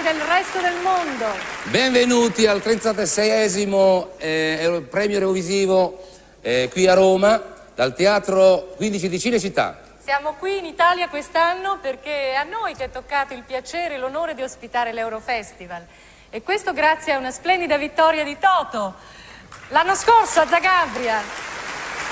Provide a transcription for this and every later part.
parte del resto del mondo. Benvenuti al 36esimo eh, premio Eurovisivo eh, qui a Roma dal Teatro 15 di Cinecittà. Siamo qui in Italia quest'anno perché a noi che è toccato il piacere e l'onore di ospitare l'Eurofestival. E questo grazie a una splendida vittoria di Toto. L'anno scorso a Zagabria,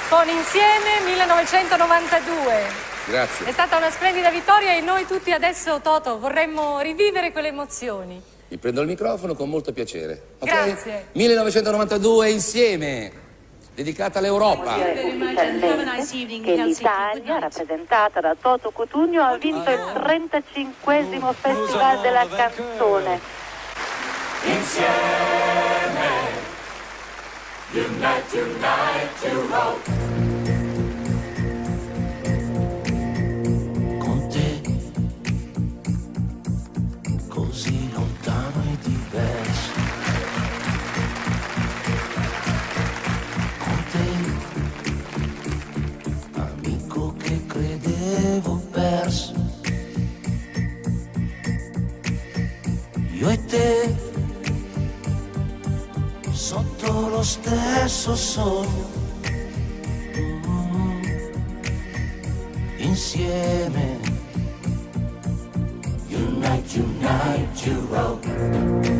con Insieme 1992. Grazie. È stata una splendida vittoria e noi tutti adesso, Toto, vorremmo rivivere quelle emozioni. Vi prendo il microfono con molto piacere. Ok? Grazie. 1992 insieme, dedicata all'Europa. che l'Italia, rappresentata da Toto Cutugno, ha vinto il 35 Festival della canzone. con te sotto lo stesso sogno insieme Unite, unite, Europe.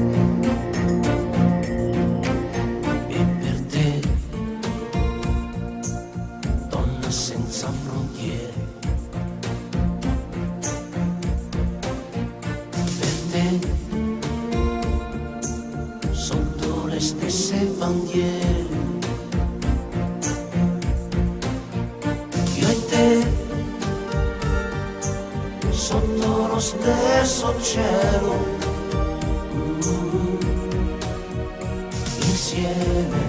Stesso cielo. Insieme.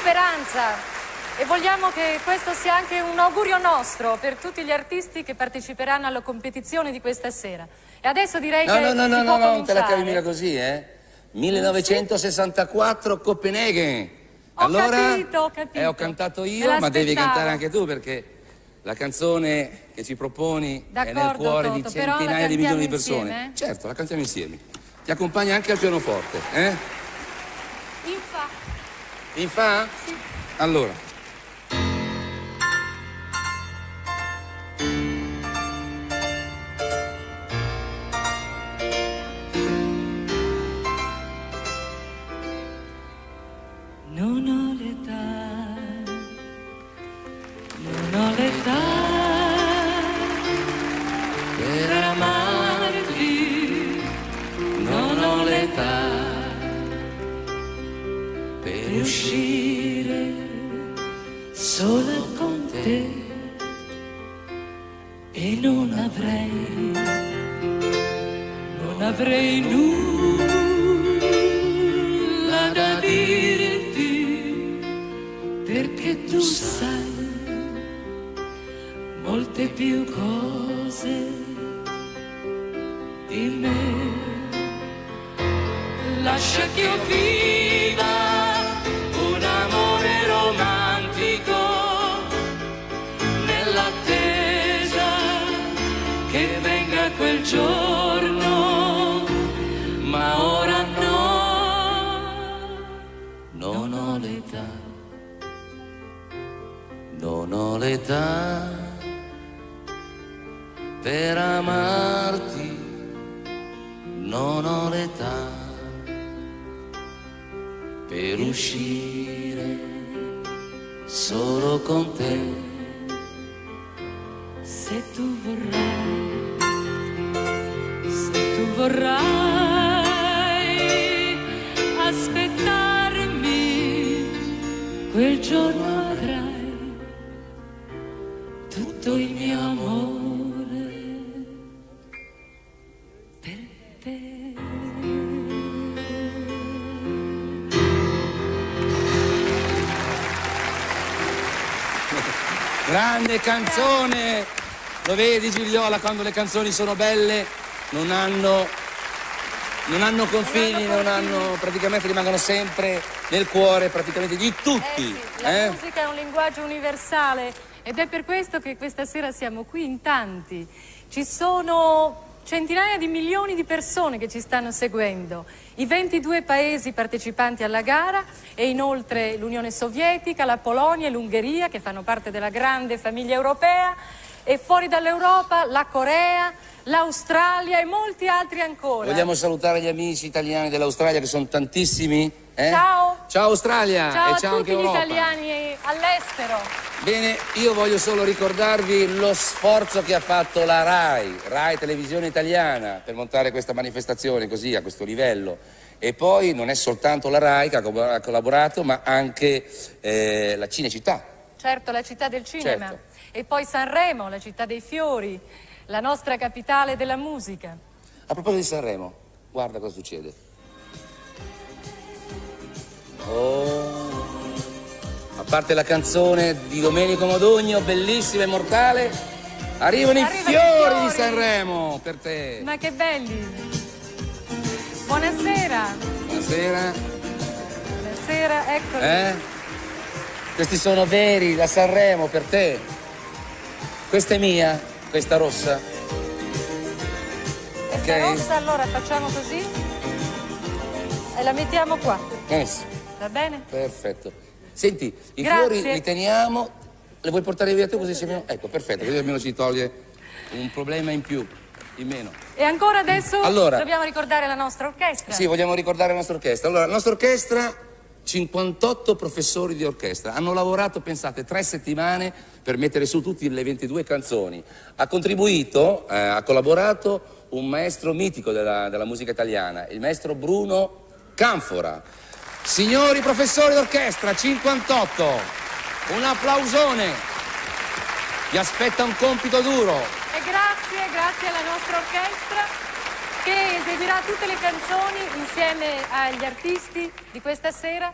Speranza. E vogliamo che questo sia anche un augurio nostro per tutti gli artisti che parteciperanno alla competizione di questa sera. E adesso direi No, che no, no, no, può no, non te la cavi mica così, eh? 1964 Copenaghen. Ho allora, capito, ho capito. eh, ho cantato io, ma devi cantare anche tu perché la canzone che ci proponi è nel cuore di Toto, la centinaia di milioni di persone. insieme? Certo, la cantiamo insieme. Ti accompagna anche al pianoforte, eh? Fa? Sì. Allora. Grande canzone! Lo vedi Gigliola quando le canzoni sono belle non hanno, non hanno confini, non hanno, praticamente rimangono sempre nel cuore praticamente di Eh tutti. sì, la eh? musica è un linguaggio universale ed è per questo che questa sera siamo qui in tanti. Ci sono centinaia di milioni di persone che ci stanno seguendo, i 22 paesi partecipanti alla gara e inoltre l'Unione Sovietica, la Polonia e l'Ungheria che fanno parte della grande famiglia europea e fuori dall'Europa la Corea, l'Australia e molti altri ancora. Vogliamo salutare gli amici italiani dell'Australia che sono tantissimi. eh? Ciao. Ciao Australia Ciao e a ciao tutti anche gli Europa. italiani all'estero. Bene, io voglio solo ricordarvi lo sforzo che ha fatto la RAI, RAI Televisione Italiana, per montare questa manifestazione così a questo livello. E poi non è soltanto la RAI che ha collaborato, ma anche eh, la Cinecittà. Certo, la città del cinema. Certo. E poi Sanremo, la città dei fiori, la nostra capitale della musica. A proposito di Sanremo, guarda cosa succede. Oh, a parte la canzone di Domenico Modugno, bellissima e mortale, arrivano i Arrivano i fiori fiori. di Sanremo per te. Ma che belli! Buonasera, Buonasera. buonasera, eccoli. Eh? Questi sono veri da Sanremo per te. Questa è mia, questa rossa. Questa ok. rossa allora facciamo così e la mettiamo qua, Yes, va bene? perfetto. Senti, i Grazie. fiori li teniamo, le vuoi portare via tu così siamo... Ecco, perfetto, così almeno ci toglie un problema in più, in meno. E ancora adesso Allora. dobbiamo ricordare la nostra orchestra. Sì, vogliamo ricordare la nostra orchestra. Allora, la nostra orchestra, 58 professori di orchestra, hanno lavorato, pensate, tre settimane per mettere su tutte le 22 canzoni. Ha contribuito, eh, ha collaborato un maestro mitico della, della musica italiana, il maestro Bruno Canfora. Signori professori d'orchestra, 58, un applausone. Vi aspetta un compito duro. E grazie, grazie alla nostra orchestra che eseguirà tutte le canzoni insieme agli artisti di questa sera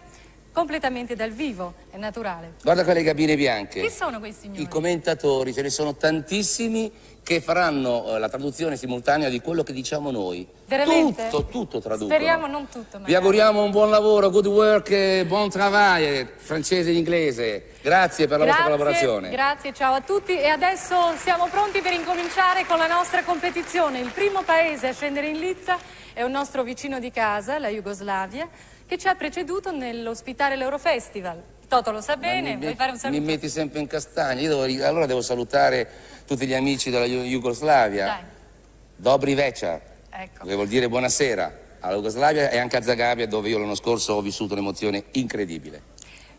completamente dal vivo, è naturale. Guarda quelle cabine bianche. Chi sono quei signori? I commentatori, ce ne sono tantissimi che faranno eh, la traduzione simultanea di quello che diciamo noi. Veramente? Tutto, tutto traducono. Speriamo non tutto, Vi magari. auguriamo un buon lavoro, good work, e buon travail, francese e inglese. Grazie per la vostra collaborazione. Grazie, ciao a tutti e adesso siamo pronti per incominciare con la nostra competizione. Il primo paese a scendere in lizza è un nostro vicino di casa, la Jugoslavia, che ci ha preceduto nell'ospitare l'Eurofestival. Toto lo sa bene, mi, vuoi fare un mi saluto? metti sempre in castagna. Io devo- allora devo salutare tutti gli amici della Ju- Jugoslavia. Dai, Dobri večer, ecco. che vuol dire buonasera alla Jugoslavia e anche a Zagabria dove io l'anno scorso ho vissuto un'emozione incredibile.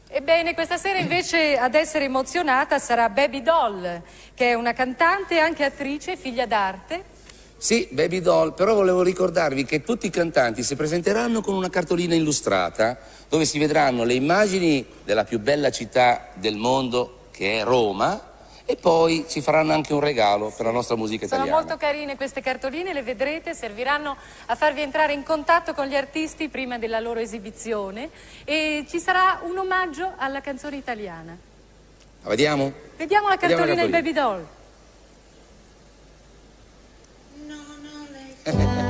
Ebbene, questa sera invece ad essere emozionata sarà Baby Doll, che è una cantante e anche attrice, figlia d'arte. Sì, Baby Doll, però volevo ricordarvi che tutti i cantanti si presenteranno con una cartolina illustrata dove si vedranno le immagini della più bella città del mondo, che è Roma, e poi ci faranno anche un regalo per la nostra musica Sono italiana. molto carine queste cartoline, le vedrete, serviranno a farvi entrare in contatto con gli artisti prima della loro esibizione e ci sarà un omaggio alla canzone italiana. La vediamo? Vediamo la Vediamo la cartolina di cartolina. Baby Doll. 嘿嘿嘿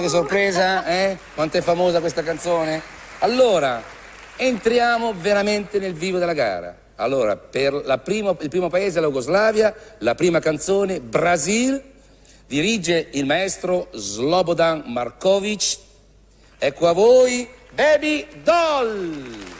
che sorpresa? Eh? Quanto è famosa questa canzone? Allora, entriamo veramente nel vivo della gara. Allora, per primo- il primo paese, la Jugoslavia, la prima canzone, Brasil, dirige il maestro Slobodan Markovic. Ecco a voi, Baby Doll!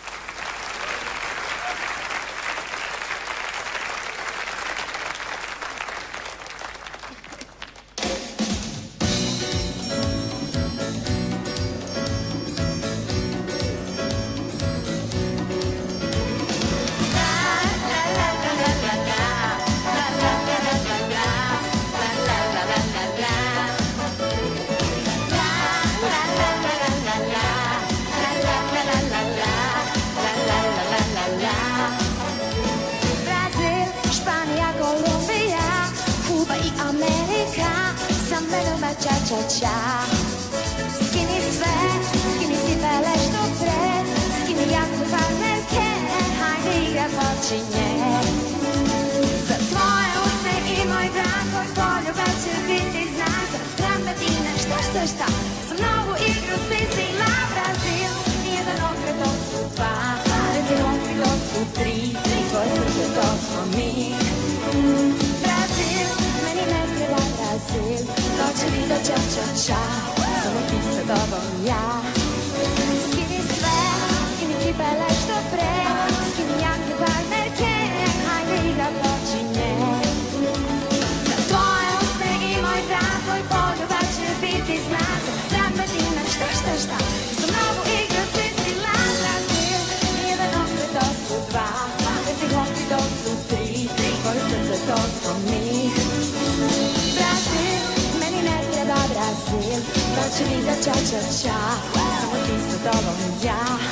cha-cha. Noće video ča ča ča, samo ti sa tobom ja. Skini Noće vida ča ča ča Samo ti sa tobom ja La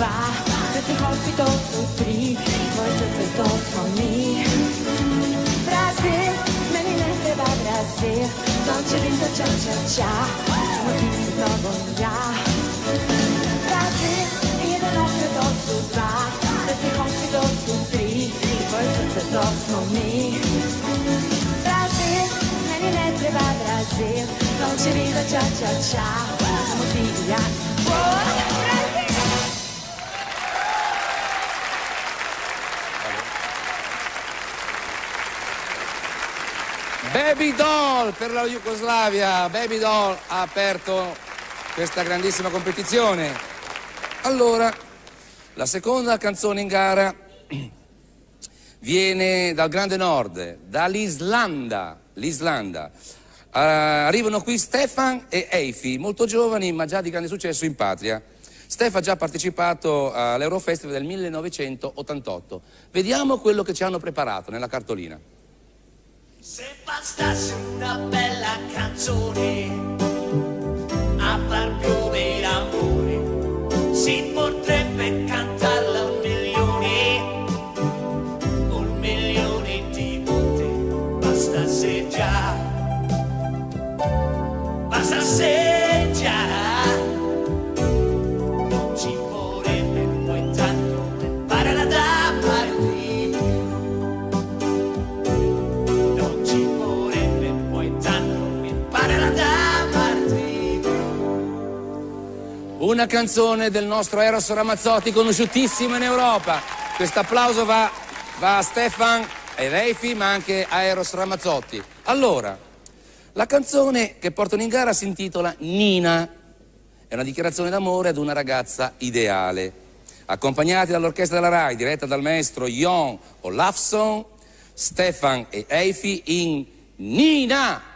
va Prezzin colpi to su tri Tvoj srce to smo mi Brazil, meni ne treba Brazil Non će rinda ča ča ča Samo ti si tobom ja non jedan okre to su dva Prezzin colpi to su tri Tvoj srce to smo mi Brazil, meni ne treba Brazil To će rinda ča ča ča Samo ti i ja Whoa! Baby Doll per la Jugoslavia. Baby Doll ha aperto questa grandissima competizione. Allora, la seconda canzone in gara viene dal Grande Nord, dall'Islanda. L'Islanda. Eh, arrivano qui Stefan e Eifi, molto giovani ma già di grande successo in patria. Stefan ha già partecipato all'Eurofestival del 1988. Vediamo quello che ci hanno preparato nella cartolina. Se bastasse una bella canzone a far piovere amore, si potrebbe cantarla un milione, un milione di volte. Bastasse già, bastasse già. Una canzone del nostro Eros Ramazzotti, conosciutissimo in Europa. Questo applauso va, va a Stefan e Reifi, ma anche a Eros Ramazzotti. Allora, la canzone che portano in gara si intitola Nina. È una dichiarazione d'amore ad una ragazza ideale. Accompagnati dall'orchestra della RAI, diretta dal maestro Jon Olafsson, Stefan e Eifi in Nina.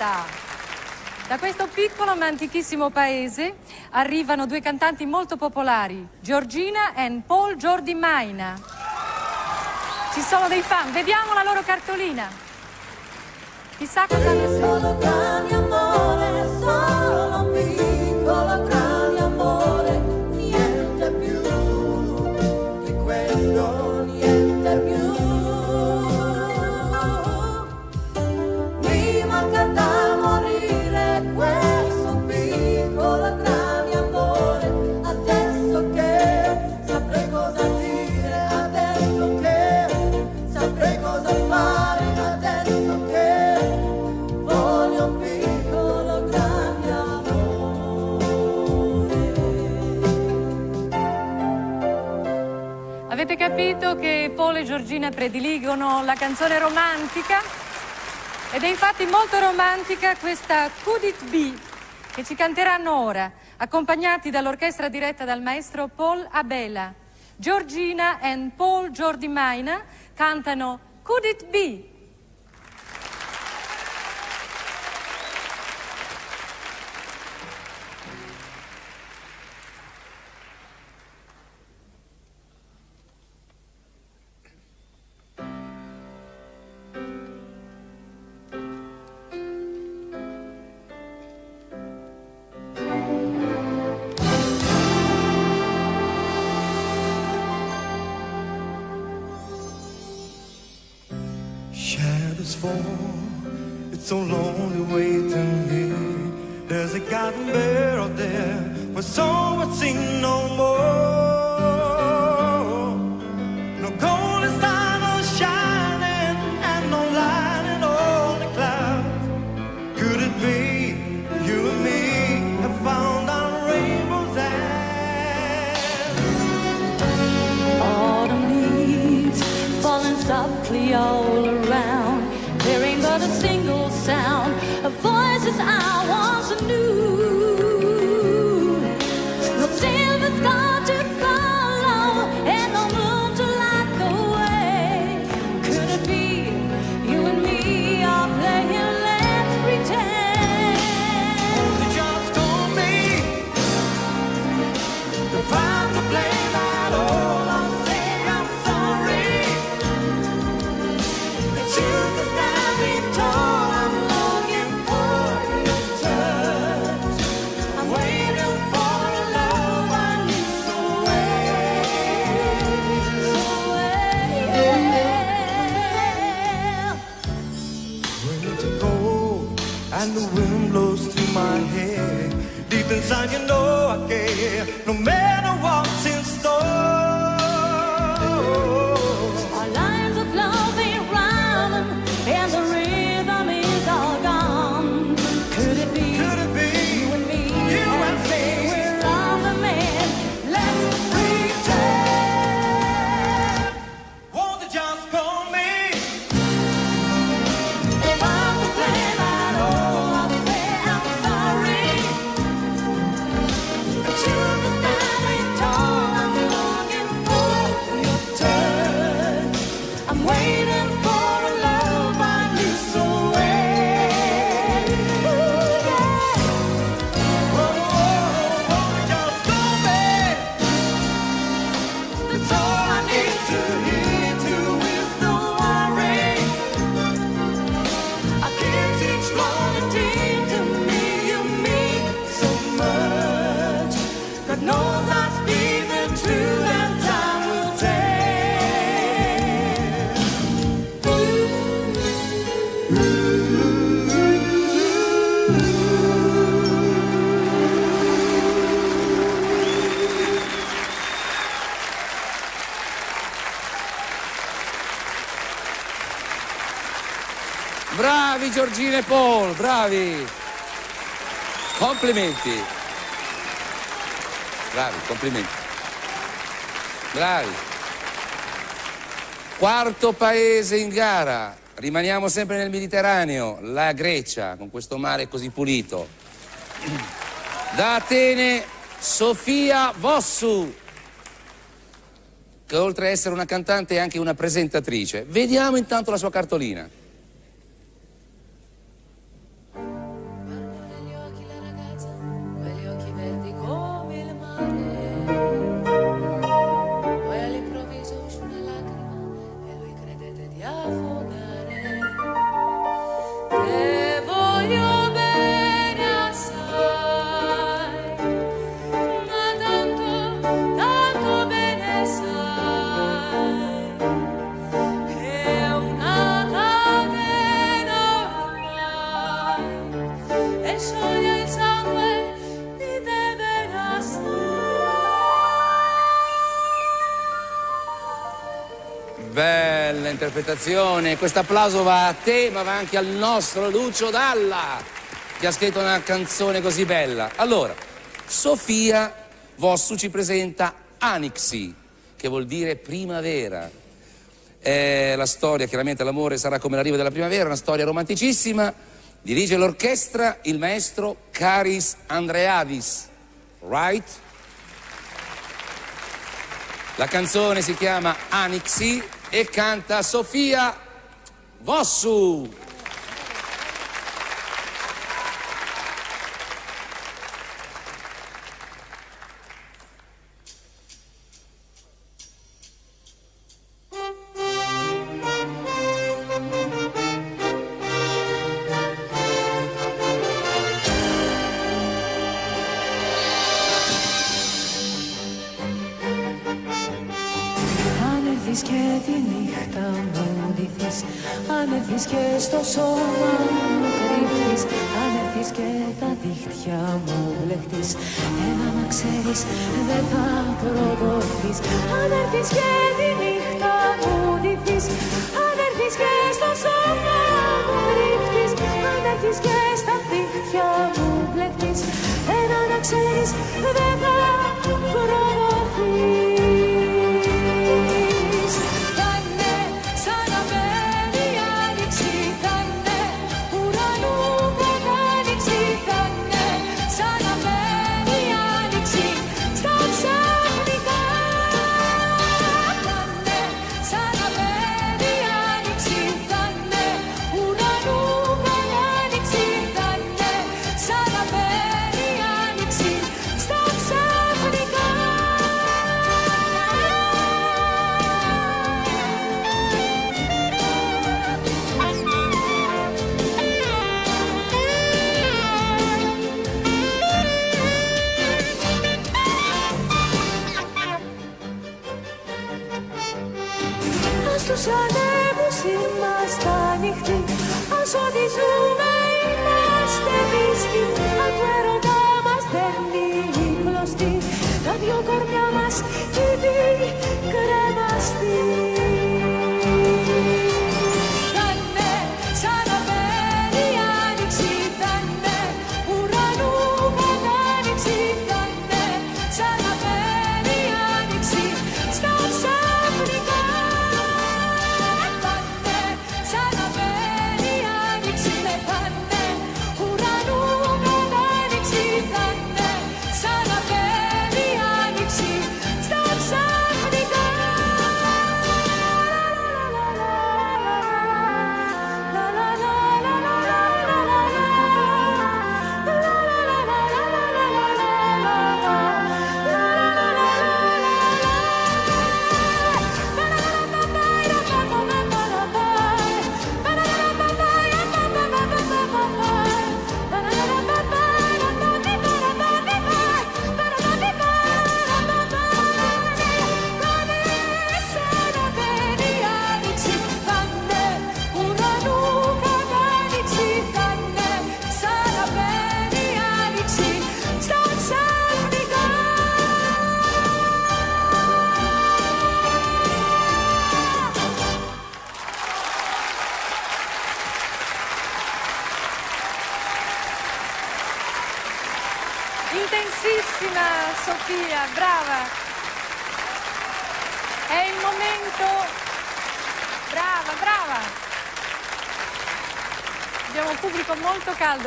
città. Da questo piccolo ma antichissimo paese arrivano due cantanti molto popolari, Georgina e Paul Jordi Maina. Ci sono dei fan, vediamo la loro cartolina. Chissà cosa ne sono. detto che Paul e Giorgina prediligono la canzone romantica ed è infatti molto romantica questa Could It Be che ci canteranno ora, accompagnati dall'orchestra diretta dal maestro Paul Abela. Giorgina e Paul Giordimaina cantano Could It Be? Giorgina e Paul, bravi. Complimenti. Bravi, complimenti. Bravi. Quarto paese in gara. Rimaniamo sempre nel Mediterraneo, la Grecia, con questo mare così pulito. Da Atene, Sofia Vossu, che oltre a essere una cantante è anche una presentatrice. Vediamo intanto la sua cartolina. sensazione. Questo applauso va a te, ma va anche al nostro Lucio Dalla, che ha scritto una canzone così bella. Allora, Sofia Vossu ci presenta Anixi, che vuol dire primavera. Eh, la storia, chiaramente l'amore sarà come l'arrivo della primavera, una storia romanticissima. Dirige l'orchestra il maestro Caris Andreavis. Right? La canzone si chiama Anixi e canta Sofia Vossu.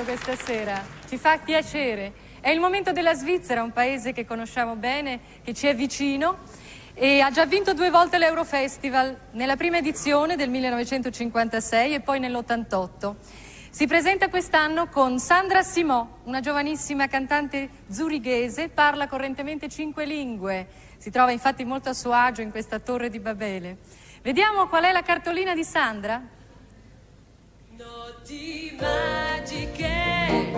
questa sera, ci fa piacere. È il momento della Svizzera, un paese che conosciamo bene, che ci è vicino e ha già vinto due volte l'Eurofestival, nella prima edizione del 1956 e poi nell'88. Si presenta quest'anno con Sandra Simò, una giovanissima cantante zurighese, parla correntemente cinque lingue, si trova infatti molto a suo agio in questa torre di Babele. Vediamo qual è la cartolina di Sandra? Notti magiche,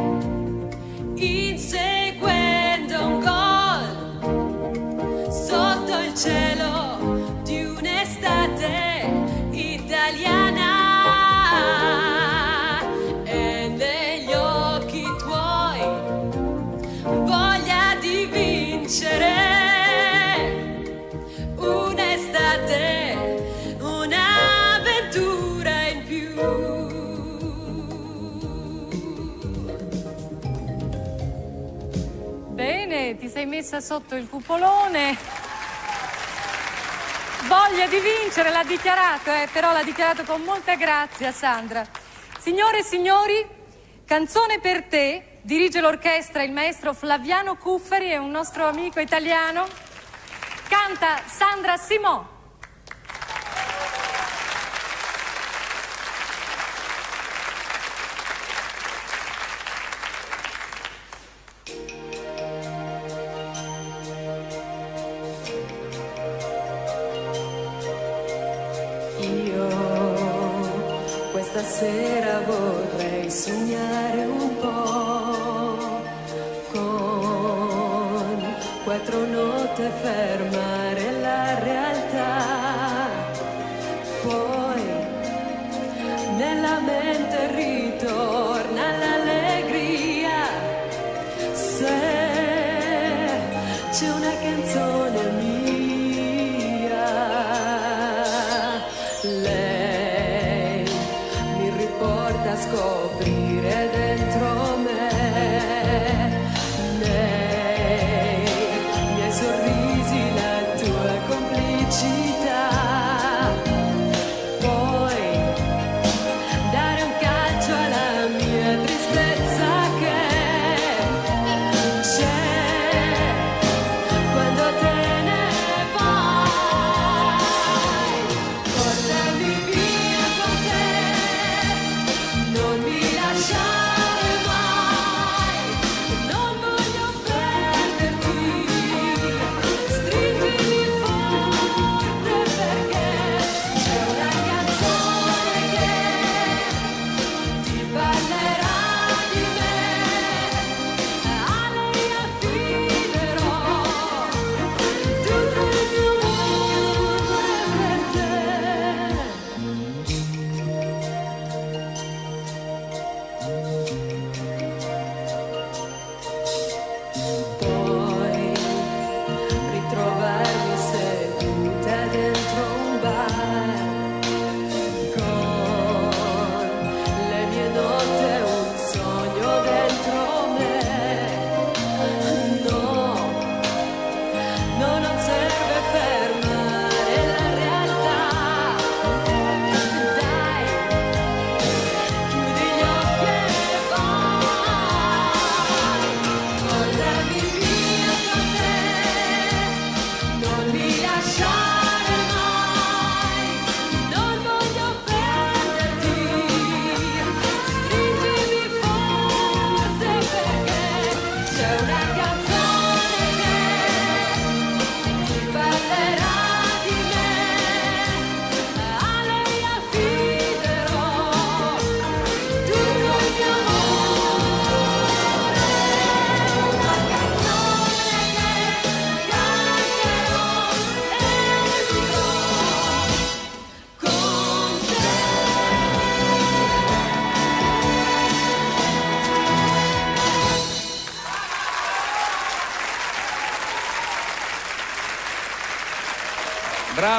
inseguendo un gol, sotto il cielo Sei messa sotto il cupolone. Voglia di vincere, l'ha dichiarato, eh, però l'ha dichiarato con molta grazia Sandra. Signore e signori, Canzone per te, dirige l'orchestra il maestro Flaviano Cuffari, è un nostro amico italiano. Canta Sandra Simò.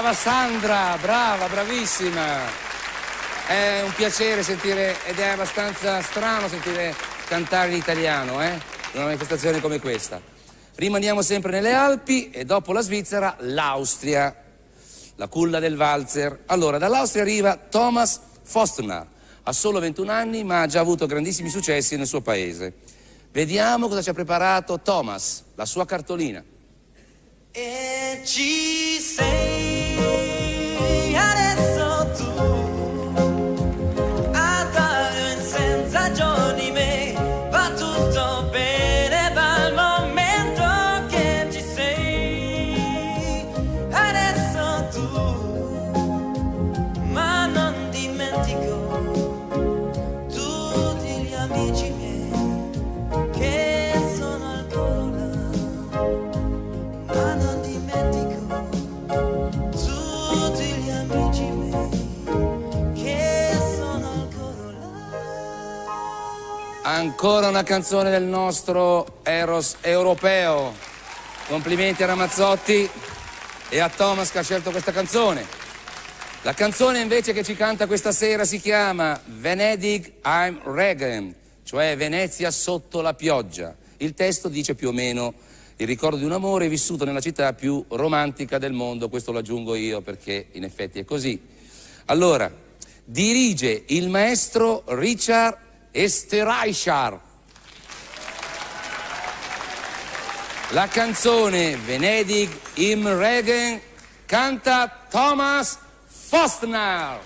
Brava Sandra, brava, bravissima. È un piacere sentire, ed è abbastanza strano sentire cantare in italiano, eh? In una manifestazione come questa. Rimaniamo sempre nelle Alpi e dopo la Svizzera, l'Austria, la culla del valzer. Allora, dall'Austria arriva Thomas Fostner, ha solo 21 anni ma ha già avuto grandissimi successi nel suo paese. Vediamo cosa ci ha preparato Thomas, la sua cartolina. E ci sei adesso Ancora una canzone del nostro Eros europeo. Complimenti a Ramazzotti e a Thomas che ha scelto questa canzone. La canzone invece che ci canta questa sera si chiama Venedig I'm Regen, cioè Venezia sotto la pioggia. Il testo dice più o meno il ricordo di un amore vissuto nella città più romantica del mondo, questo lo aggiungo io perché in effetti è così. Allora, dirige il maestro Richard Esterreichar. La canzone Venedig im Regen canta Thomas Fostner.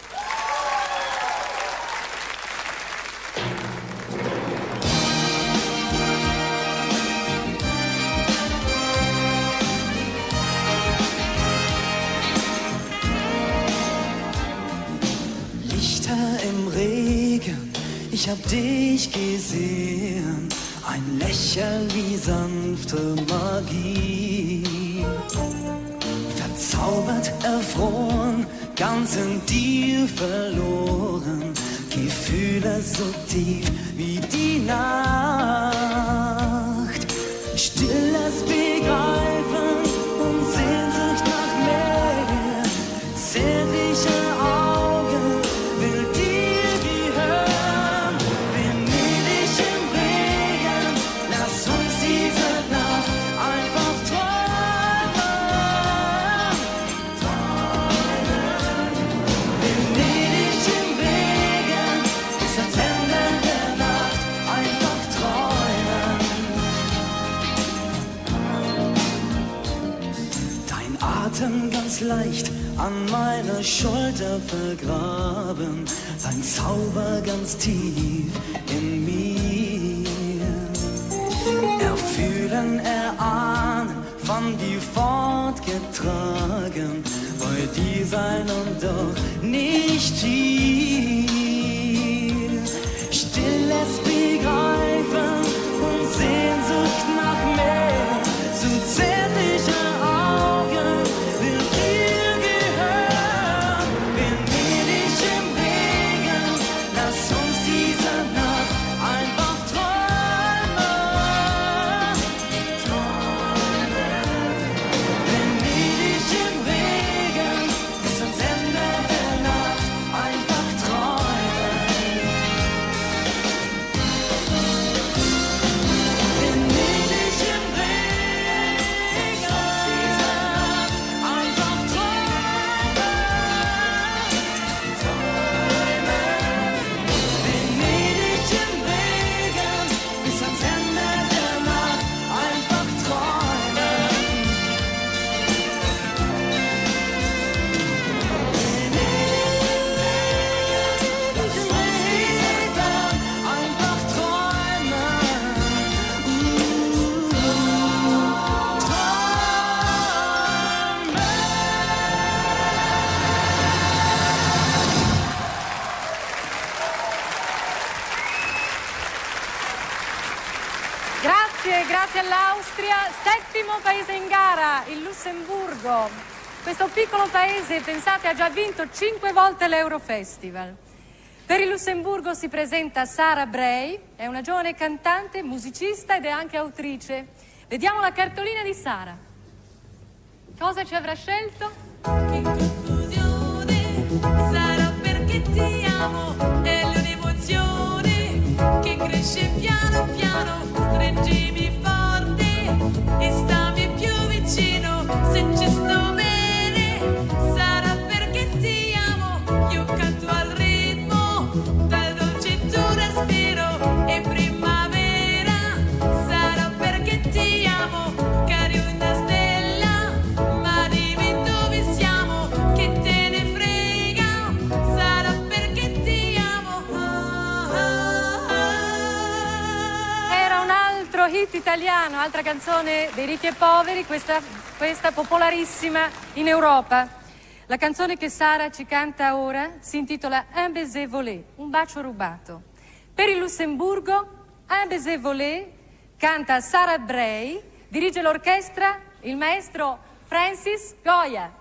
Ich hab dich gesehen. Ein Lächeln wie sanfte Magie. Verzaubert, erfroren, ganz in dir verloren. Gefühle so tief wie die Nacht. Stilles Begreifen an meiner Schulter vergraben, dein Zauber ganz tief in mir. Erfühlen, erahnen, von dir fortgetragen, bei dir sein und doch nicht hier. Stilles Begreifen und Sehnsucht nach mehr, paese in gara, il Lussemburgo. Questo piccolo paese, pensate, ha già vinto cinque volte l'Eurofestival. Per il Lussemburgo si presenta Sara Bray, è una giovane cantante, musicista ed è anche autrice. Vediamo la cartolina di Sara. Cosa ci avrà scelto? Sarà perché ti amo, è un'emozione che cresce piano piano, stringimi forte e stammi vicino se ci sto italiano, altra canzone dei ricchi e poveri, questa, questa popolarissima in Europa. La canzone che Sara ci canta ora si intitola Un baiser volé, un bacio rubato. Per il Lussemburgo, Un baiser volé canta Sara Bray, dirige l'orchestra il maestro Francis Goya.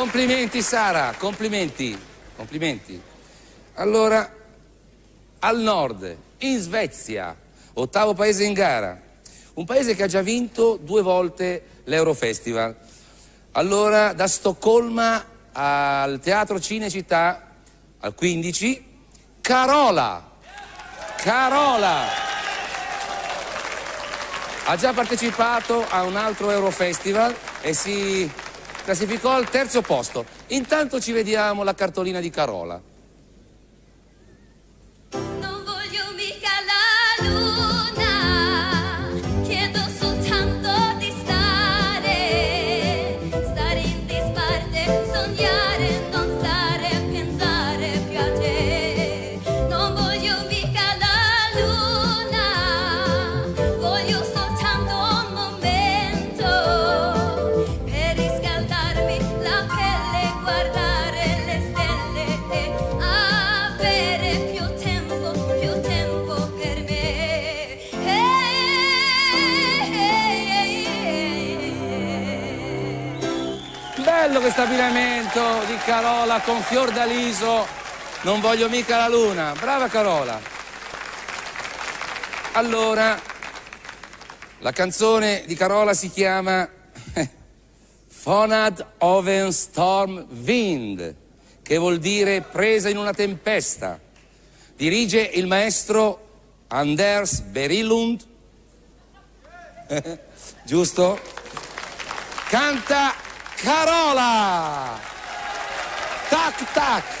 Complimenti Sara, complimenti, complimenti. Allora, al nord, in Svezia, ottavo paese in gara, un paese che ha già vinto due volte l'Eurofestival. Allora, da Stoccolma al Teatro Cinecittà, al 15, Carola. Carola. Ha già partecipato a un altro Eurofestival e si classificò al terzo posto. Intanto ci vediamo la cartolina di Carola. Abbinamento di Carola con Fiordaliso. Non voglio mica la luna. Brava Carola. Allora, la canzone di Carola si chiama Fonad Oven Storm Wind, che vuol dire presa in una tempesta. Dirige il maestro Anders Berilund, giusto? Canta Carola! Tac tac!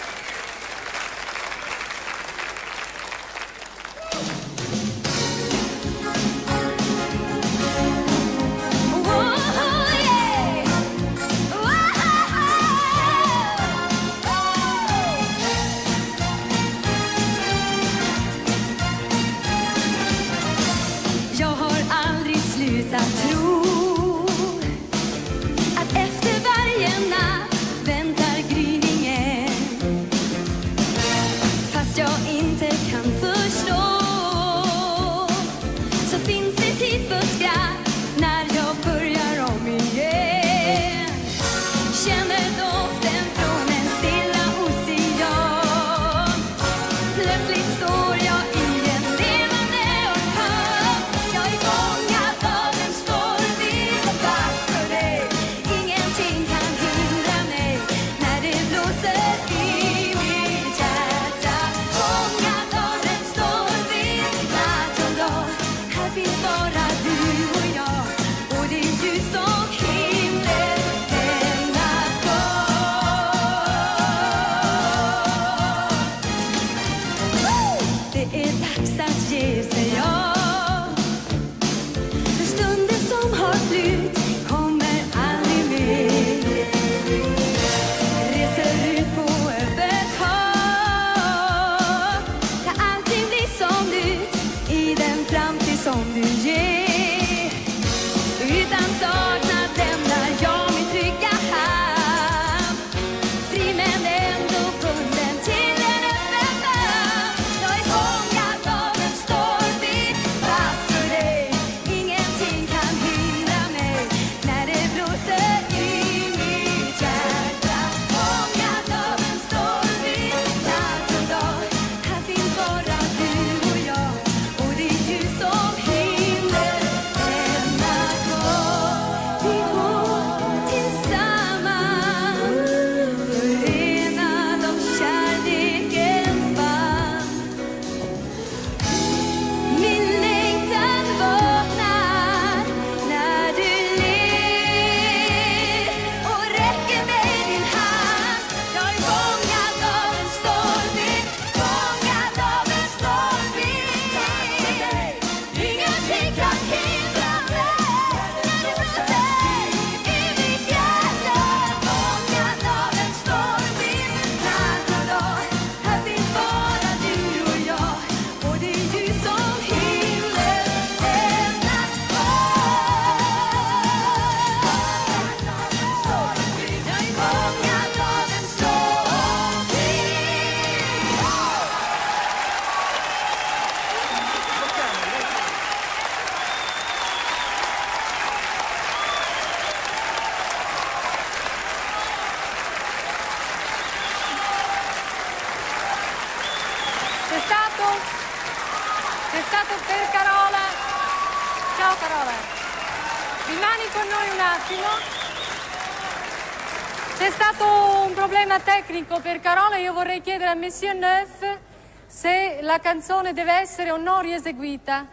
Monsieur Neuf se la canzone deve essere o no rieseguita.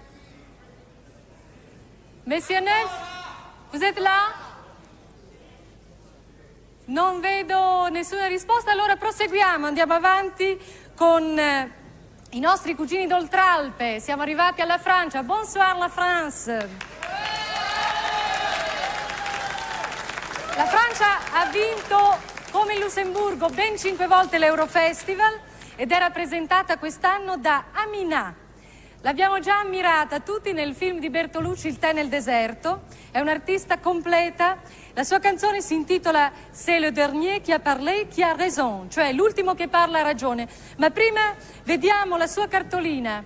Monsieur Neuf, vous êtes là? Non vedo nessuna risposta, allora proseguiamo, andiamo avanti con eh, i nostri cugini d'Oltralpe. Siamo arrivati alla Francia. Bonsoir la France. La Francia ha vinto, come il Lussemburgo, ben cinque volte l'Eurofestival ed è rappresentata quest'anno da Amina. L'abbiamo già ammirata tutti nel film di Bertolucci Il tè nel deserto. È un'artista completa. La sua canzone si intitola C'est le dernier qui a parlé qui a raison, cioè l'ultimo che parla ha ragione. Ma prima vediamo la sua cartolina.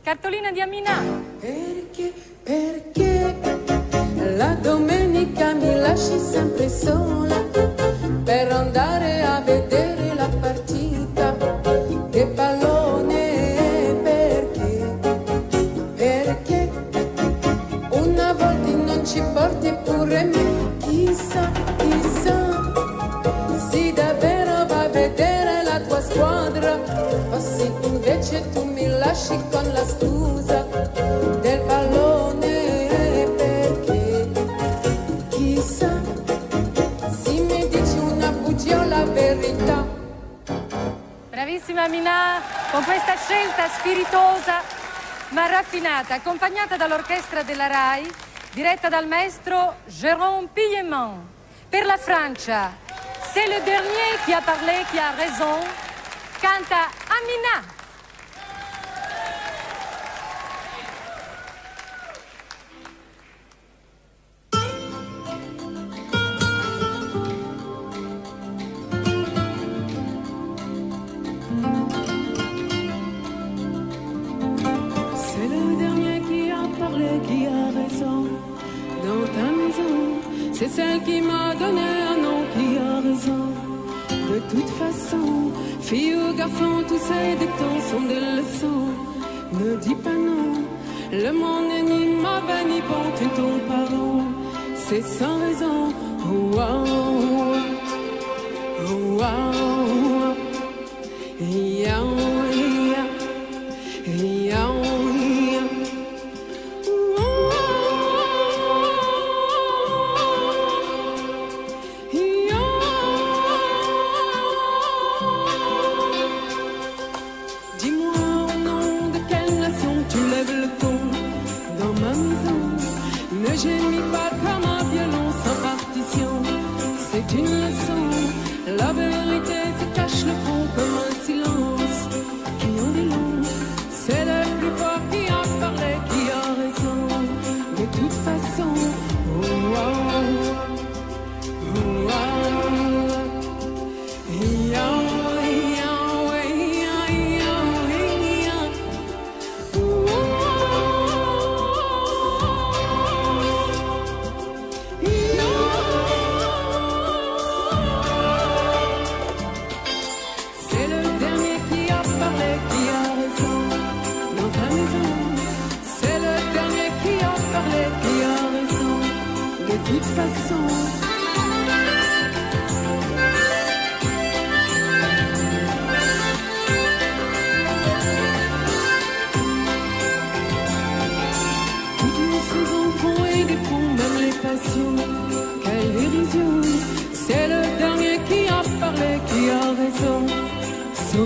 Cartolina di Amina. Perché, perché la domenica mi lasci sempre sola per andare a vedere la partita. Che pallone perché? Perché una volta non ci porti pure me, chissà, chissà. Se davvero va a vedere la tua squadra, o se invece tu mi lasci con la scusa. Bravissima Minà, con questa scelta spiritosa ma raffinata, accompagnata dall'orchestra della RAI, diretta dal maestro Jérôme Pillemont. Per la Francia, c'est le dernier qui a parlé, qui a raison, canta Amina. Dans ta maison, c'est celle qui m'a donné un nom, qui a raison. De toute façon, fille ou garçon, tous ces dictons sont des leçons. Ne dis pas non, le monde n'est ni mauvais ni bon, tu ne. C'est sans raison. Wow. Wow. Yeah.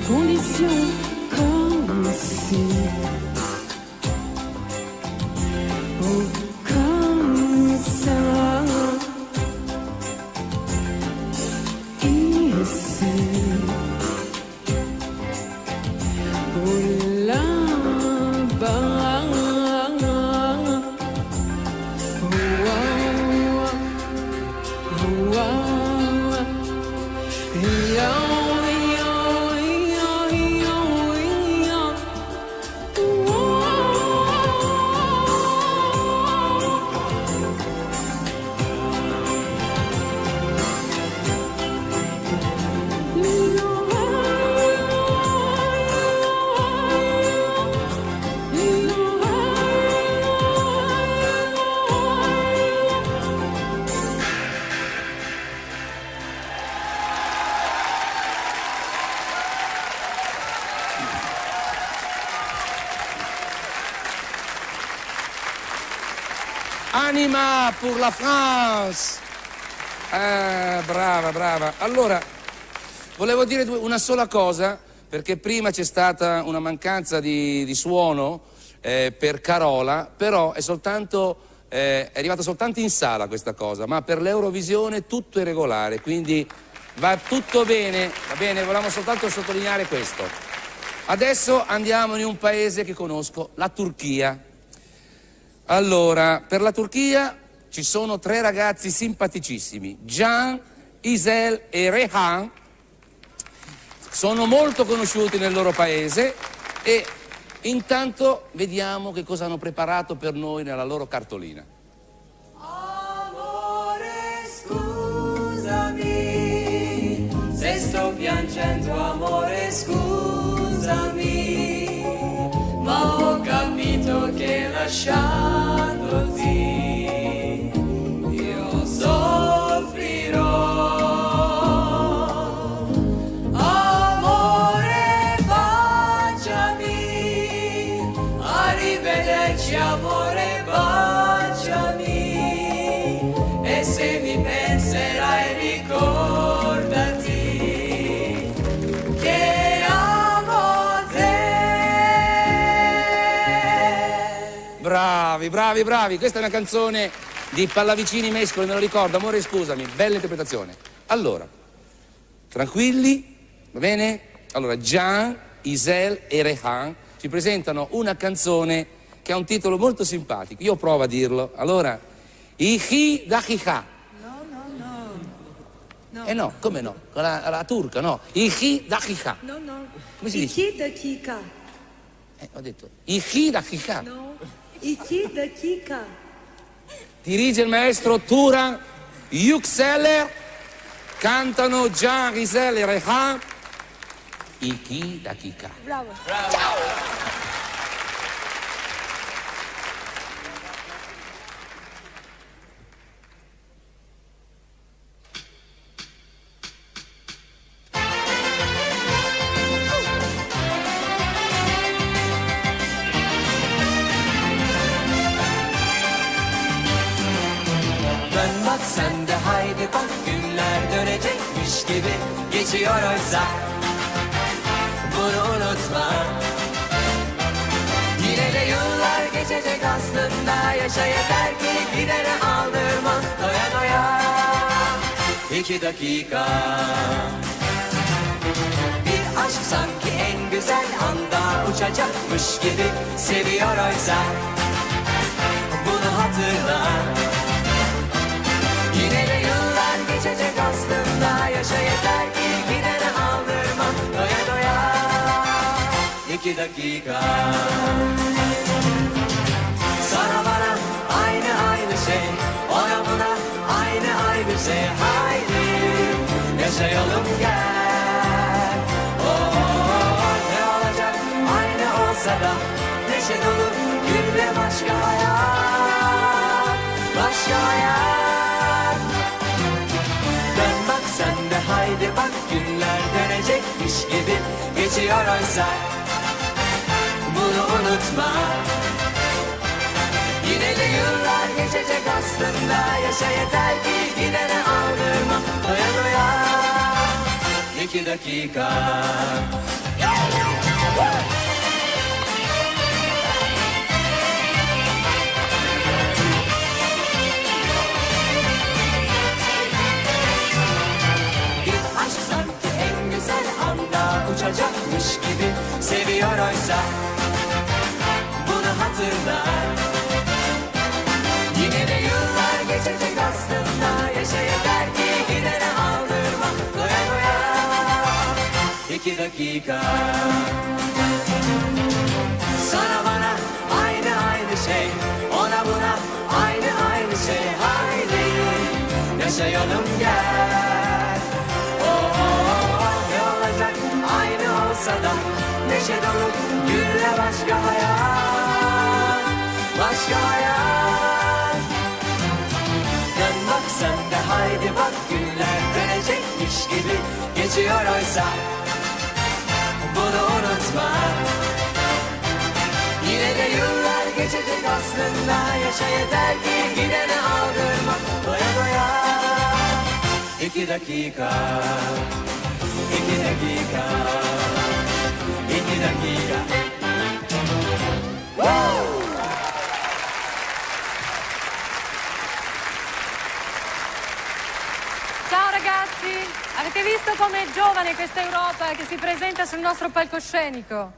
Condition, comme si. La France! Ah, brava, brava. Allora, volevo dire una sola cosa, perché prima c'è stata una mancanza di, di suono eh, per Carola, però è soltanto, eh, è arrivata soltanto in sala questa cosa, ma per l'Eurovisione tutto è regolare, quindi va tutto bene, va bene, volevamo soltanto sottolineare questo. Adesso andiamo in un paese che conosco, la Turchia. Allora, per la Turchia ci sono tre ragazzi simpaticissimi, Can, Isel e Rehan. Sono molto conosciuti nel loro paese e intanto vediamo che cosa hanno preparato per noi nella loro cartolina. Amore, scusami, se sto piangendo, amore, scusami, ma ho capito che lasciandoti Bravi, bravi, bravi. Questa è una canzone di Pallavicini Mescoli, me lo ricordo. Amore, scusami, bella interpretazione. Allora, tranquilli, va bene? Allora, Jean, Isel e Rehan ci presentano una canzone che ha un titolo molto simpatico. Io provo a dirlo. Allora, Ihi Dahiha. No, no, no. Eh no, come no? La, la turca, no. Ihi Dahiha. No, no. Come si dice? İki dakika. Eh, ho detto Ihi Dahiha. No. İki dakika. Dirige il maestro Turan Yüksel, cantano Jean Rizal e Rehan, Iki Dakika. Bravo. Dön geçiyor oysa Bunu unutma. Yine de yıllar geçecek aslında yaşa yeter ki gidene aldırma. Doya doya İki dakika. Bir aşk sanki en güzel anda uçacakmış gibi seviyor oysa Bunu hatırla. Yine de yıllar geçecek aslında Yaşa yeter ki iki dakika. Sana bana aynı aynı şey Ona buna aynı aynı şey. Haydi yaşayalım gel. Oh, oh, oh, Ne olacak? Aynı olsa da Neşe dolu gülle başka hayat Başka hayat. Dön bak sen de haydi bak. Günler dönecekmiş gibi geçiyor oysa Bunu unutma. Yine de yıllar geçecek aslında. Yaşa yeter ki gidene aldırma. Doya doya. İki dakika. Bir anda uçacakmış gibi seviyor oysa. Bunu hatırla. Yine de yıllar geçecek aslında. Yaşa yeter ki gidene aldırma. Doya doya. İki dakika. Sana bana aynı aynı şey. Ona buna aynı aynı şey. Haydi yaşayalım gel olsa da Neşe dolu gülle başka hayat Başka hayat. Dön bak sen de haydi bak günler dönecekmiş gibi Geçiyor oysa. Bunu unutma. Yine de yıllar geçecek aslında Yaşa yeter ki gidene aldırma. Doya doya. İki dakika İki dakika Dakika Ciao ragazzi, avete visto com'è giovane questa Europa che si presenta sul nostro palcoscenico?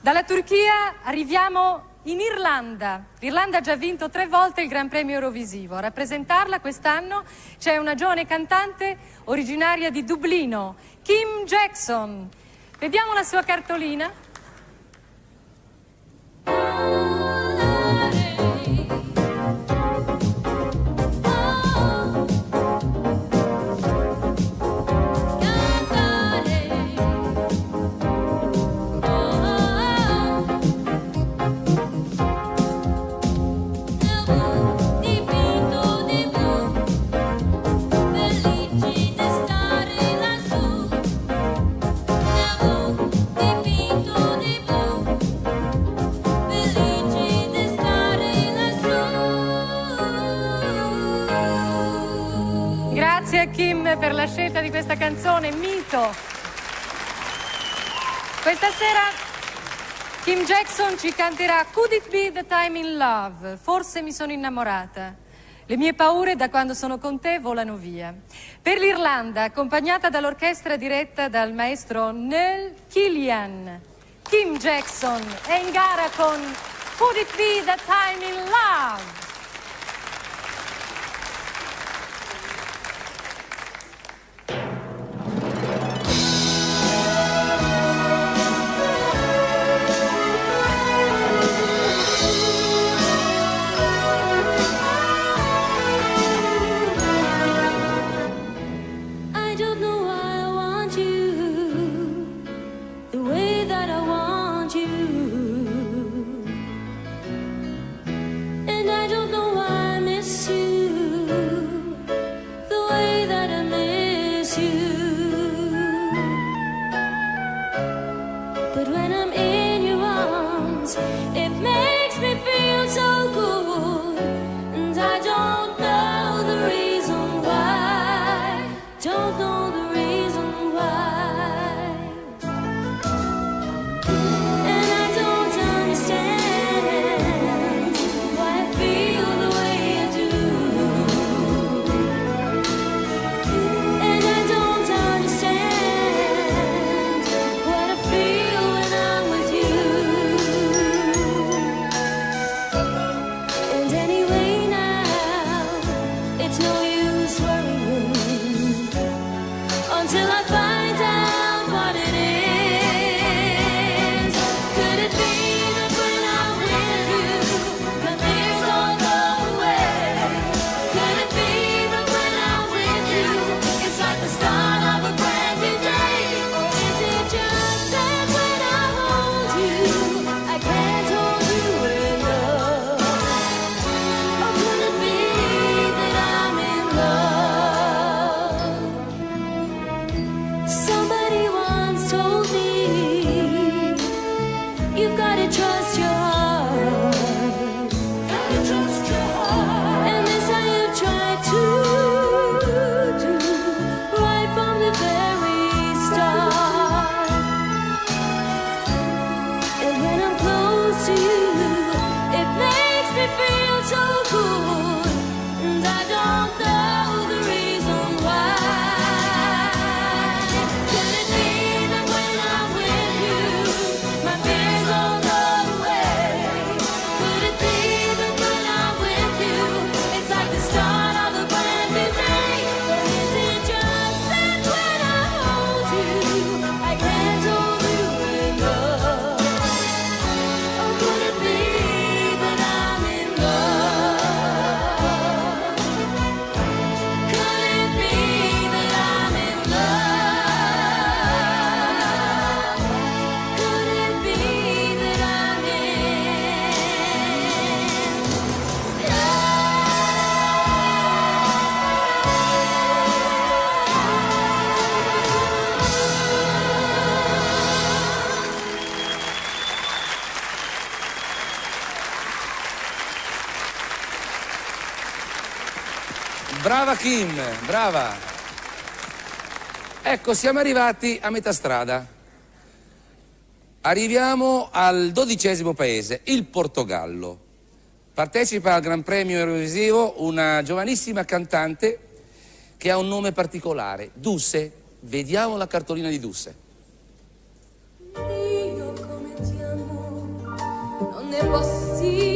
Dalla Turchia arriviamo in Irlanda. L'Irlanda ha già vinto tre volte il Gran Premio Eurovisivo. A rappresentarla quest'anno c'è una giovane cantante originaria di Dublino, Kim Jackson. Vediamo la sua cartolina. Kim per la scelta di questa canzone, mito. Questa sera Kim Jackson ci canterà Could it be the time in love? Forse mi sono innamorata. Le mie paure da quando sono con te volano via. Per l'Irlanda, accompagnata dall'orchestra diretta dal maestro Neil Killian, Kim Jackson è in gara con Could it be the time in love? Brava Kim, brava. Ecco, siamo arrivati a metà strada. Arriviamo al dodicesimo paese, il Portogallo. Partecipa al Gran Premio Eurovisivo una giovanissima cantante che ha un nome particolare, Dusse. Vediamo la cartolina di Dusse. Io come ti amo, non è possibile.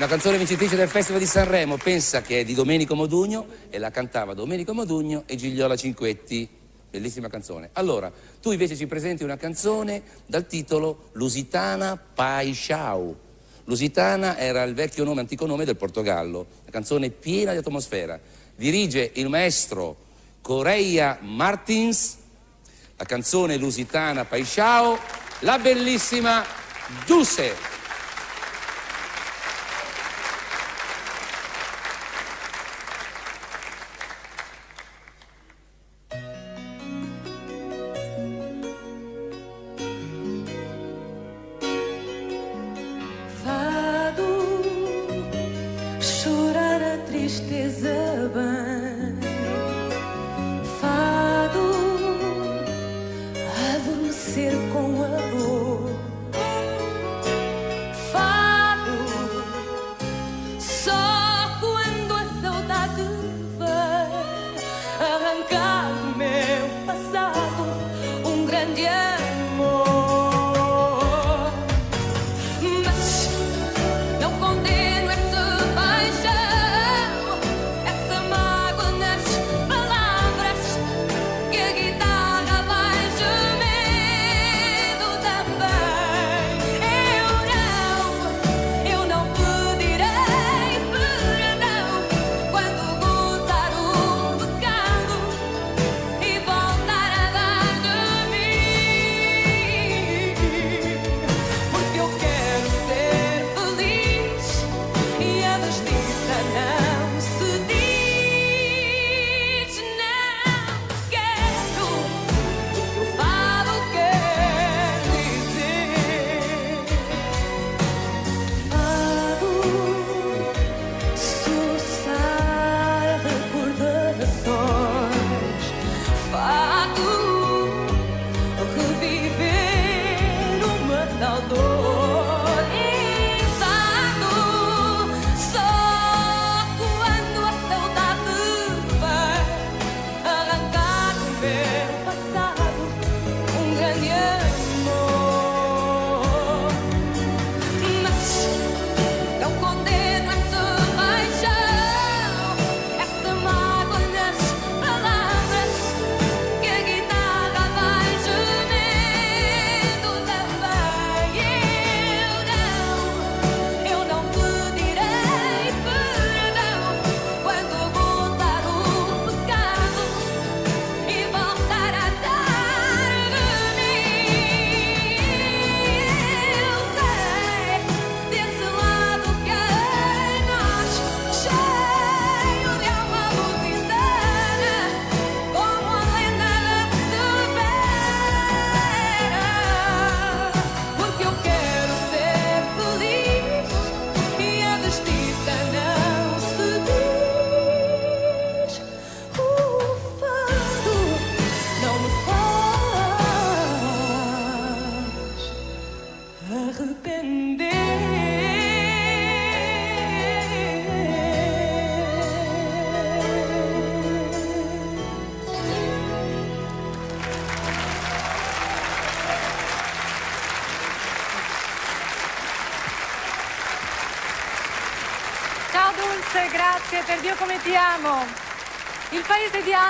una canzone vincitrice del Festival di Sanremo, pensa che è di Domenico Modugno e la cantava Domenico Modugno e Gigliola Cinquetti. Bellissima canzone. Allora, tu invece ci presenti una canzone dal titolo Lusitana Pai Chau. Lusitana era il vecchio nome, antico nome del Portogallo. una canzone piena di atmosfera. Dirige il maestro Correia Martins, la canzone Lusitana Pai Chau, la bellissima Duse.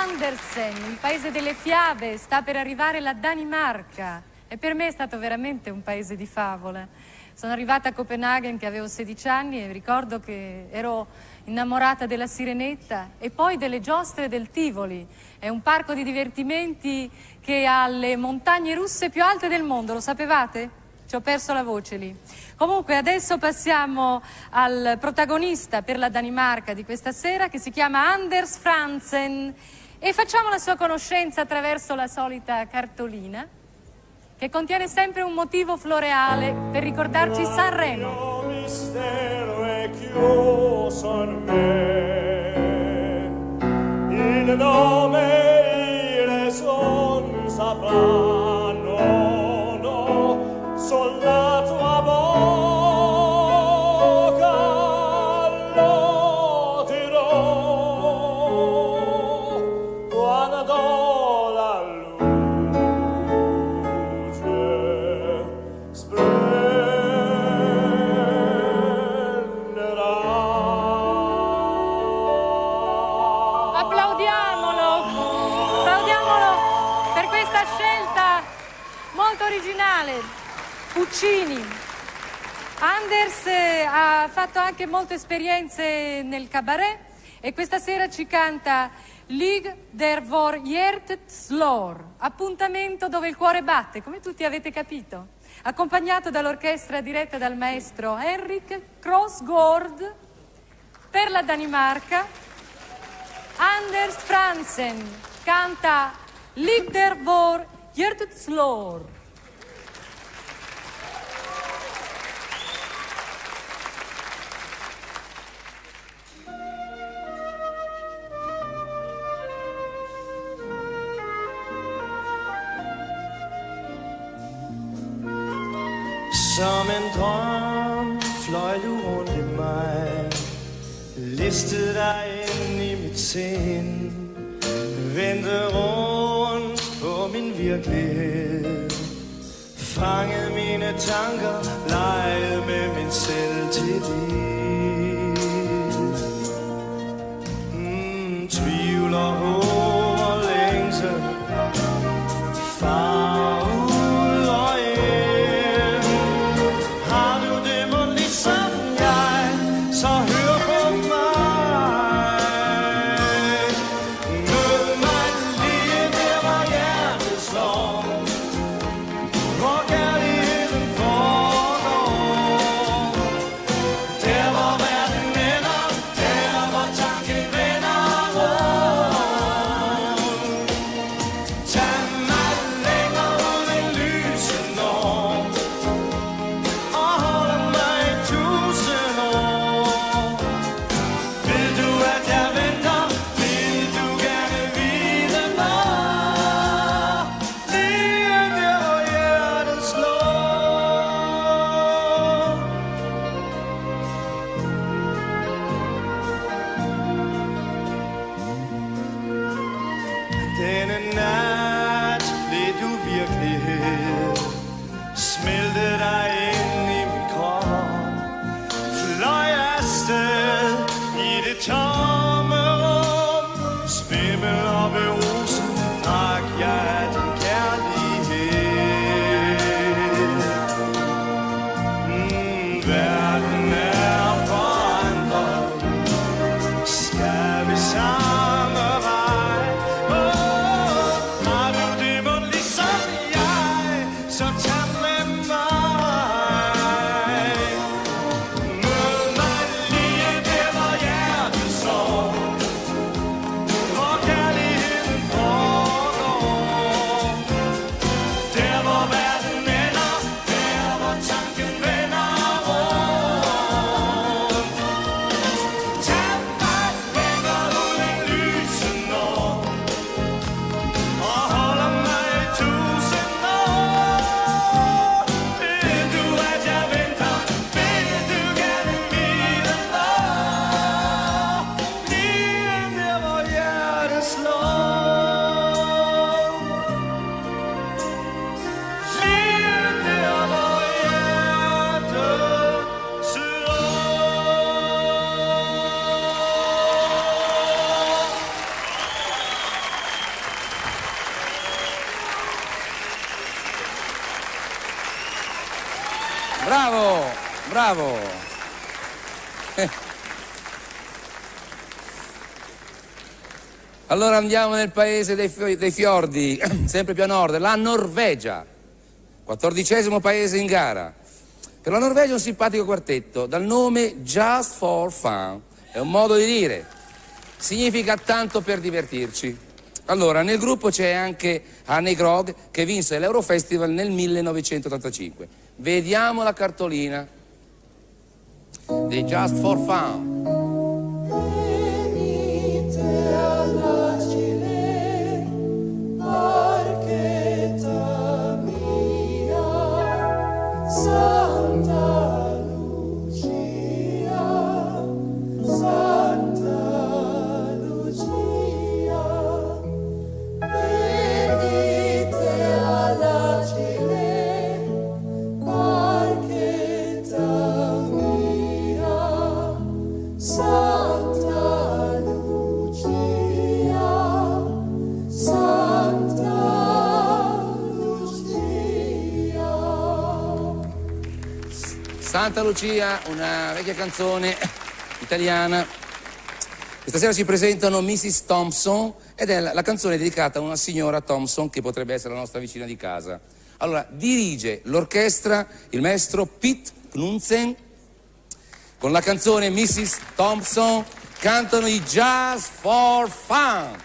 Andersen, il paese delle fiabe, sta per arrivare la Danimarca e per me è stato veramente un paese di favole. Sono arrivata a Copenaghen che avevo 16 anni e ricordo che ero innamorata della Sirenetta e poi delle giostre del Tivoli. È un parco di divertimenti che ha le montagne russe più alte del mondo, lo sapevate? Ci ho perso la voce lì. Comunque adesso passiamo al protagonista per la Danimarca di questa sera che si chiama Anders Franzen e facciamo la sua conoscenza attraverso la solita cartolina che contiene sempre un motivo floreale per ricordarci Sanremo. mistero è chiuso in me il nome le son sapranno Anders eh, ha fatto anche molte esperienze nel cabaret e questa sera ci canta Lig der vor Hjertet slår, appuntamento dove il cuore batte, come tutti avete capito, accompagnato dall'orchestra diretta dal maestro Henrik Kroosgaard per la Danimarca. Anders Fransen canta Lig der vor Hjertet slår. Som en drøm fløj du rundt i mig Listede dig ind i mit sind Vendte rundt på min virkelighed Fangede mine tanker Legede med min selvtillid. Mm, Tvivl og håb. Allora andiamo nel paese dei, dei fiordi, sempre più a nord, la Norvegia. Quattordicesimo paese in gara. Per la Norvegia un simpatico quartetto, dal nome Just for Fun. È un modo di dire. Significa tanto per divertirci. Allora, nel gruppo c'è anche Anne Grog che vinse l'Eurofestival nel 1985. Vediamo la cartolina di Just for Fun. Santa Santa Lucia, una vecchia canzone italiana. Questa sera ci presentano Mrs. Thompson ed è la, la canzone dedicata a una signora Thompson che potrebbe essere la nostra vicina di casa. Allora, dirige l'orchestra il maestro Pete Knudsen con la canzone Mrs. Thompson cantano i Jazz for Fun.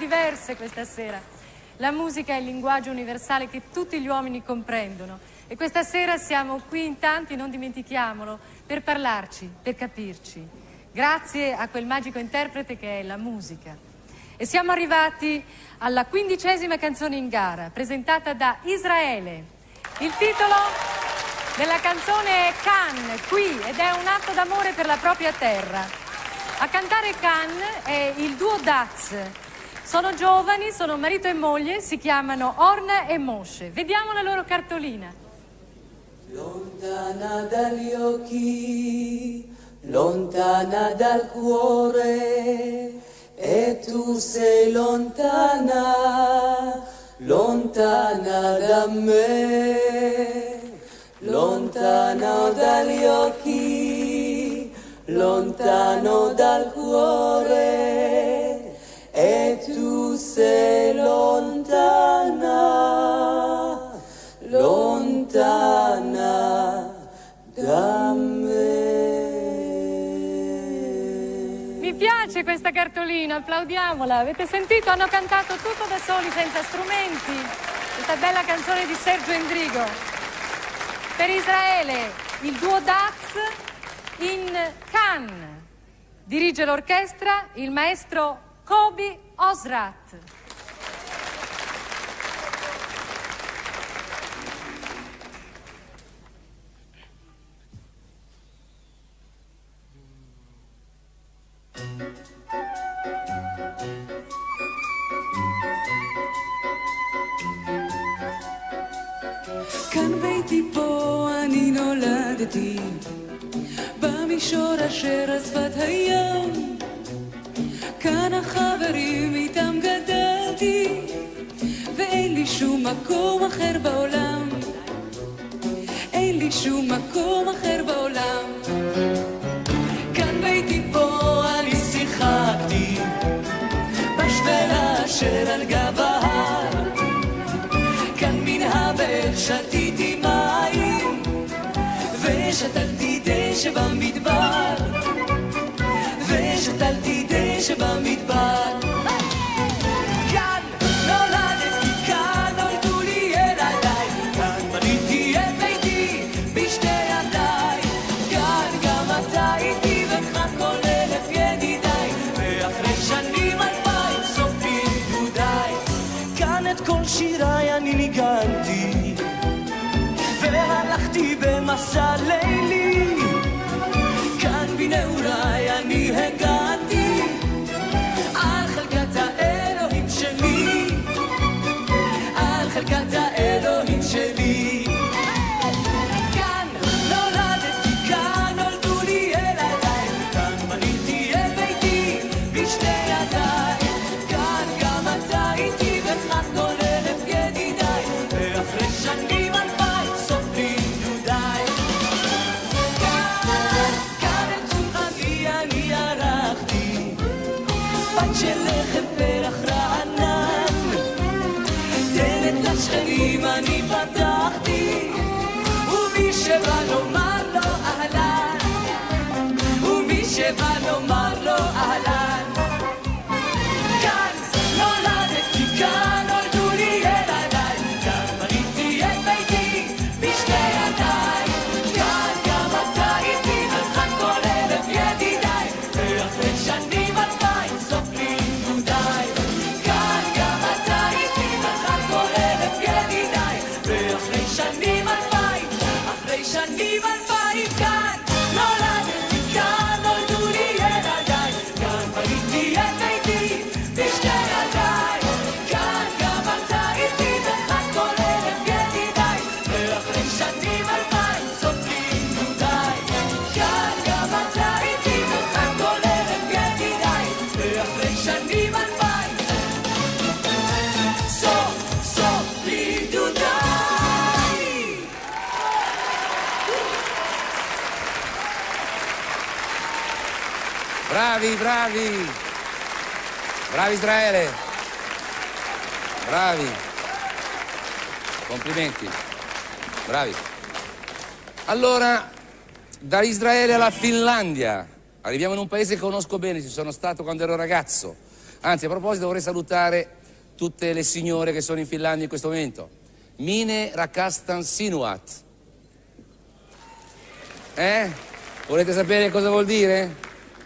Diverse questa sera? La musica è il linguaggio universale che tutti gli uomini comprendono e questa sera siamo qui in tanti, non dimentichiamolo, per parlarci, per capirci. Grazie a quel magico interprete che è la musica. E siamo arrivati alla quindicesima canzone in gara, presentata da Israele. Il titolo della canzone è Cannes, qui, ed è un atto d'amore per la propria terra. A cantare Cannes è il duo Daz. Sono giovani, sono marito e moglie, si chiamano Orna e Moshe. Vediamo la loro cartolina. Lontana dagli occhi, lontana dal cuore, e tu sei lontana, lontana da me, lontano dagli occhi, lontano dal cuore, e tu sei lontana, lontana da me. Mi piace questa cartolina, applaudiamola. Avete sentito? Hanno cantato tutto da soli, senza strumenti. Questa bella canzone di Sergio Endrigo. Per Israele, il duo Daz in Cannes. Dirige l'orchestra il maestro Kobi Osrat. כאן ביתי פה אני נולדתי, במישור אשר על שפת הים. החברים איתם גדלתי, ואין לי שום מקום אחר בעולם. אין לי שום מקום אחר בעולם. כאן ביתי פה אני שיחקתי, בשפלה אשר על גב ההר. כאן מן הבאר שתיתי מים, ושתלתי דשא במדבר, ושתלתי דשא במדבר. שבא לומר לו אהלן, ומי שבא לומר לו אהלן. Bravi, bravi. Israele. Bravi. Complimenti. Bravi. Allora, da Israele alla Finlandia. Arriviamo in un paese che conosco bene, ci sono stato quando ero ragazzo. Anzi, a proposito vorrei salutare tutte le signore che sono in Finlandia in questo momento. Mine Rakastan Sinuat. Eh? Volete sapere cosa vuol dire?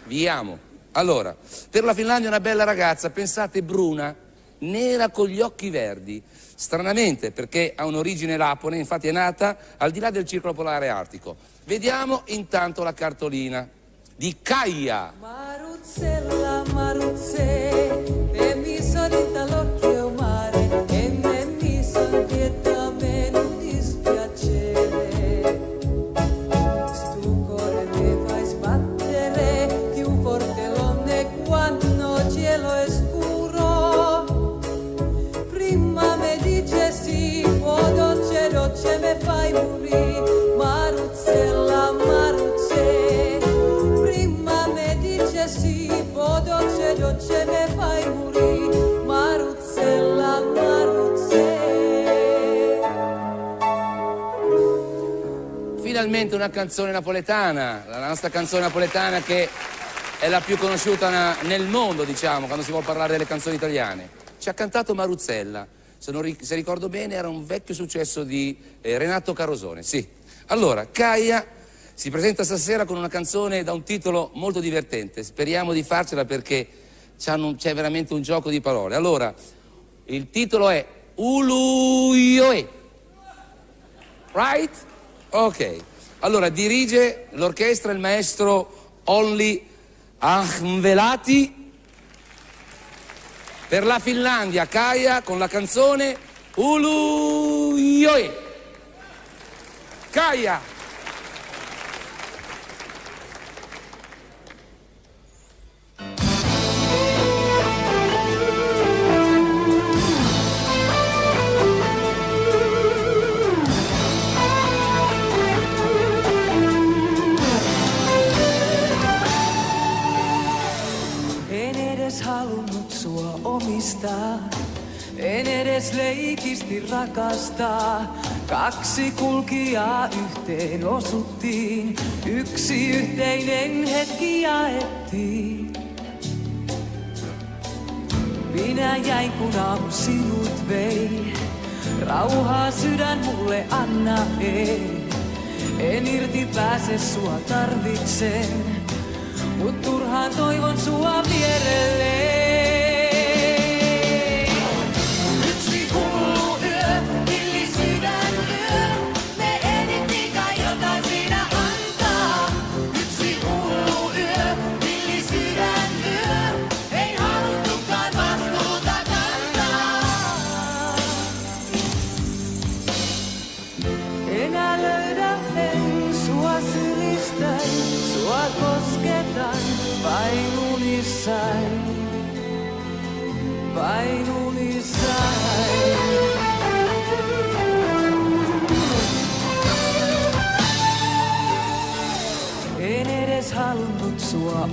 Vi amo. Allora, per la Finlandia una bella ragazza, pensate bruna, nera con gli occhi verdi. Stranamente, perché ha un'origine lapone, infatti è nata al di là del circolo polare artico. Vediamo intanto la cartolina di Kaia. Maruzzella, Maruzze, Finalmente una canzone napoletana, la nostra canzone napoletana che è la più conosciuta nel mondo, diciamo, quando si vuole parlare delle canzoni italiane. Ci ha cantato Maruzzella. se, non se ricordo bene era un vecchio successo di eh, Renato Carosone, sì. Allora, Caia si presenta stasera con una canzone da un titolo molto divertente, speriamo di farcela perché c'è veramente un gioco di parole. Allora, il titolo è Uluyoe. Right? Ok. Allora, dirige l'orchestra il maestro Olli Ahmvelati per la Finlandia, Kaia con la canzone Uluyoe. Kaia. Sua omistaa, en edes leikisti rakastaa. Kaksi kulkijaa yhteen osuttiin, yksi yhteinen hetki jaettiin. Minä jäin kun aamu sinut vei, rauhaa sydän mulle anna ei. En irti pääse sua tarvitsen, Mut turhaan toivon sua vierelleen.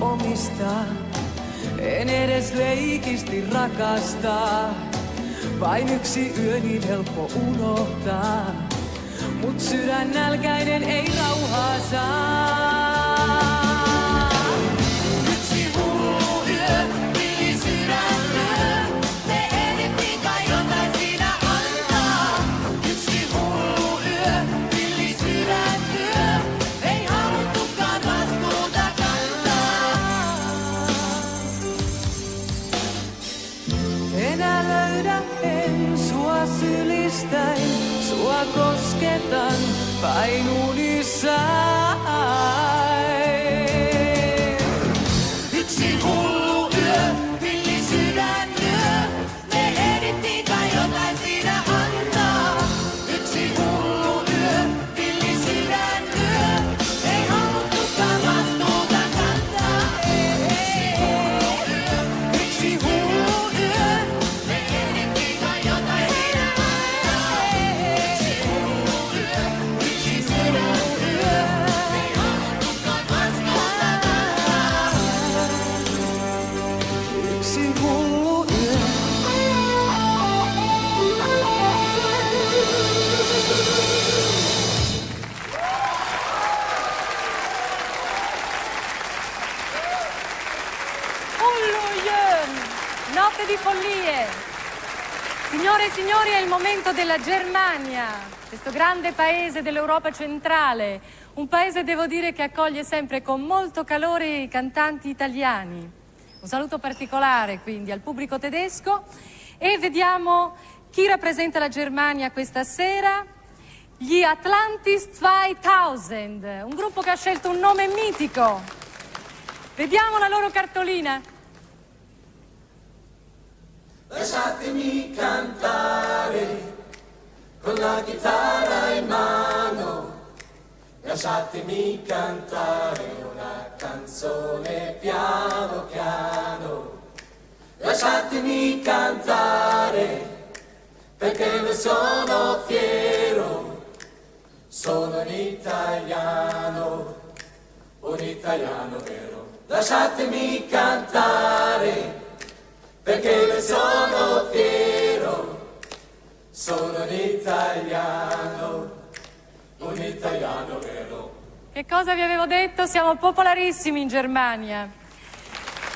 Omistaa, en edes leikisti rakastaa. Vain yksi yö niin helppo unohtaa. Mut sydän nälkäinen ei rauhaa saa. bei nur signori, è il momento della Germania, questo grande paese dell'Europa centrale, un paese, devo dire, che accoglie sempre con molto calore i cantanti italiani. Un saluto particolare quindi al pubblico tedesco e vediamo chi rappresenta la Germania questa sera. Gli Atlantis 2000, un gruppo che ha scelto un nome mitico. Vediamo la loro cartolina. Lasciatemi cantare con la chitarra in mano. Lasciatemi cantare una canzone piano piano. Lasciatemi cantare perché ne sono fiero. Sono un italiano, un italiano vero. Lasciatemi cantare perché ne sono fiero. Sono un italiano, un italiano vero. Che cosa vi avevo detto? Siamo popolarissimi in Germania.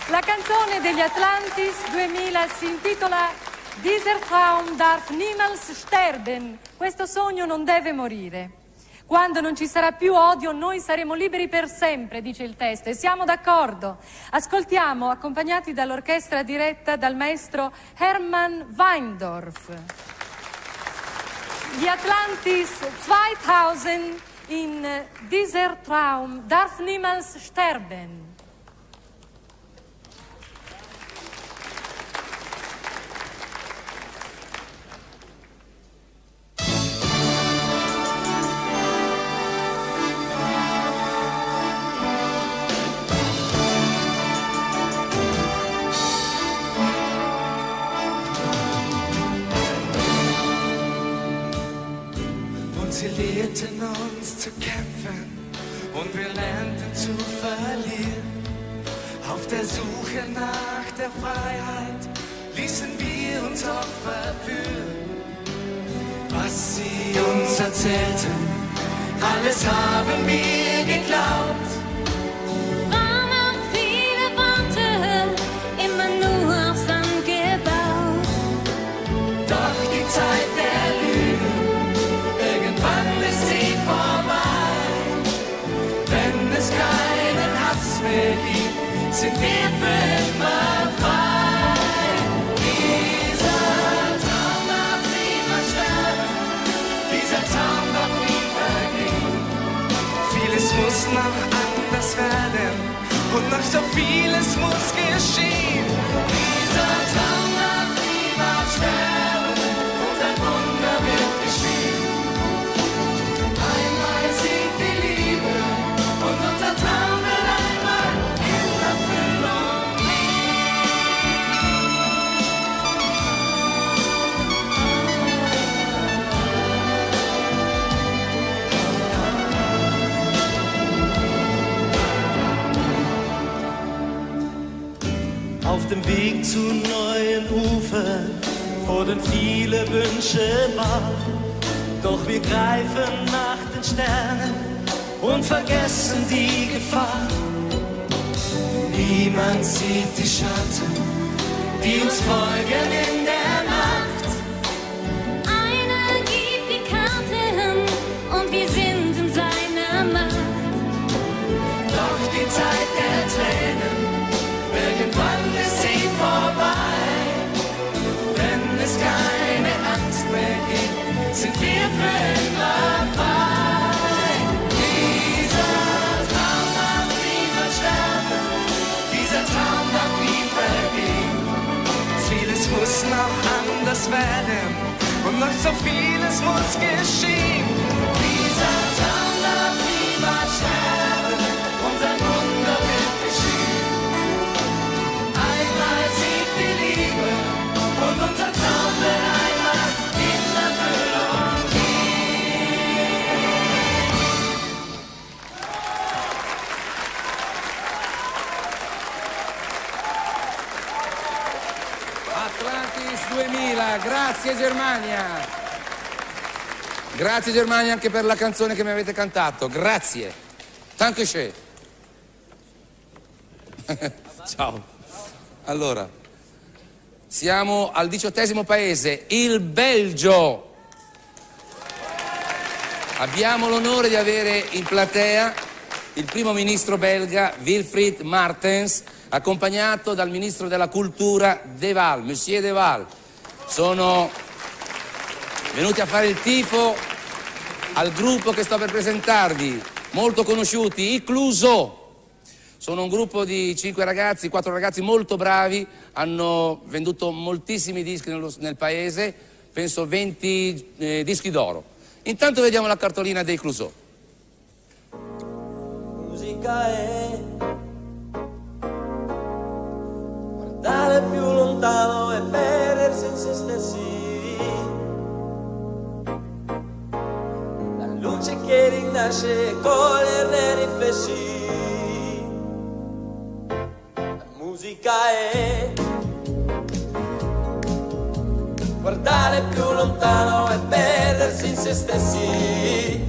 La canzone degli Atlantis 2000 si intitola Dieser Traum darf niemals sterben. Questo sogno non deve morire. Quando non ci sarà più odio, noi saremo liberi per sempre, dice il testo, e siamo d'accordo. Ascoltiamo, accompagnati dall'orchestra diretta dal maestro Hermann Weindorf. Gli Atlantis 2000 in Dieser Traum darf niemals sterben. Sie lehrten uns zu kämpfen und wir lernten zu verlieren. Auf der Suche nach der Freiheit ließen wir uns auch verführen. Was sie uns erzählten, alles haben wir geglaubt. Sind wir für immer frei. Dieser Traum darf niemals sterben, dieser Traum darf nie vergehen. Vieles muss noch anders werden und noch so vieles muss geschehen. Zu neuen Ufern wurden viele Wünsche wahr. Doch wir greifen nach den Sternen und vergessen die Gefahr. Niemand sieht die Schatten, die uns folgen in werden und noch so vieles muss geschehen. Grazie Germania. Grazie Germania anche per la canzone che mi avete cantato, grazie. Dankeschön. Ciao. Allora, siamo al diciottesimo paese, il Belgio. Abbiamo l'onore di avere in platea il primo ministro belga Wilfried Martens, accompagnato dal ministro della cultura De Waal, Monsieur De Waal. Sono venuti a fare il tifo al gruppo che sto per presentarvi, molto conosciuti, i Clouseau. Sono un gruppo di cinque ragazzi, quattro ragazzi molto bravi, hanno venduto moltissimi dischi nello- nel paese, penso 20 eh, dischi d'oro. Intanto vediamo la cartolina dei Clouseau. musica è guardare più lontano e perdersi in se stessi la luce che rinasce e coglierne riflessi la musica è guardare più lontano e perdersi in se stessi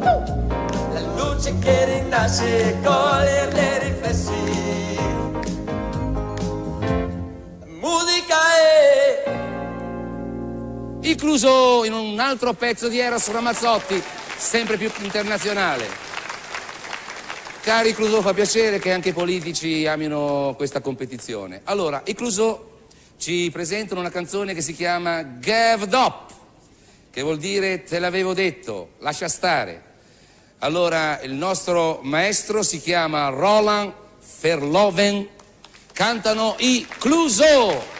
la luce che rinasce e coglierne riflessi. incluso in un altro pezzo di Eros Ramazzotti, sempre più internazionale. Cari Clusò, fa piacere che anche i politici amino questa competizione. Allora, i Clusò ci presentano una canzone che si chiama Gaved Dop, che vuol dire te l'avevo detto, lascia stare. Allora, il nostro maestro si chiama Roland Verloven, cantano i Clusò.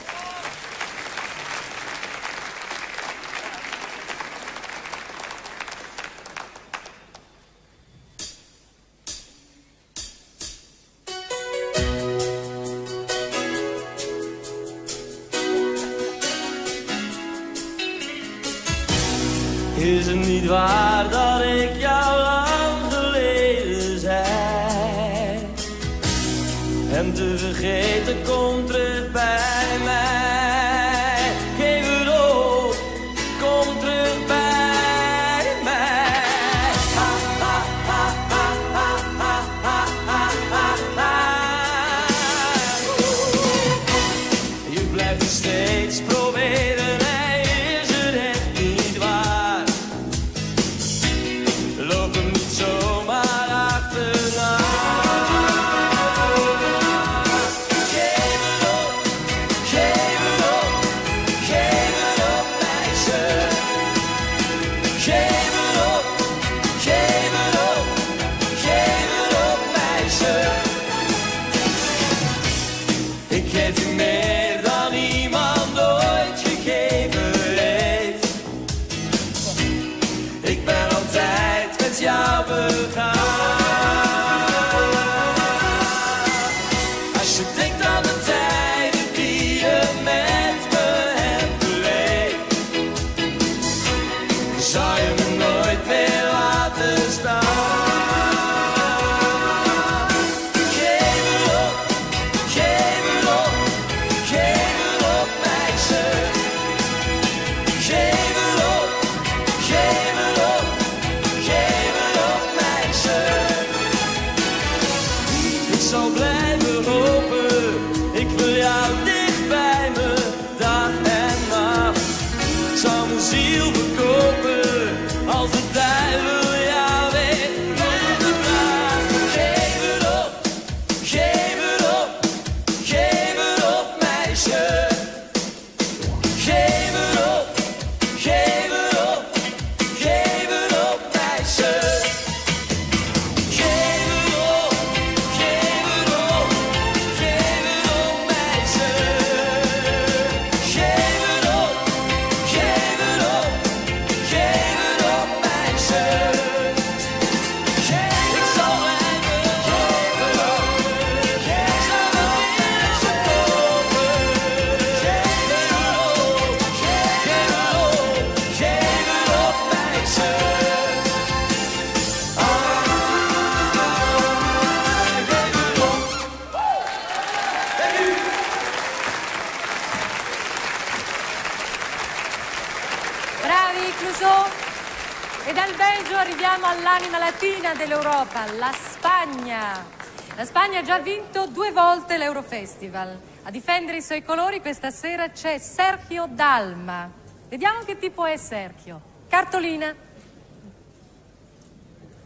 Eurofestival. A difendere i suoi colori questa sera c'è Sergio Dalma. Vediamo che tipo è Sergio. Cartolina.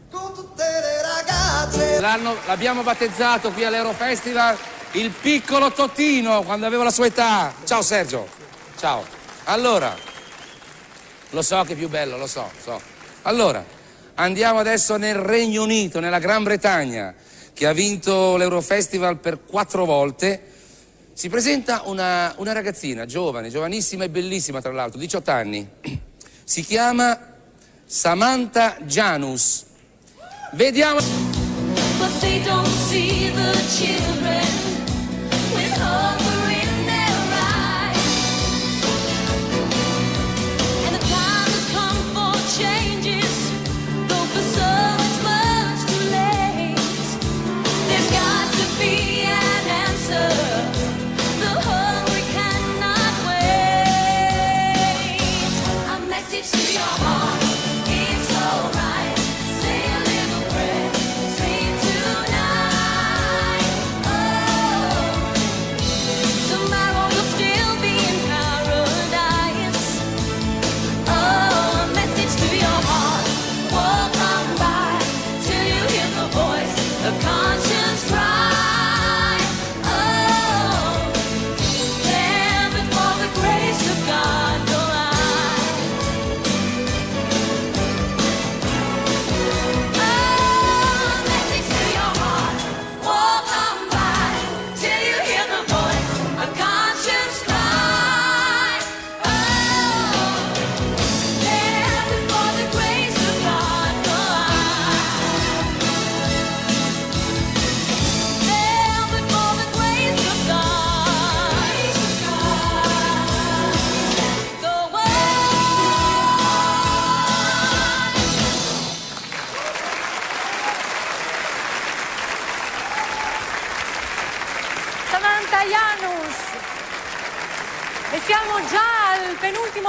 Con tutte le ragazze. l'abbiamo battezzato qui all'Eurofestival il piccolo Totino quando aveva la sua età. Ciao Sergio. Ciao. Allora, lo so che è più bello, lo so, so. Allora, andiamo adesso nel Regno Unito, nella Gran Bretagna che ha vinto l'Eurofestival per quattro volte, si presenta una, una ragazzina giovane, giovanissima e bellissima tra l'altro, 18 anni. Si chiama Samantha Janus. Vediamo. But they don't see the children with all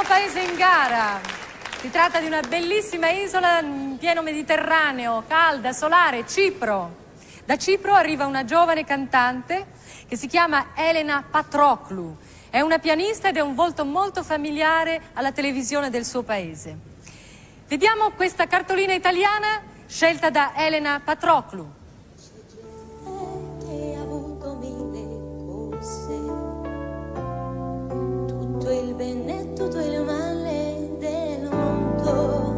penultimo paese in gara. Si tratta di una bellissima isola in pieno Mediterraneo, calda, solare, Cipro. Da Cipro arriva una giovane cantante che si chiama Elena Patroclu. È una pianista ed è un volto molto familiare alla televisione del suo paese. Vediamo questa cartolina italiana scelta da Elena Patroclu. Tutto il bene e tutto il male del mondo.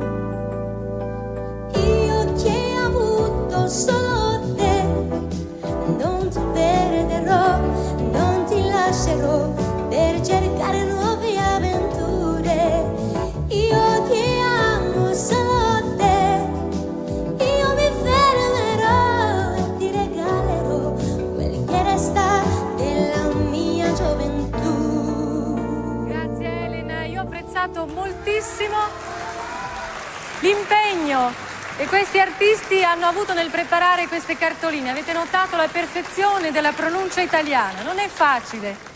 Io che ho avuto solo te, non ti perderò, non ti lascerò per cercare nuove avventure. Io che amo solo te. Apprezzato moltissimo l'impegno che questi artisti hanno avuto nel preparare queste cartoline. Avete notato la perfezione della pronuncia italiana, non è facile.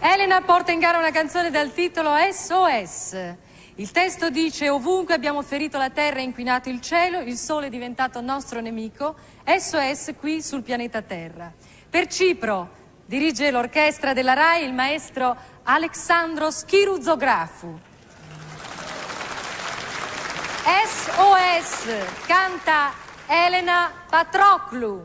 Elena porta in gara una canzone dal titolo SOS. Il testo dice ovunque abbiamo ferito la terra e inquinato il cielo, il sole è diventato nostro nemico, SOS qui sul pianeta Terra. Per Cipro dirige l'orchestra della RAI il maestro Alexandro Schiruzografu. SOS canta Elena Patroclu.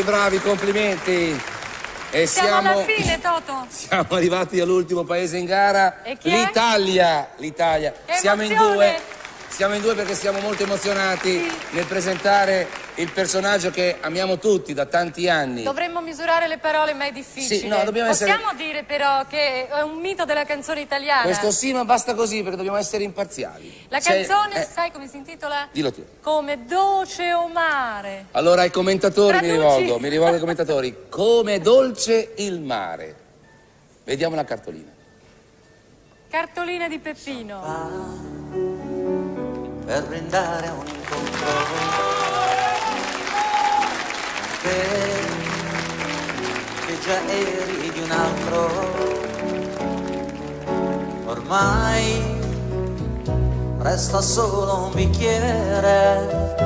Bravi, bravi, complimenti. E Siamo alla siamo, fine, Toto. siamo arrivati all'ultimo paese in gara. L'Italia, l'Italia. Siamo in due. Siamo in due perché siamo molto emozionati nel presentare il personaggio che amiamo tutti da tanti anni. Dovremmo misurare le parole, ma è difficile. Sì, no, dobbiamo essere- Possiamo dire però che è un mito della canzone italiana. Questo sì, ma basta così perché dobbiamo essere imparziali. La canzone, eh, sai come si intitola? dillo tu. Come dolce o mare. Allora ai commentatori mi Traduci. rivolgo, mi rivolgo ai commentatori. Come dolce il mare. Vediamo la cartolina. Cartolina di Peppino. per brindare a un incontro con te che già eri di un altro ormai resta solo un bicchiere.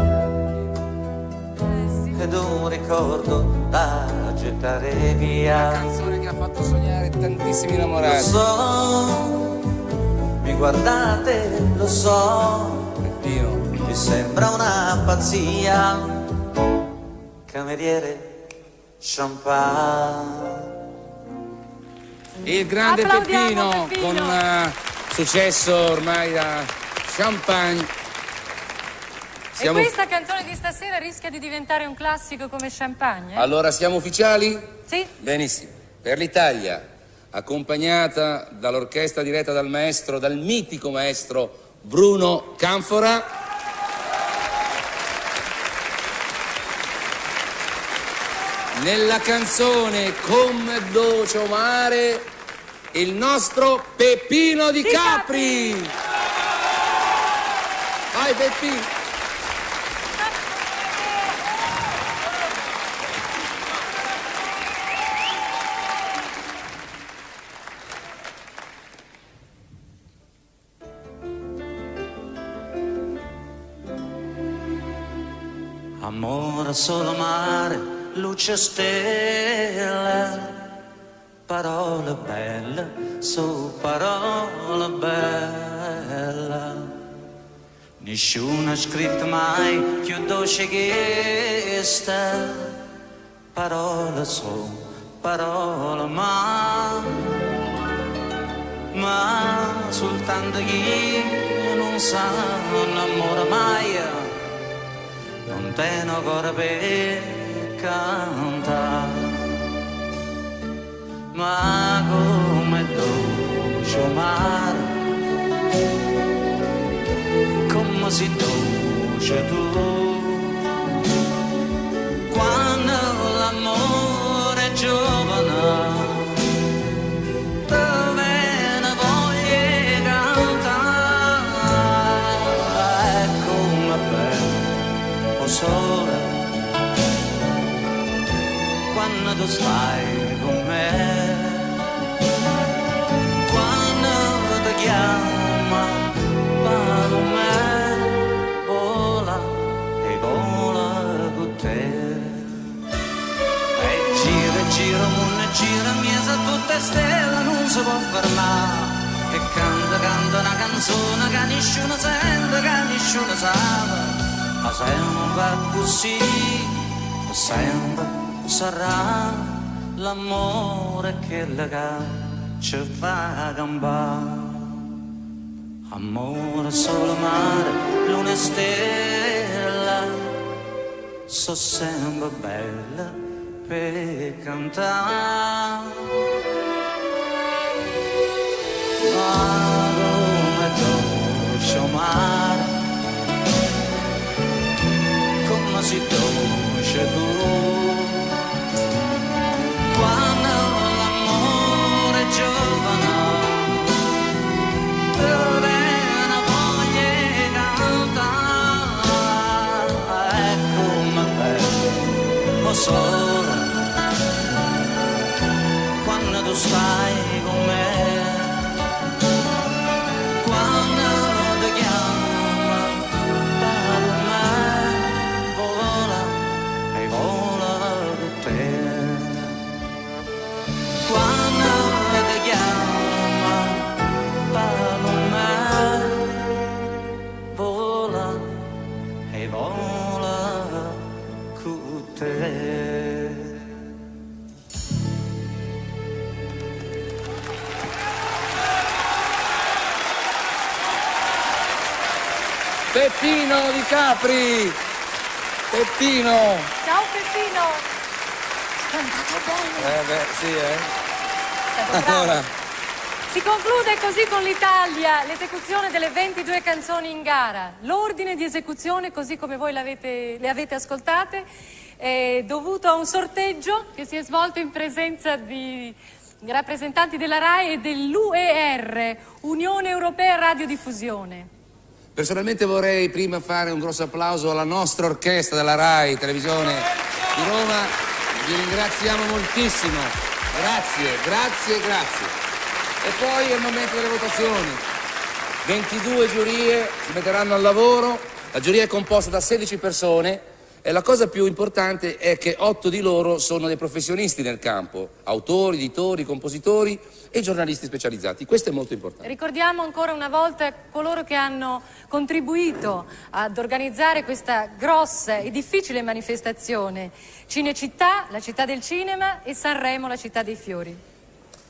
Ed un ricordo da gettare via. Canzone che ha fatto sognare tantissimi lo innamorati. so mi guardate lo so. Mi sembra una pazzia. Cameriere champagne. Il grande Applaudiamo Peppino, Peppino. con eh, successo ormai da Champagne. Siamo- E questa canzone di stasera rischia di diventare un classico come Champagne? eh? Allora siamo ufficiali? Sì. Benissimo. Per l'Italia, accompagnata dall'orchestra diretta dal maestro, dal mitico maestro Bruno Canfora. Nella canzone Come dolce mare il nostro Peppino di Capri. Vai Peppi. Amore solo mare, luce stelle, parole belle, su parole belle. Nessuno ha scritto mai più dolce che queste, parole su parole ma, ma soltanto chi non sa non amore mai. Non te no ancora per cantare. Ma come dolce mare come si dolce tu. Quando l'amore è giovane dove ne voglio cantare? Come bello o sole. Quando tu stai gira e gira miesa tutte stelle non si può fermare. E canta canta una canzone che nessuno sente che nessuno sa. Ma sempre così sempre sarà l'amore che lega ci fa gambare amore solo mare luna e stella so sempre bella per cantare ma come dolce mare come si dolce tu quando l'amore giovane dove ne Peppino di Capri. Peppino. Ciao Peppino. Cantato bene. Eh beh, sì, eh. Allora, Si conclude così con l'Italia l'esecuzione delle 22 canzoni in gara. L'ordine di esecuzione, così come voi l'avete- le avete ascoltate, è dovuto a un sorteggio che si è svolto in presenza di rappresentanti della RAI e dell'UER, Unione Europea Radiodiffusione. Personalmente vorrei prima fare un grosso applauso alla nostra orchestra della RAI Televisione di Roma. Vi ringraziamo moltissimo. Grazie, grazie, grazie. E poi è il momento delle votazioni. 22 giurie si metteranno al lavoro, la giuria è composta da 16 persone e la cosa più importante è che 8 di loro sono dei professionisti nel campo, autori, editori, compositori e giornalisti specializzati. Questo è molto importante. Ricordiamo ancora una volta coloro che hanno contribuito ad organizzare questa grossa e difficile manifestazione. Cinecittà, la città del cinema, e Sanremo, la città dei fiori.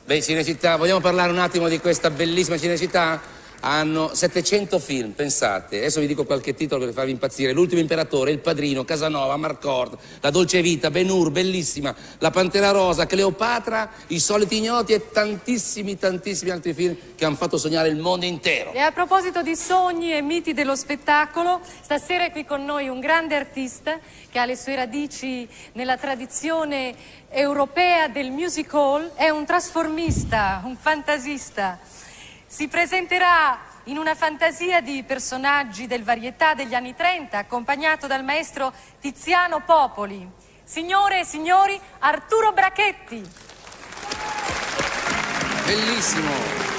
Beh, Cinecittà, vogliamo parlare un attimo di questa bellissima Cinecittà? Hanno 700 film, pensate. Adesso vi dico qualche titolo per farvi impazzire. L'ultimo imperatore, Il padrino, Casanova, Marcord, La dolce vita, Ben Hur, bellissima, La pantera rosa, Cleopatra, I soliti ignoti e tantissimi, tantissimi altri film che hanno fatto sognare il mondo intero. E a proposito di sogni e miti dello spettacolo, stasera è qui con noi un grande artista che ha le sue radici nella tradizione europea del music hall, è un trasformista, un fantasista. Si presenterà in una fantasia di personaggi del varietà degli anni 30, accompagnato dal maestro Tiziano Popoli. Signore e signori, Arturo Brachetti. Bellissimo.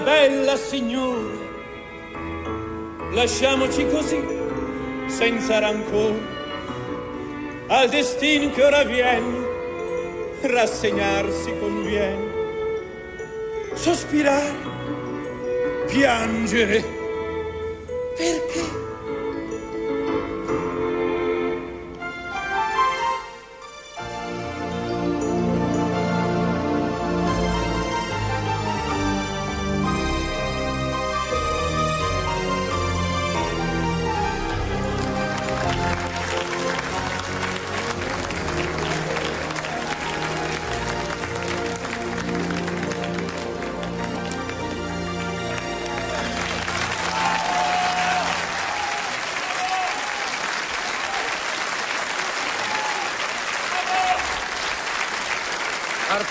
Bella signora. Lasciamoci così, senza rancore, al destino che ora viene, rassegnarsi conviene. Sospirare, piangere,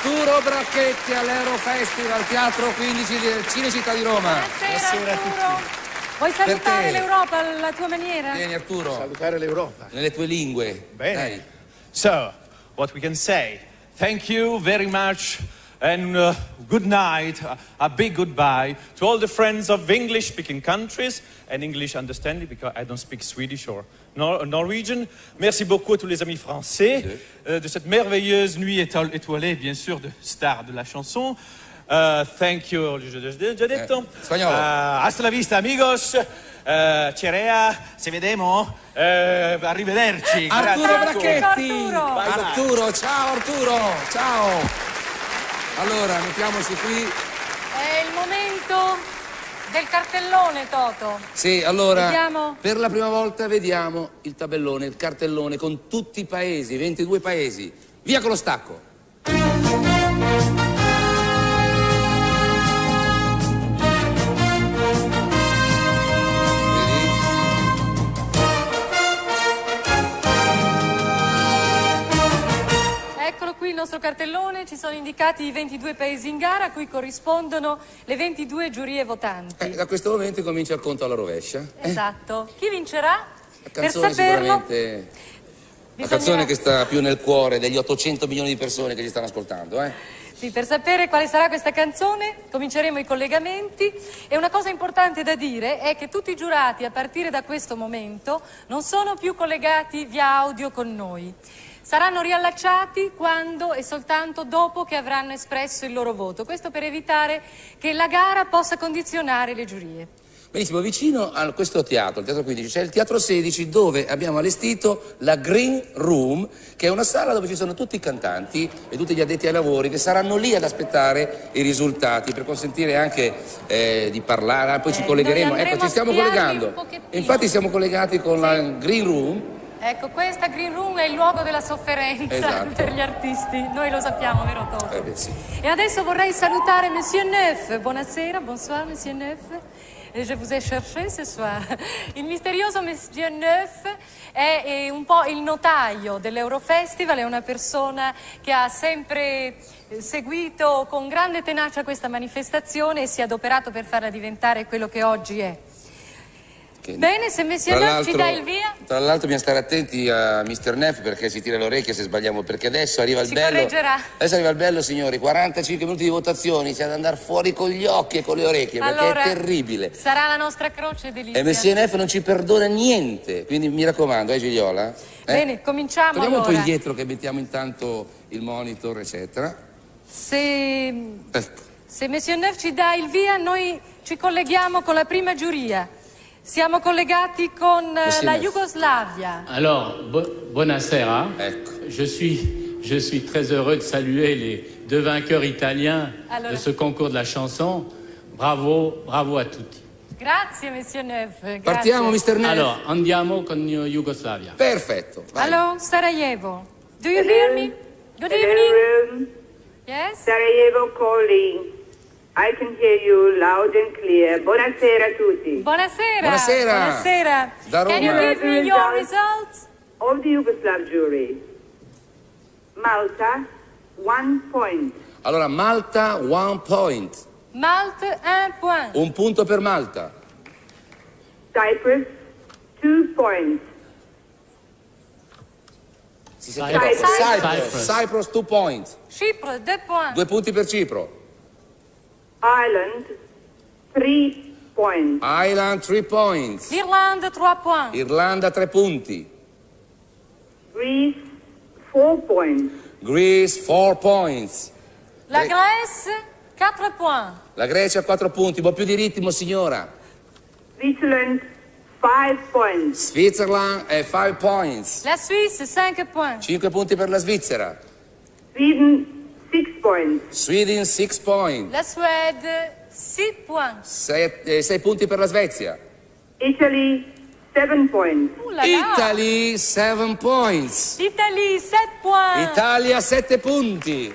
Arturo Bracchetti all'Eurofestival, Teatro 15 del Cinecittà di Roma. Buonasera, Arturo. Vuoi salutare l'Europa alla tua maniera? Vieni Arturo. Salutare l'Europa. Nelle tue lingue. Bene. Dai. So, what we can say? Thank you very much and uh, good night, a, a big goodbye to all the friends of English speaking countries and English understanding because I don't speak Swedish or Norwegian. Merci beaucoup à tous les amis français euh, de cette merveilleuse nuit étoilée, bien sûr, de stars de la chanson. Uh, thank you, già- detto. Uh, hasta la vista, amigos. Uh, cerea, se vedemo. Uh, arrivederci. Arturo Grazie. Bracchetti. Arturo. Bye. Arturo, ciao Arturo, ciao. Allora, mettiamoci qui. È il momento del cartellone, Toto. Sì, allora, Vediamo. per la prima volta vediamo il tabellone, il cartellone con tutti i paesi, 22 paesi. Via con lo stacco. Nostro cartellone, ci sono indicati i 22 paesi in gara a cui corrispondono le 22 giurie votanti. Eh, da questo momento comincia il conto alla rovescia. Esatto. Chi vincerà? La Per canzone saperlo, sicuramente... La canzone che sta più nel cuore degli 800 milioni di persone che ci stanno ascoltando, eh? Sì, per sapere quale sarà questa canzone cominceremo i collegamenti e una cosa importante da dire è che tutti i giurati a partire da questo momento non sono più collegati via audio con noi. Saranno riallacciati quando e soltanto dopo che avranno espresso il loro voto. Questo per evitare che la gara possa condizionare le giurie. Benissimo, vicino a questo teatro, il Teatro 15, c'è il Teatro 16 dove abbiamo allestito la Green Room, che è una sala dove ci sono tutti i cantanti e tutti gli addetti ai lavori che saranno lì ad aspettare i risultati per consentire anche eh, di parlare, ah, poi ci Eh, collegheremo, ecco ci stiamo collegando. infatti siamo collegati con la Green Room, Ecco, questa Green Room è il luogo della sofferenza Esatto. per gli artisti. Noi lo sappiamo, vero Toto? eh sì. E adesso vorrei salutare Monsieur Neuf. Buonasera, bonsoir Monsieur Neuf. Je vous ai cherché ce soir. Il misterioso Monsieur Neuf è, eh, un po' il notaio dell'Eurofestival, è una persona che ha sempre eh, seguito con grande tenacia questa manifestazione e si è adoperato per farla diventare quello che oggi è. Che- Bene, se Monsieur Tra Neuf ci dà il via, Tra l'altro bisogna stare attenti a Mr. Neff perché si tira le orecchie se sbagliamo, perché adesso arriva il Ci bello. correggerà. Adesso arriva il bello, signori, 45 minuti di votazioni, c'è da andare fuori con gli occhi e con le orecchie, perché Allora, è terribile. sarà la nostra croce delizia. E Mr. Neff non ci perdona niente, quindi mi raccomando, eh Gigliola? Eh? Bene, cominciamo Torniamo un po' allora. indietro che mettiamo intanto il monitor, eccetera. Se, Ecco. se Monsieur Neuf ci dà il via, noi ci colleghiamo con la prima giuria. Siamo collegati con eh, la Neuf. Jugoslavia. Alors, bu- buonasera. Je suis, je suis très heureux de saluer les deux vainqueurs italiens Alors- de ce concours de la chanson. Bravo, bravo a tutti. Grazie, Monsieur Neuf. Grazie. Partiamo, Mr. Neff. Alors, andiamo con Jugoslavia. Perfetto. Hello, Sarajevo. Do you hear me? Good evening. Yes? Sarajevo calling. I can hear you loud and clear. Buonasera a tutti. Buonasera. Buonasera. Buonasera. Da Can you Roma. give me your results? Of the Yugoslav jury. Malta, one point. Allora, Malta, one point. Malte, un point. Un punto per Malta. Cyprus, two points. Si sente Cyprus. Cyprus. Cyprus. Cyprus, two points. Cipro, deux points. Due punti per Cipro. Ireland, three points. Ireland, three points. Irlande, trois points. Irlanda, tre punti. Greece, four points. Greece, four points. La Gre- Grèce, quatre points. La Grecia, quattro punti. Un po' più di ritmo, signora. Switzerland, five points. Switzerland, eh, five points. La Suisse, cinq points. Cinque punti per la Svizzera. Sweden, six points. Sweden, six points. La Suède, six points. Sei, eh, sei punti per la Svezia. Italy, seven points. Là là. Italy, seven points. Italie, sept points. Italia, sette punti.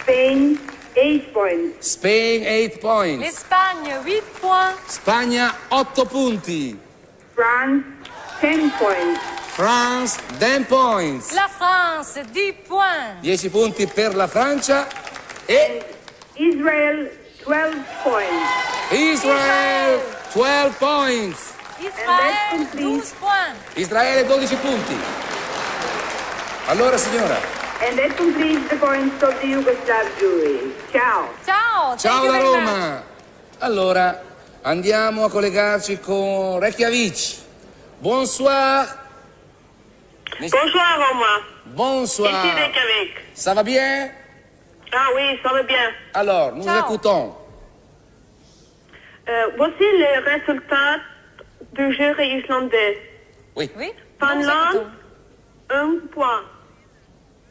Spain, eight points. Spain, eight points. L'Espagne, huit points. Spagna, otto punti. France, ten points. France, ten points. La France, dix points. 10 punti per la Francia e Israel, twelve points. Israel, 12 points. Israël, douze points. Israele 12 punti. Allora signora, And that completes the points of the Yugoslav jury. Ciao. Ciao. ciao da Roma. Allora andiamo a collegarci con Reykjavik. Bonsoir. Bonsoir Romain. Bonsoir. Ici Reykjavik. Ça va bien? Ah oui, ça va bien. Alors, nous Ciao. écoutons. Euh, voici les résultats du jury islandais. Oui. Oui. Finlande, un point.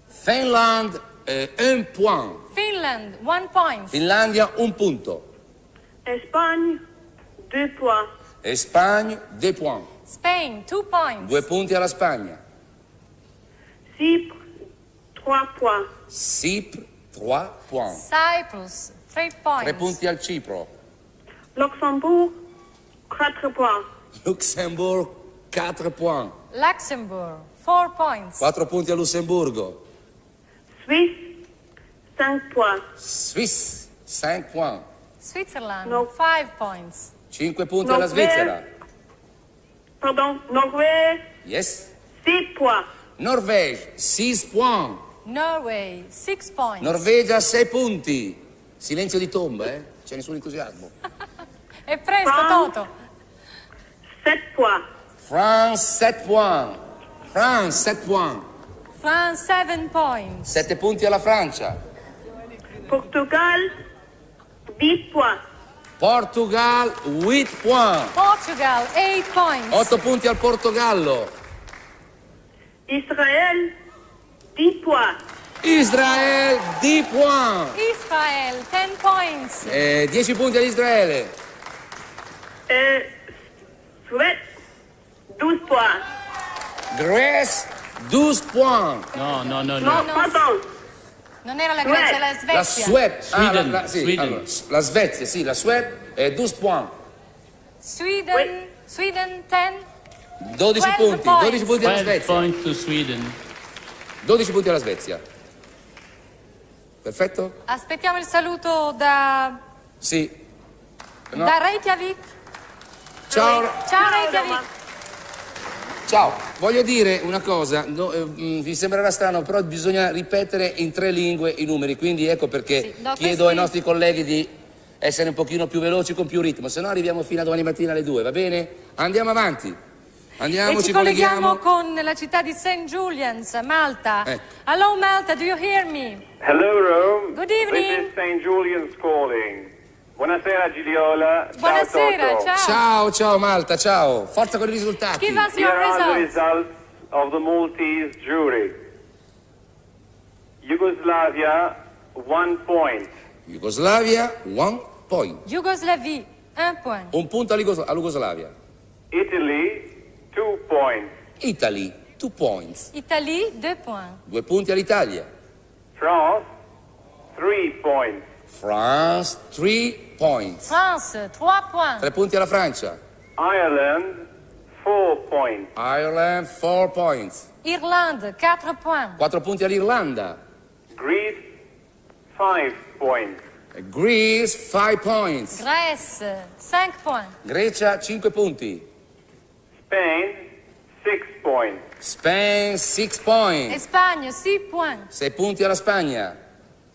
Finland, eh, un point. Finland, one point. Finlandia, un punto. Espagne, deux points. Espagne, deux points. Spain, two points. Due punti alla Spagna. Chypre, trois points. Cypre, 3 points. Cyprus, three points. Tre punti al Cipro. Luxembourg, quatre points. Luxembourg, 4 points. Luxembourg, four points. 4 punti a Lussemburgo. Suisse, cinq points. Suisse, 5 points. Switzerland, five points. 5 punti alla Norvège. Svizzera. Pardon, Norvège, Yes. six points. Norvège, 6 points. Norway, 6 points. Norvegia 6 punti. Silenzio di tomba, eh? C'è nessun entusiasmo. e presto, Toto. 7 points. France 7 points. France 7 points. France, 7 points. 7 punti alla Francia. Portugal, 10 points. Portugal 8 points. Portugal, 8 points. 8 punti al Portogallo. Israël, 10 points. Israele 10 points. Israel, 10 points. Eh, 10 punti all'Israele. Euh, Suède, 12 points. Grèce 12 points. No, no, no, Non, no. pardon. Non era la Grecia, la Svezia. La Suède. Ah, la, Sweden, la- sì, Sweden. allora, la Svezia, sì, la Suède è 12 points. Sweden, Sweden 10. 12 12 punti, points. 12 punti alla 12 Svezia. points to Sweden. 12 punti alla Svezia. Perfetto? Aspettiamo il saluto da, Sì. No. da Reykjavik. Ciao. Ciao Reykjavik. Ciao, voglio dire una cosa, no, eh, mm, vi sembrerà strano, però bisogna ripetere in tre lingue i numeri, quindi ecco perché Sì, no, chiedo questi- ai nostri colleghi di essere un pochino più veloci con più ritmo, se no arriviamo fino a domani mattina alle due, va bene? Andiamo avanti. Andiamo, e ci colleghiamo con la città di St. Julian's, Malta. Ecco. Hello Malta, do you hear me? Hello Rome. Good evening. This is St. Julian's calling. Buonasera Gigliola. Ciao, Buonasera, Toto. ciao. Ciao, ciao Malta, ciao. Forza con i risultati. Give us Here your are the results. results of the Maltese jury. Yugoslavia, one point. Jugoslavia, one point. Yougoslavie, un point. Un punto alla Jugoslavia. Italy, two points. Italy, two points. Italie, deux points. Due punti all'Italia. France, three points. France, three points. France, trois points. Tre punti alla Francia. Ireland, four points. Ireland, four points. Irlande, quatre points. Quattro punti all'Irlanda. Greece, five points. Greece, five points. Grèce, cinq points. Grecia, cinque punti. Spain, six points. Spain, six points. Espagne, six points. Sei punti alla Spagna.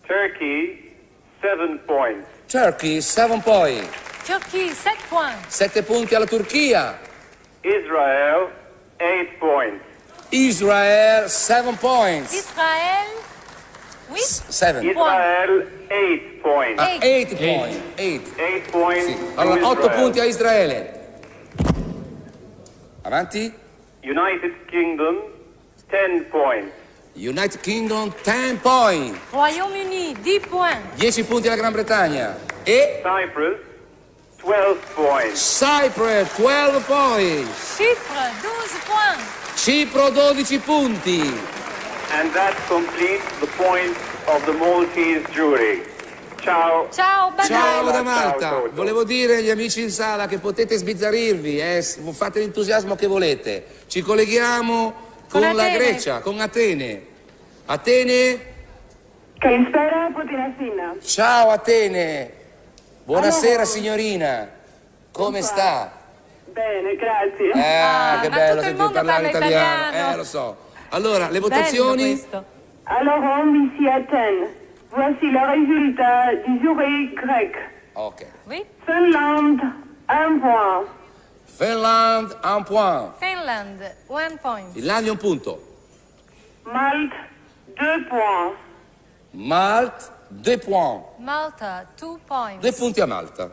Turkey, seven points. Turkey, seven points. Turquie, sept points. Sette punti alla Turchia. Israel, eight points. Israel, seven points. Israël, oui, Seven. Israel, eight points. Ah, eight points. Eight. Eight points. Sì. Allora, otto Israel. punti a Israele. Avanti. United Kingdom, ten points. United Kingdom, 10 points. Royaume-Uni, dix points. 10 punti alla Gran Bretagna. E Cyprus, twelve points. Cyprus, 12 points. Chypre, douze points. Cipro, 12 punti. And that completes the points of the Maltese jury. Ciao. Ciao, Ciao da Ciao, Malta. Toto. Volevo dire agli amici in sala che potete sbizzarrirvi, eh, s- fate l'entusiasmo che volete. Ci colleghiamo con, Con la Atene. Grecia, con Atene. Atene, Καλησπέρα από την Αθήνα. ciao Atene. Buonasera Allora. signorina. Come sta? Bene, grazie. Eh, che ma bello tutto il sentire mondo parlare parla italiano. italiano. Eh, lo so. Allora, le Bello votazioni? questo. Alors, on ici à Athènes. Voici le résultat du jury grec. Ok. Oui, Finlande, un point. Finland, un point. Finland, one point. Finlandia, un punto. Malte, deux points. Malte, deux points. Malta, two points. Due punti a Malta.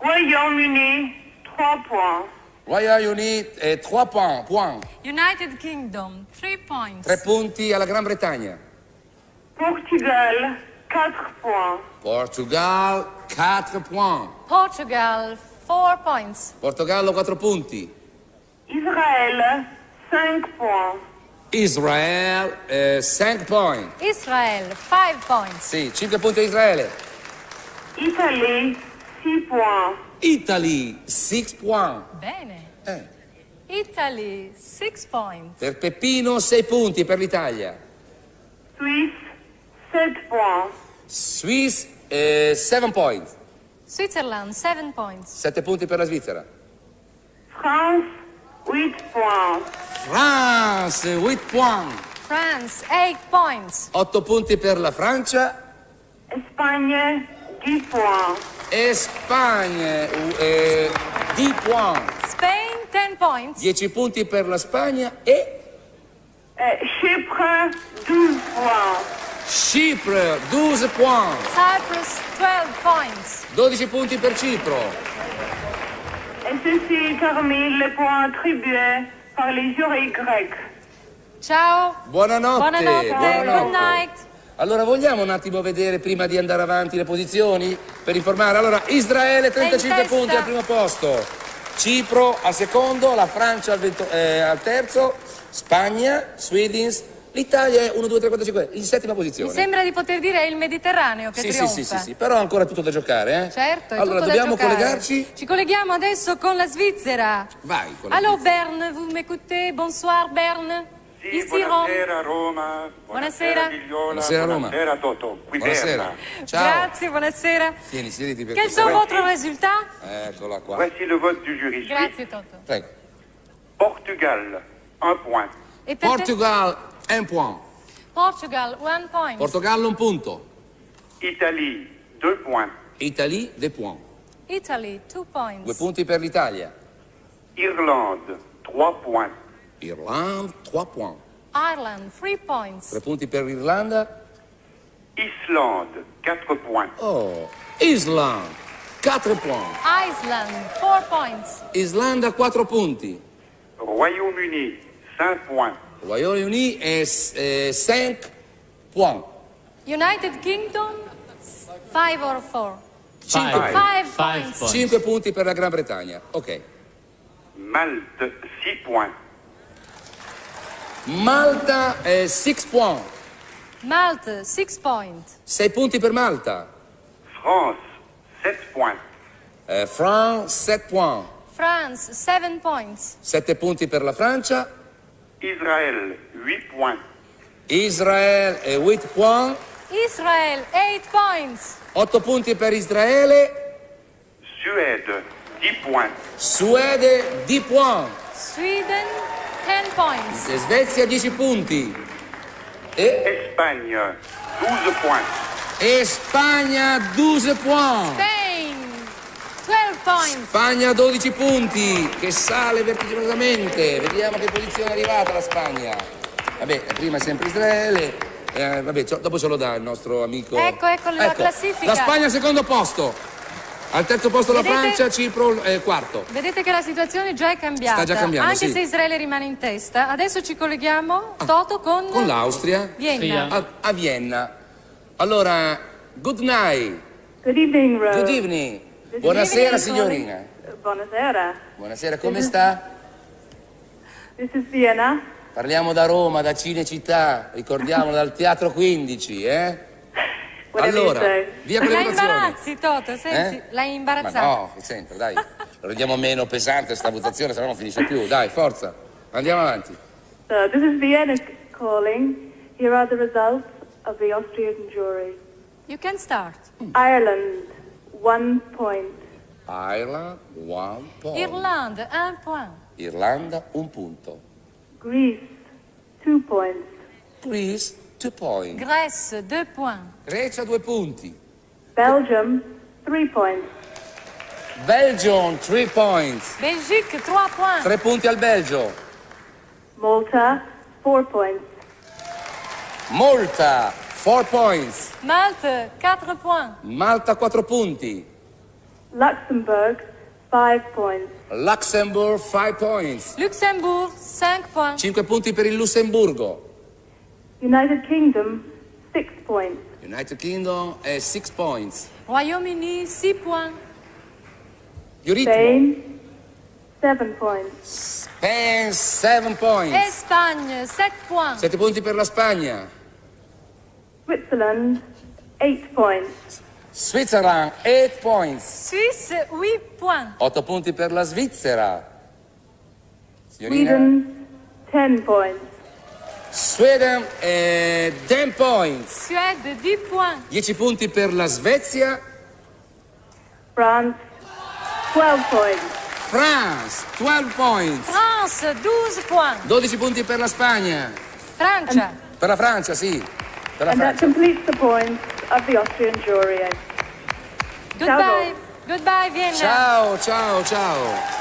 Royaume-Uni, trois points. Royal Unit, eh, trois points. point. United Kingdom, three points. Tre punti alla Gran Bretagna. Portugal, quatre points. Portugal, 4 points. Portugal, four points. Portogallo, 4 punti. Israël, cinq points. Israel, 5 points. Israel, five points. Sì, 5 punti a Israele. Italie, six points. Italy, 6 points. Bene. Eh, Italy, six points. per Peppino, 6 punti per l'Italia. Suisse, sept points. Swiss, 7 points. Switzerland, seven points. 7 punti per la Svizzera. France, huit points. France, 8 points. France, 8 points. 8 punti per la Francia. Espagne, 10 points. Espagne, u- eh, 10 points. Spain, 10 points. 10 punti per la Spagna e Euh, Chypre, 12 points. Cipro, 12 points. Cyprus, 12 points. 12 punti per Cipro. Et ceci termine les points attribués par les jurys grecs. Ciao. Buonanotte. Buonanotte. buonanotte. Good night. Allora, vogliamo un attimo vedere prima di andare avanti le posizioni per informare? Allora, Israele 35 testa. punti al primo posto, Cipro al secondo, la Francia al, vento- eh, al terzo, Spagna, Sweden, l'Italia è 1, 2, 3, 4, 5, in settima Mi posizione. sembra di poter dire è il Mediterraneo che Sì, sì, trionfa. sì, sì, sì, però ancora tutto da giocare, eh? Certo, è allora, tutto dobbiamo da giocare. collegarci? Ci colleghiamo adesso con la Svizzera. Vai, con la Allô Berne, vous m'écoutez Bonsoir Berne. Sì, Ici buonasera Roma, Buonasera. Buonasera, Roma. buonasera Toto, qui Buonasera. Berna. Ciao. Grazie, buonasera. Tieni, siediti per Quels questo. sont votre résultats Eccola qua. Voici le vote du jury. Grazie Toto. Prego. Portugal, un point. Te- Portugal, un point. Portugal, one point. Portogallo, un punto. Italie, deux points. Italie, des points. Italy, two points. Due punti per l'Italia. Irlande, trois points. Irlande, 3 points. Ireland, three points. 3 punti per l'Irlanda. Islande, quatre points. Oh, Islande, 4 points. Iceland, four points. Islanda, 4 punti. Royaume-Uni, cinq points. Royaume-Uni è 5 points. United Kingdom, five or four. Cinque. Five, Five points. 5 punti per la Gran Bretagna. Ok. Malte, six points. Malta, 6 points. Malta, six points. 6 punti per Malta. France, sept points. Eh, France, 7 points. France, seven points. 7 punti per la Francia. Israël, huit points. Israele, 8 points. Israel, eight points. 8 punti per Israele. Suède, dix points. Suede, 10 points. Sweden, ten points. Svezia 10 punti. E Espagne, douze points. E Spagna 12 points. Spain. Spagna 12 punti, che sale vertiginosamente. Vediamo che posizione è arrivata la Spagna. Vabbè, prima è sempre Israele. eh, vabbè, dopo ce lo dà il nostro amico. Ecco, ecco la classifica. La Spagna al secondo posto. Al terzo posto la Vedete? Francia, Cipro eh, quarto. Vedete che la situazione già è cambiata. Sta già cambiando, Anche sì. se Israele rimane in testa. Adesso ci colleghiamo, Toto, con, Con l'Austria. Vienna. A, a Vienna. Allora, good night. Good evening, Rose. Good evening. Buonasera signorina. Buonasera. Buonasera, come sta? This is Vienna. Parliamo da Roma, da Cinecittà, ricordiamolo dal Teatro 15, eh? Allora, via con le La imbarazzi, Toto, senti, Eh? l'hai Ma imbarazzato. no, c'entra, dai. Lo rendiamo meno pesante sta votazione, se no non finisce più. Dai, forza. Andiamo avanti. So, this is Vienna calling. Here are the results of the Austrian jury. You can start. Ireland, one point. Ireland, one point. Irlande, un point. Irlanda, un punto. Greece, two points. Greece, two points. Grèce, deux points. Grecia, due punti. Belgium, three points. Belgium, three points. Belgique, trois points. Tre punti al Belgio. Malta, four points. Malta, four points. Malte, quatre points. Malta, quattro punti. Luxembourg, five points. Luxembourg, five points. Luxembourg, cinq points. Cinque punti per il Lussemburgo. United Kingdom, six points. United Kingdom, eh, six points. Royaume-Uni, six points. Io ritmo. Spain, seven points. Spain, seven points. Espagne, sept points. Sette punti per la Spagna. Switzerland, eight points. Switzerland, eight points. Suisse, huit points. Otto punti per la Svizzera. Signorina? Sweden, ten points. Sweden, eh, ten points. Suède, dix points. Dieci punti per la Svezia. France, twelve points. France, 12 points. France, douze points. 12 punti per la Spagna. Francia. Per la Francia, sì. Per la And that Francia. completes the points of the Austrian jury. Goodbye. Goodbye Vienna. Ciao, ciao, ciao.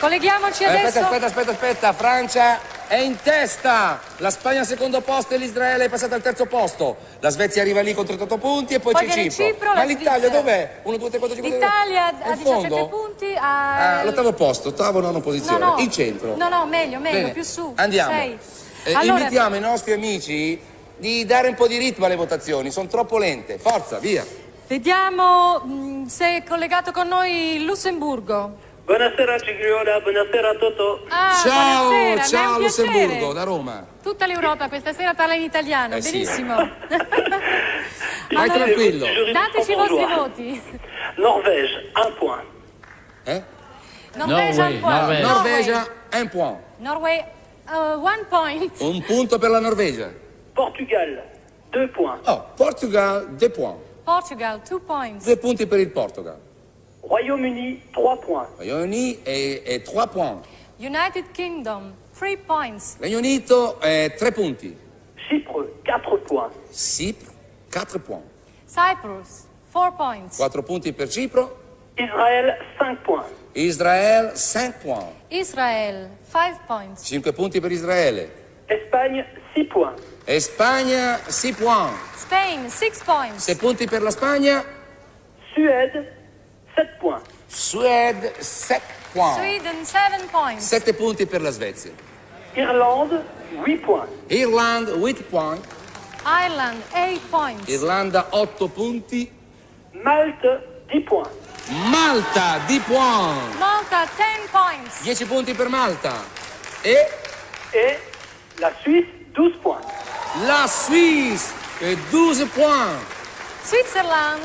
Colleghiamoci Eh, adesso. Aspetta, aspetta, aspetta, aspetta. Francia è in testa. La Spagna al secondo posto e l'Israele è passata al terzo posto. La Svezia arriva lì con 38 punti e poi, Poi c'è Cipro. Cipro, Ma l'Italia Svizzera. dov'è? 1, 2, 3, 4, 5, 6. L'Italia ha In 17 fondo? punti. Ah, l'ottavo posto, ottavo nono posizione. No, no. In centro. No, no, meglio, meglio, Bene, più su. Andiamo. Sei. Eh, Allora- Invitiamo i nostri amici di dare un po' di ritmo alle votazioni, sono troppo lente. Forza, via. Vediamo mh, se è collegato con noi il Lussemburgo. Buonasera Gigliola, buonasera Toto. Ah, ciao, buonasera, ciao un Lussemburgo, da Roma. Tutta l'Europa questa sera parla in italiano, Eh sì. benissimo. Vai tranquillo. Dateci i vostri voti. Norvège, un point. Eh? Norvegia, un point. Norvegia, un point. Norway, uh, one point. Un punto per la Norvegia. Portugal, deux points. Oh, Portugal, due points. Portugal, two points. Due punti per il Portogal. Royaume-Uni, trois points. Regno Unito e, e trois points. United Kingdom, three points. Regno Unito, eh, tre punti. Chypre, quatre points. Cipro, quattro points. Cyprus, four points. Quattro punti per Cipro. Israël, cinq points. Israele, cinq points. Israel, five points. Cinque punti per Israele. Espagne, six points. E Spagna, six points. Spain, six points. Sei punti per la Spagna. Suède, sept points. Suède, sette points. Sweden, seven points. Sette punti per la Svezia. Irlande, huit points. Irlanda, 8 points. Ireland, eight points. Irlanda, 8 punti. Malte, dix points. Malta, 10 points. Malta, ten points. 10 punti per Malta. E Et la Suisse, douze points. la Suisse, e 12 points. Switzerland,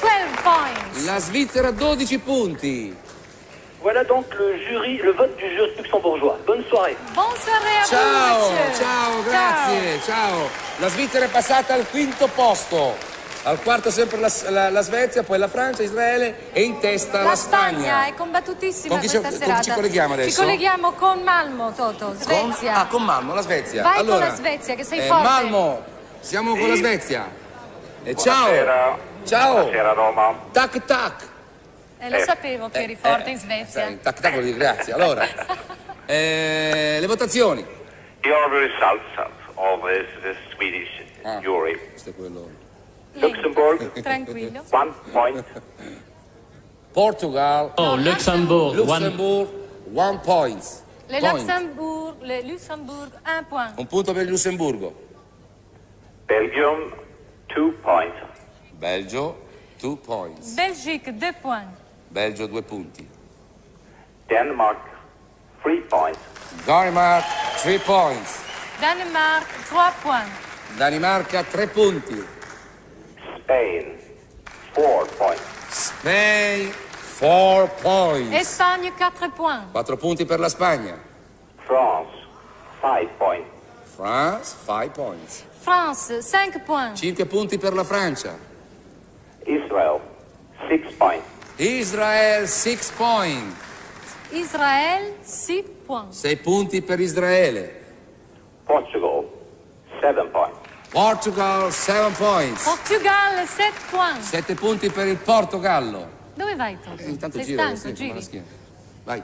12 points. La Svizzera, 12 punti. Voilà donc le jury, le vote du jury luxembourgeois. Bonne soirée. Bonne soirée à Ciao, vous, monsieur. ciao, grazie, ciao. La Svizzera è passata al quinto posto. Al quarto sempre la, la- la Svezia, poi la Francia, Israele e in testa la, La Spagna è combattutissima Con chi ci- questa con chi serata. ci colleghiamo adesso? Ci colleghiamo con Malmo, Toto, Svezia. Con, ah, con Malmo, la Svezia. Vai con allora, la Svezia, che sei eh, forte. Malmo, siamo con la Svezia. E ciao. Buonasera. Ciao. Buonasera Roma. Tac tac. Eh, lo Eh, sapevo che eri forte in Svezia. Sai, tac tac vuol dire grazie. Allora, eh, le votazioni. Here are the results of the Swedish jury. Questo è quello. Luxembourg, Tranquillo. one point. Portugal. Oh, Luxembourg, one- Luxembourg, one point. Le. Luxembourg, le Luxembourg, un point. Un punto per il Lussemburgo. Belgium, two points. Belgio, two points. Belgique, deux points. Belgio, due punti. Denmark, three points. Denmark, three points. Danemark, trois points. Danimarca, tre punti. Spain, four points. Spain, four points. Espagne, quatre points. Quattro punti per la Spagna. France, five points. France, five points. France, cinq points. Cinque punti per la Francia. Israel, six points. Israel, six points. Israël, six points. Sei punti per Israele. Portugal, seven points. Portugal, seven points. Portugal, sept points. Sette punti per il Portogallo. Dove vai, Toto? Intanto Sei gira, stanco, sì, con la giri? schiena. Vai.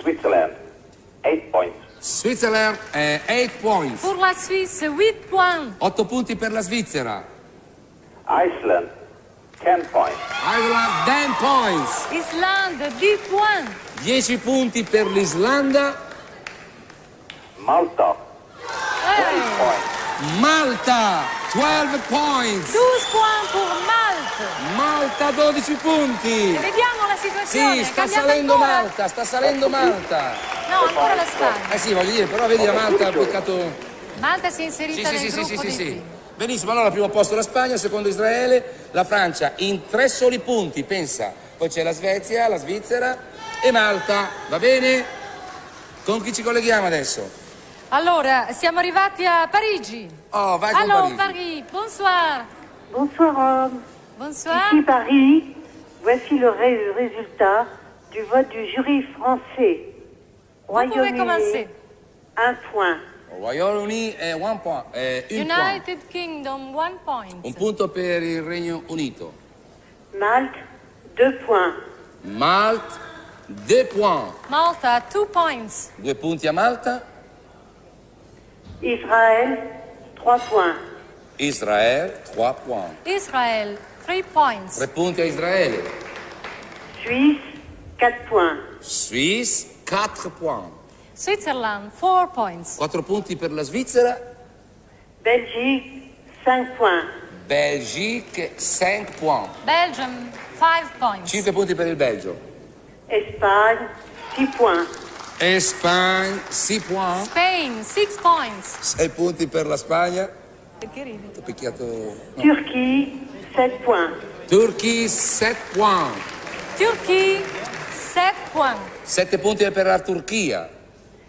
Switzerland, eight points. Switzerland, eh, eight points. Pour la Suisse, huit points. Otto punti per la Svizzera. Iceland, ten points. Ireland, ten points. Islande, dix points. Dieci punti per l'Islanda. Malta, twelve points. Malta, 12 points. 12 points pour Malte. Malta, 12 punti. E vediamo la situazione. Sì, sta cambiata salendo ancora. Malta, sta salendo Malta. No, ancora la Spagna. Eh sì, voglio dire, però vedi la Malta ha beccato... Malta si è Sì, inserita sì, nel sì, sì, gruppo sì, sì, dei sì. primi. Benissimo, allora al primo posto la Spagna, secondo Israele, la Francia in tre soli punti, pensa. Poi c'è la Svezia, la Svizzera e Malta, va bene? Con chi ci colleghiamo adesso? Allora, siamo arrivati a Parigi. Oh, vai con Allô, Parigi. Paris. Bonsoir. Bonsoir Rome. Bonsoir. Ici Paris, voici le ré- résultat du vote du jury français. pouvez Royaume-Uni, commencer. un point. Royaume-Uni è one point, è un point. United Kingdom, one point. Un punto per il Regno Unito. Malte, 2 points. Malte, deux points. Malta, two points. Due punti a Malta. Israël, 3 points. Israele, trois points. Israel, three points. Tre punti a Israele. Suisse, 4 points. Suisse, quatre points. Switzerland, four points. Quattro punti per la Svizzera. Belgique, 5 points. Belgique, cinq points. Belgium, five points. Cinque punti per il Belgio. Espagne, 6 points. Espagne, six points. Spain, six points. Sei punti per la Spagna. Perché ridi? Ho picchiato... no. Turquie, 7 points. Turchia, sept points. Turkey, sept points. Sette punti per la Turchia.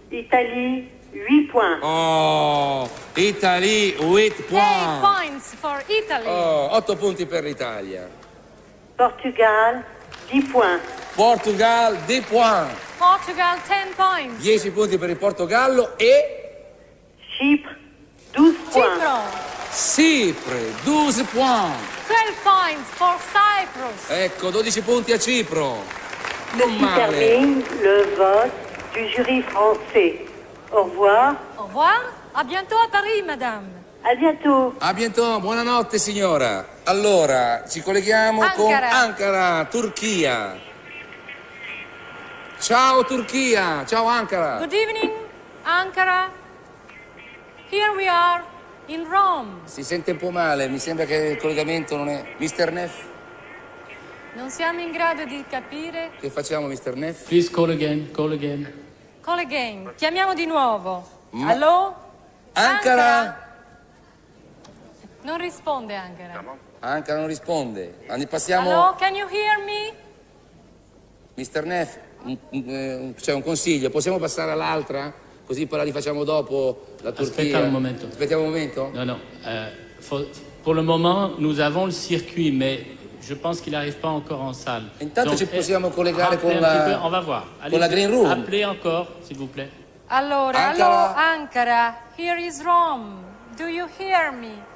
Italie, 8 points. Oh, Italia, huit Eight points. points for Italy. Oh, otto punti per l'Italia. Portugal, 10 points. Portugal, 10 points. Portugal, ten points. 10 punti per il Portogallo e Chypre, 12 points. Cipro, Cipre, 12 points. 12 points for Cyprus. Ecco, 12 punti a Cipro. Non male. termine le vote du jury français. Au revoir. Au revoir. À bientôt à Paris, madame. À bientôt. A bientôt, buonanotte signora. Allora, ci colleghiamo con Ankara. Ankara, Turchia. Ciao Turchia, ciao Ankara. Good evening, Ankara. Here we are in Rome. Si sente un po' male, mi sembra che il collegamento non è... Mr. Neff, Non siamo in grado di capire. che facciamo Mr. Neff? Please call again, call again. Call again. Chiamiamo di nuovo. Ma- Allo? Ankara? Non risponde Ankara. Ankara non risponde. Andi- Passiamo... Allo? Can you hear me? Mr. Neff, c'è un consiglio, possiamo passare all'altra? Così poi la rifacciamo dopo la Turchia. Aspetta un momento. Aspettiamo un momento? Non. euh, faut- pour le moment, nous avons le circuit, mais je pense qu'il n'arrive pas encore en salle. Intanto ci eh, possiamo collegare rappelez con la- peu, on va voir. con la green room. Appelez encore, s'il vous plaît. Allora, Ankara. allo Ankara. Here is Rome. Do you hear me?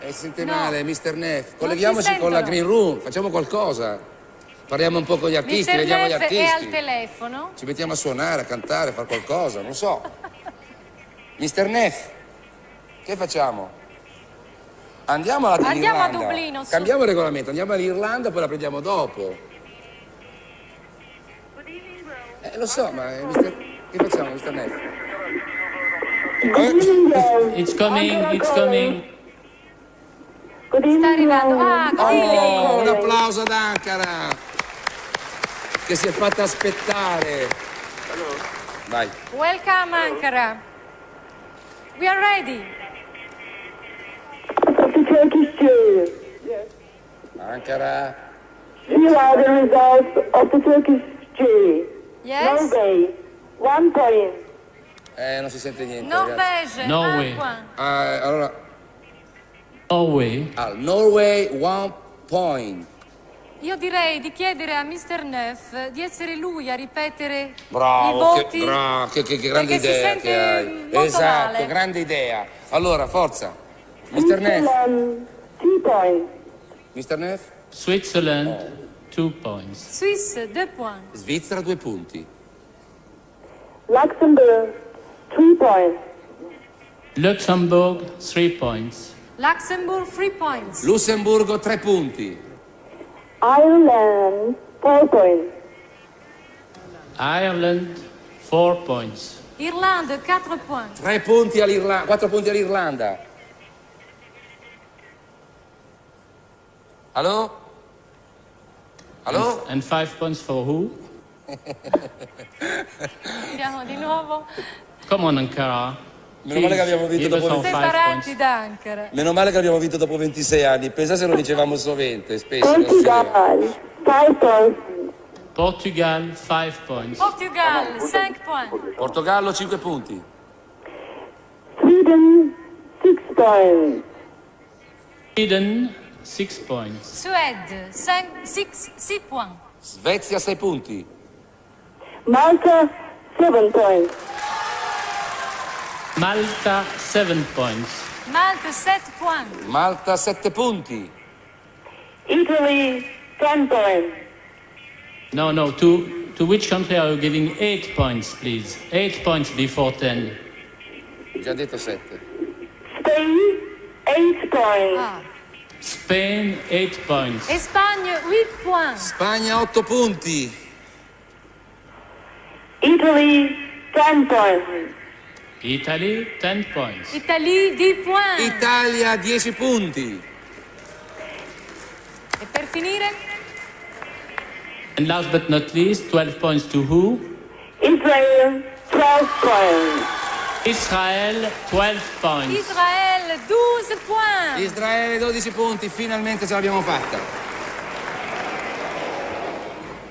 Eh, sente No. male, Mr. Neff. Colleghiamoci con la green room, facciamo qualcosa. Parliamo un po' con gli artisti, Mr. vediamo gli Neff è al artisti. telefono. Ci mettiamo a suonare, a cantare, a fare qualcosa, non so. Mr. Neff, che facciamo? Andiamo alla Andiamo a. Dublino, su. Cambiamo il regolamento, andiamo all'Irlanda, poi la prendiamo dopo. Eh, lo so, ma eh, Mr. che facciamo, Mr. Neff? It's coming, it's coming. Sta arrivando. Ah, good Oh, un applauso ad Ankara che si è fatta aspettare. Vai. Welcome, Ankara. We are ready. The Turkish jury. Ankara. Here are the results of the Turkish jury. Yes. Norway, one point. Eh, non si sente niente. Norvège, Norway. Ah, allora, Norway. al Norway one point. Io direi di chiedere a Mr. Neff di essere lui a ripetere i Bravo, voti. che, bravo, che, che- che grande perché si idea sente che hai. molto Esatto, male. grande idea. Allora, forza. Mr. Neff. Switzerland, two points. Mr. Neff. Switzerland, two points. Suisse, deux points. Svizzera due punti. Luxembourg, three points. Luxembourg, three points. Luxembourg, three points. Lussemburgo tre punti. Ireland, four points. Ireland, four points. Irlande, quatre points. Tre punti all'Irlanda, quattro punti all'Irlanda. Allo? Allo? And, and five points for who? Siamo di nuovo Come on, Ankara. Meno male. Meno male che abbiamo vinto dopo 26 anni. Pensa se lo dicevamo sovente, spesso. Portugal, five points. Portugal, five points. Portugal, cinq points. Portogallo 5 punti. Sweden, six points. Sweden, six points. Suède, cinq, six, six points. Svezia 6 punti. Malta, seven points. Malta, seven points. Malte 7 points. Malta 7 punti. Italy, 10 points. No, no, to, to which country are you giving eight points, please? Eight points before ten. Già detto 7. Spain, 8 points. Ah. Spain, eight points. Espagne 8 points. Spagna 8 punti. Italy, 10 points. Italy, ten points. Italie 10 points. Italia 10 punti. e per finire? And last but not least, 12 points to who? Israel, 12 points. Israel, 12 points. Israele 12 points. Israele 12 punti, finalmente ce l'abbiamo fatta.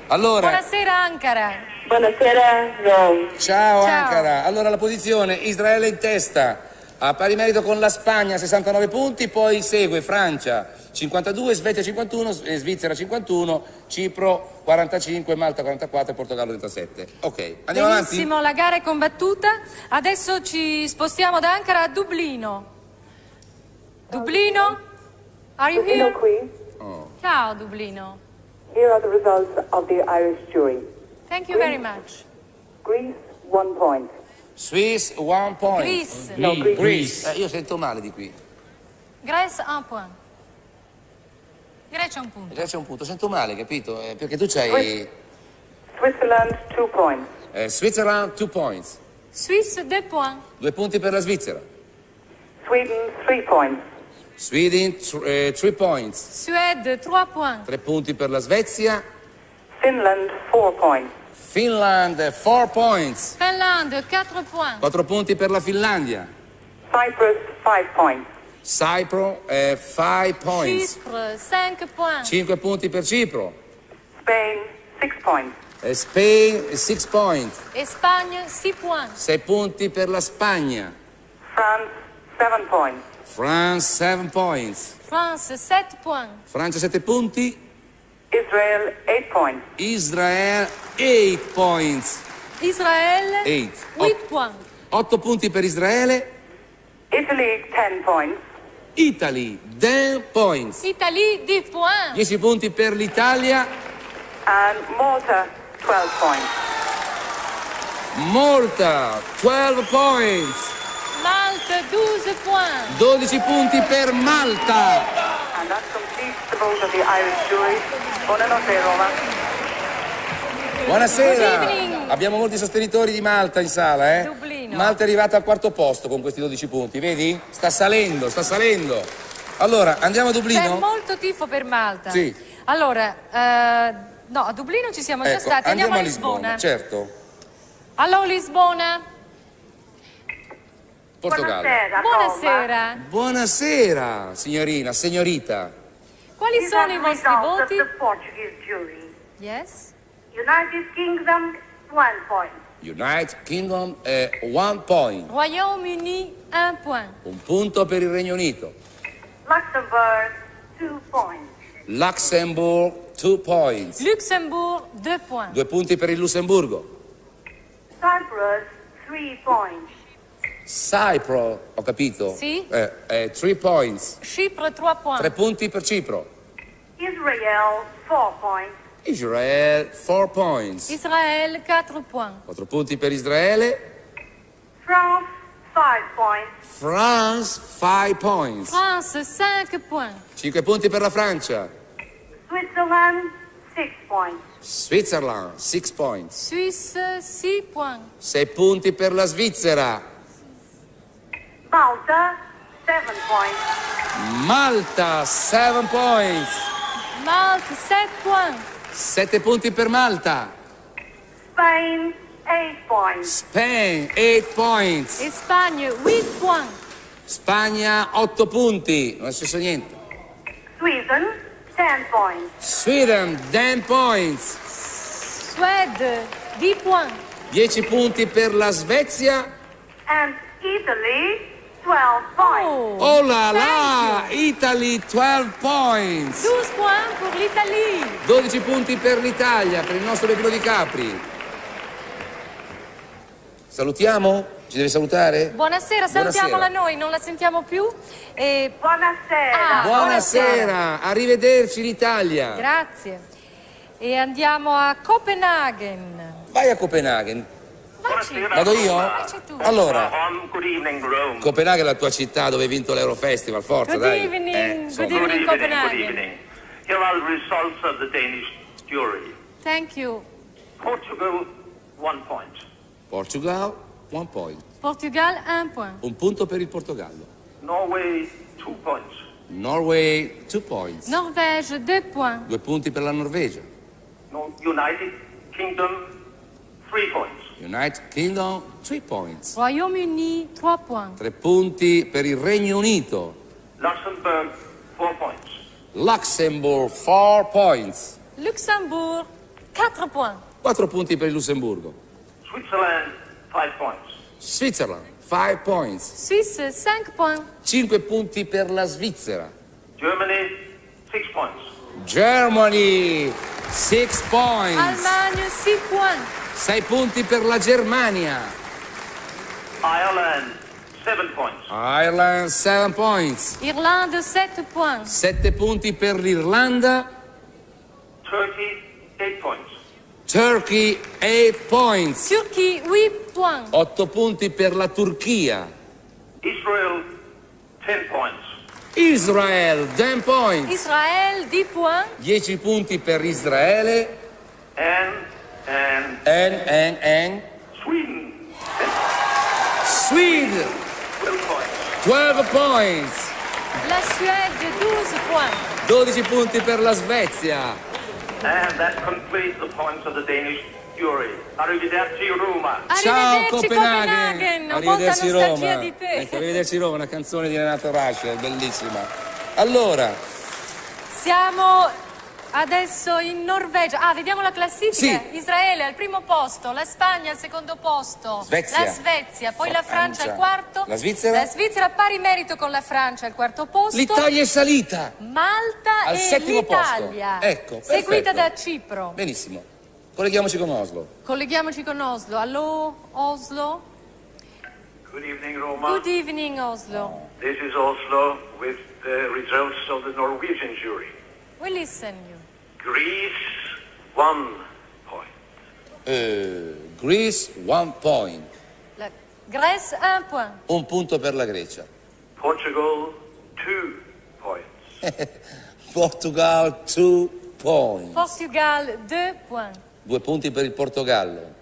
Allora, Buonasera Ankara. Buonasera, Rome. ciao, Ciao. Ankara. Allora la posizione, Israele in testa, a pari merito con la Spagna 69 punti, poi segue Francia 52, Svezia 51, S- eh, Svizzera 51, Cipro 45, Malta 44 e Portogallo 37. Ok, andiamo avanti. Benissimo, la gara è combattuta. Adesso ci spostiamo da Ankara a Dublino. Dublino? Are you Dublino here? qui. Ciao Dublino. Here are the results of the Irish jury. Thank you very much. Greece, one point. Swiss, one point. Greece. No, Greece. Greece. Eh, io sento male di qui. Grecia un point. Grecia un punto. C'è un punto, sento male, capito? Eh, perché tu c'hai Switzerland, two points. eh, Switzerland, two points. Suisse 2 points. Due punti per la Svizzera. Sweden, three points. Sweden, eh, three points. Suède 3 points. Tre punti per la Svezia. Finland, four points. Finland, eh, four points. Finlande 4 points. Quattro punti per la Finlandia. Cyprus, five points. Cypro, eh, five points. Chypre 5 points. Cinque punti per Cipro. Spain, six points. Eh, Spain, six points. Espagne 6 points. Sei punti per la Spagna. France, seven points. France, seven points. France 7 points. Francia, sette punti. Israel, eight points. Israele, eight points. Israël Eight. 8 points. Otto punti per Israele. Italy, ten points. Italy, ten points. Italie 10 points. 10 punti per l'Italia. And Malta, twelve points. Malta, 12 points. Malte 12 points. 12 punti per Malta. And that completes the vote of the Irish jury. Buonanotte, Roma. Buonasera. Abbiamo molti sostenitori di Malta in sala, eh? Dublino. Malta è arrivata al quarto posto con questi 12 punti, vedi? Sta salendo, sta salendo. Allora, andiamo a C'è Dublino? molto tifo per Malta. Sì. Allora, eh, no, a Dublino ci siamo già Ecco, stati. Andiamo, a Lisbona. Lisbona. Certo. Allora, Lisbona. Portogallo. Buonasera. Buonasera, signorina, signorita. Quali These sono i the vostri voti? the Portuguese jury. Yes. United Kingdom, one point. United Kingdom è one point. Royaume-Uni, un point. Un punto per il Regno Unito. Luxembourg, two points. Luxembourg, two points. Luxembourg, deux points. Due punti per il Lussemburgo. Cyprus, three points. Cyprus, ho capito? Sì. Eh, eh, three points. Chypre, trois points. Tre punti per Cipro. Israel, four points. Israele, four points. Israël, quatre points. Quattro punti per Israele. France, five points. France, five points. France, cinq points. Cinque punti per la Francia. Switzerland, six points. Switzerland, six points. Suisse, six points. Sei punti per la Svizzera. Malta, seven points. Malta, seven points. Malte, sept points. Sette punti per Malta. Spain, eight points. Spain, eight points. Espagne, huit points. Spagna, otto punti. Non è successo niente. Sweden, ten points. Sweden, ten points. Suède, dix points. Dieci punti per la Svezia. And Italy, twelve points. Oh là là, Italy 12 points. 12 points pour l'Italie. 12 punti per l'Italia, per il nostro Bebino di Capri. Salutiamo? Ci deve salutare? Buonasera, salutiamola noi, non la sentiamo più. E... Buonasera. Ah, Buonasera, arrivederci in Italia. Grazie. E andiamo a Copenaghen. Vai a Copenaghen. Vado io? Allora. Copenaghen è la tua città dove hai vinto l'Eurofestival, forza Good dai. evening, Eh, good evening, Good evening, Copenaghen. good evening. Here are the results of the Danish jury. Thank you. Portugal, one point. Portugal, one point. Portugal, un point. Un punto per il Portogallo. Norway, two points. Norway, two points. Norvège, deux points. Due punti per la Norvegia. No- United Kingdom, three points. United Kingdom, three points. Royaume-Uni, trois points. Tre punti per il Regno Unito. Luxembourg, four points. Luxembourg, four points. Luxembourg, quatre points. Quattro punti per il Lussemburgo. Switzerland, five points. Switzerland, five points. Suisse, cinq points. Cinque punti per la Svizzera. Germany, six points. Germany, six points. Allemagne, six points. Sei punti per la Germania. Ireland, seven points. Ireland, seven points. Irlande, sept points. Sette punti per l'Irlanda. Turkey, eight points. Turkey, eight points. Turquie, huit points. Otto punti per la Turchia. Israel, ten points. Israel, ten points. Israël, dix points. Dieci punti per Israele. And, and And, and, and. Sweden, Sweden, 12 points. 12 points. La Suède, douze points. 12 punti per la Svezia. And that completes the points of the Danish jury. Arrivederci Roma. Ciao Copenaghen. Copenaghen, Arrivederci Roma. di te. Ecco, arrivederci Roma, una canzone di Renato Rascher, bellissima. Allora, Siamo adesso in Norvegia. Ah, vediamo la classifica. Sì. Israele al primo posto, la Spagna al secondo posto, Svezia. la Svezia, poi la Francia al Francia. quarto, La Svizzera? la Svizzera a pari merito con la Francia al quarto posto, l'Italia è salita. Malta al e settimo posto. l'Italia, Ecco, seguita da Cipro. Benissimo. Colleghiamoci con Oslo. Colleghiamoci con Oslo. Allo Oslo. Good evening Roma. Good evening Oslo. This is Oslo with the results of the Norwegian jury. We listen you. Greece, one point. Eh, Greece, one point. La Grèce un point. Un punto per la Grecia. Portugal, two points. Portugal, two points. Portugal deux points. Due punti per il Portogallo.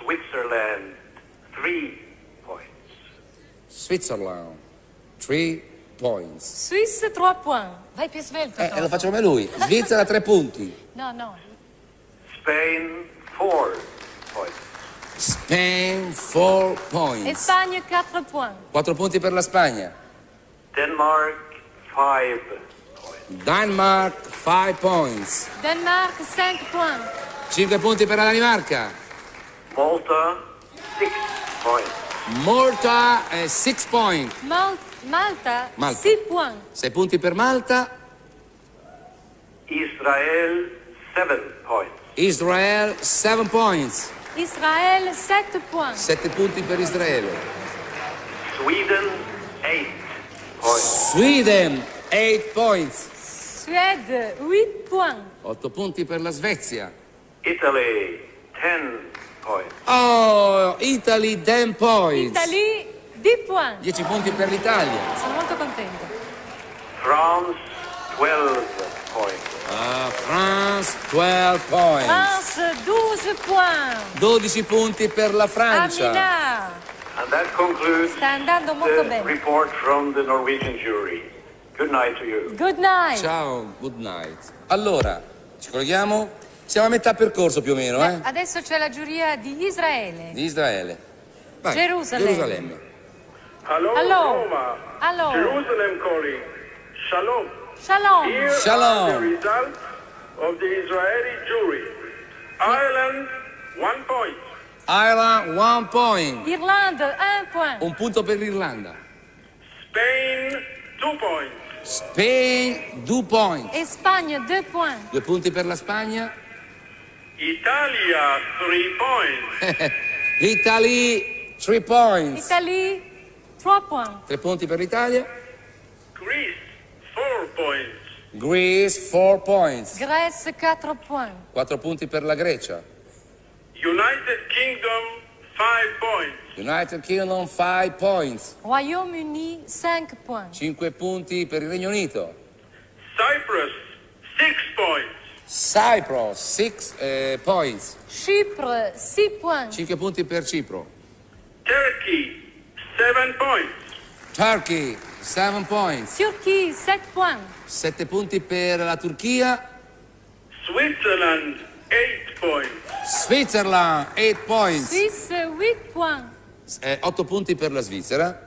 Switzerland, three points. Switzerland, three points. Suisse trois points. Vai più svelto. Eh, e Toto. lo faccio come lui. Svizzera, tre punti. No, no. Spain, four points. Spain, four points. Espagne quatre points. Quattro punti per la Spagna. Denmark, five. Denmark, five points. Danemark cinq points. Cinque punti per la Danimarca. Malta, six points. Malta, eh, six points. Mal- Malta? Malta. Six points. Sei punti per Malta. Israel, seven points. Israel, seven points. Israel, sette points. Sette punti per Israele. Sweden, eight points. Sweden, eight points. Suède, huit points. Otto punti per la Svezia. Italy, ten points. Oh, Italy, ten points. Italy, 10 punti. 10 punti per l'Italia. Sono molto contento. France 12 points. Ah, France 12 points. France 12 points. 12 punti per la Francia. Amina. And that concludes Sta andando molto bene. report from the Norwegian jury. Good night to you. Good night. Ciao, good night. Allora, ci colleghiamo? Siamo a metà percorso più o meno, eh? Adesso c'è la giuria di Israele. Di Israele. Vai, Gerusalemme. Gerusalemme. Hello, Hello. Roma. Hello. Jerusalem calling. Shalom. Shalom. Here Shalom. are the results of the Israeli jury. Ireland, one point. Ireland, one point. Irlande un point. Un punto per l'Irlanda. Spain, two points. Spain, due points. Espagne deux points. Due punti per la Spagna. Italia, three points. Italy, 3 points. Italie, 3 points. 3 punti per l'Italia. Greece, 4 points. Greece 4 points. Grèce, 4 points. 4 punti per la Grecia. United Kingdom, 5 points. United Kingdom 5 points. Royaume-Uni, 5 points. 5 punti per il Regno Unito. Cyprus, 6 points. Cyprus 6 points. Chypre, 6 points. 5 punti per Cipro. Turkey, 7 points. Turkey 7 points. Turquie, 7 points. 7 punti per la Turchia. Switzerland, 8 points. Switzerland 8 points. Suisse, 8 points. 8 punti per la Svizzera.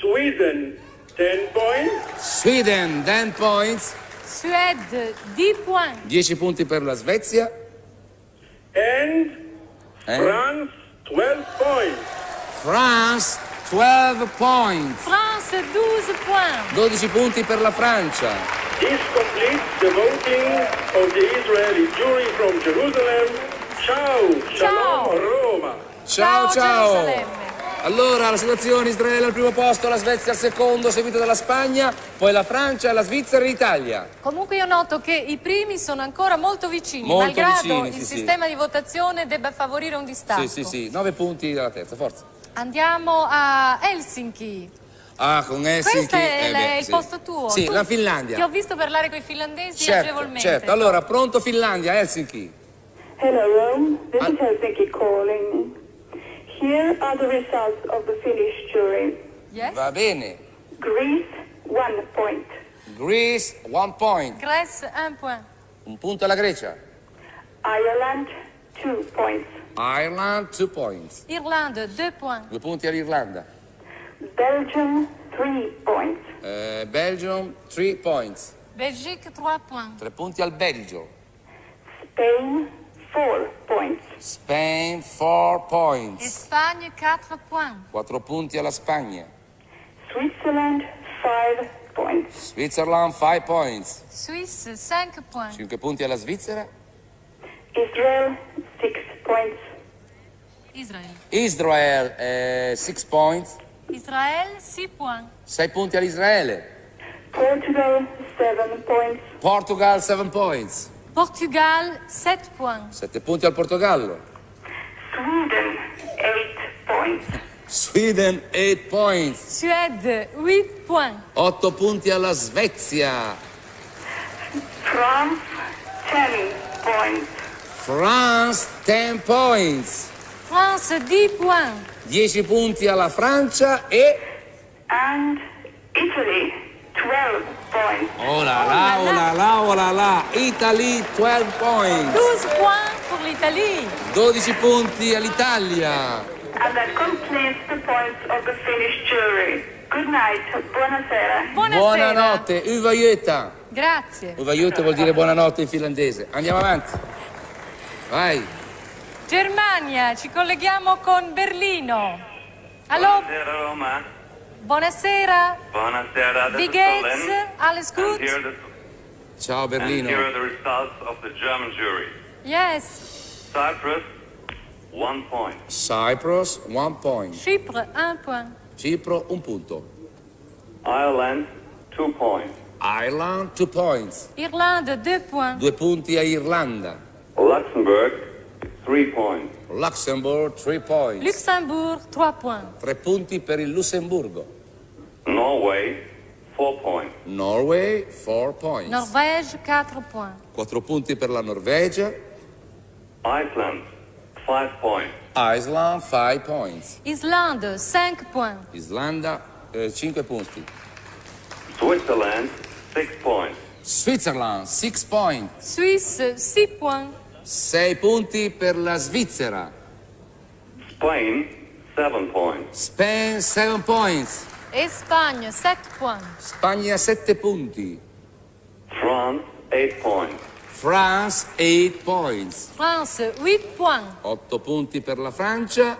Sweden, 10 points. Sweden 10 points. Suède, 10 points. 10 punti per la Svezia. And Eh? France, 12 points. France 12 points. France, 12 points. 12 punti per la Francia. This completes the voting of the Israeli jury from Jerusalem. Ciao, Ciao. Roma. Ciao Ciao. Allora la situazione Israele al primo posto, la Svezia al secondo, seguita dalla Spagna, poi la Francia, la Svizzera e l'Italia. Comunque io noto che i primi sono ancora molto vicini, Molto malgrado vicini, il sì, sì. sistema di votazione debba favorire un distacco. Sì, sì, sì, 9 punti dalla terza, forza. Andiamo a Helsinki. Ah, con Helsinki. Questo è eh il- beh, il sì. posto tuo. Sì, Tu- la Ti ho Finlandia. visto parlare con i finlandesi Certo, agevolmente. certo. Allora, pronto Finlandia, Helsinki. Hello, Rome. This is Helsinki calling. Here are the results of the Finnish jury. Yes? Va bene. Greece, one point. Greece, one point. Grèce, un point. Un punto alla Grecia. Ireland, two points. Ireland, two points. Irlande, deux points. Due punti all'Irlanda. Belgium, three points. Eh, Belgium, three points. Belgique, trois points. Tre punti al Belgio. Spain, four points. Spain, four points. Espagne, quatre points. Quattro punti alla Spagna. Switzerland, five points. Switzerland, five points. Suisse, cinq points. Cinque punti alla Svizzera. Israel, six points. Israël. Israel, eh, six points. Israël, six points. Sei punti all'Israele. Portugal, seven points. Portugal, seven points. Portugal, sept points. Sette punti al Portogallo. Sweden, eight points. Sweden, eight points. Suède, huit points. Otto punti alla Svezia. France, ten points. France, ten points. France, dix points. Dieci punti alla Francia e... And Italy, 12 points. Oh là là, oh là là, oh là là. Italy, 12 points. 12 points pour l'Italie. 12 punti all'Italia. And that completes the points of the Finnish jury. Good night. Buonasera. Buonanotte, Uvaieta. Grazie. Uvaieta vuol dire buonanotte in finlandese. Andiamo avanti. Vai. Germania, ci colleghiamo con Berlino. Allo, Buonasera Roma. buonasera. Buonasera. Wie geht's? Alles gut? Ciao and here Berlino. are the results of the German jury. Yes. Cyprus, one point. Cyprus, one point. Chypre, un point. Cipro, un punto. Ireland, two points. Ireland, two points. Irlande, deux points. Due punti a Irlanda. Luxembourg, three points. Luxembourg, three points. Luxembourg, trois points. Tre punti per il Lussemburgo. Norway, four points. Norway, four points. Norvège, quatre points. Quattro punti per la Norvegia. Iceland, five points. Iceland, five points. Islande, cinq points. Islanda, eh, cinque punti. Switzerland, six points. Switzerland, six points. Suisse, six points. Sei punti per la Svizzera. Spain, seven points. Spain, seven points. Espagne, sept points. Spagna, sette punti. France, eight points. France, eight points. France, huit points. Otto punti per la Francia.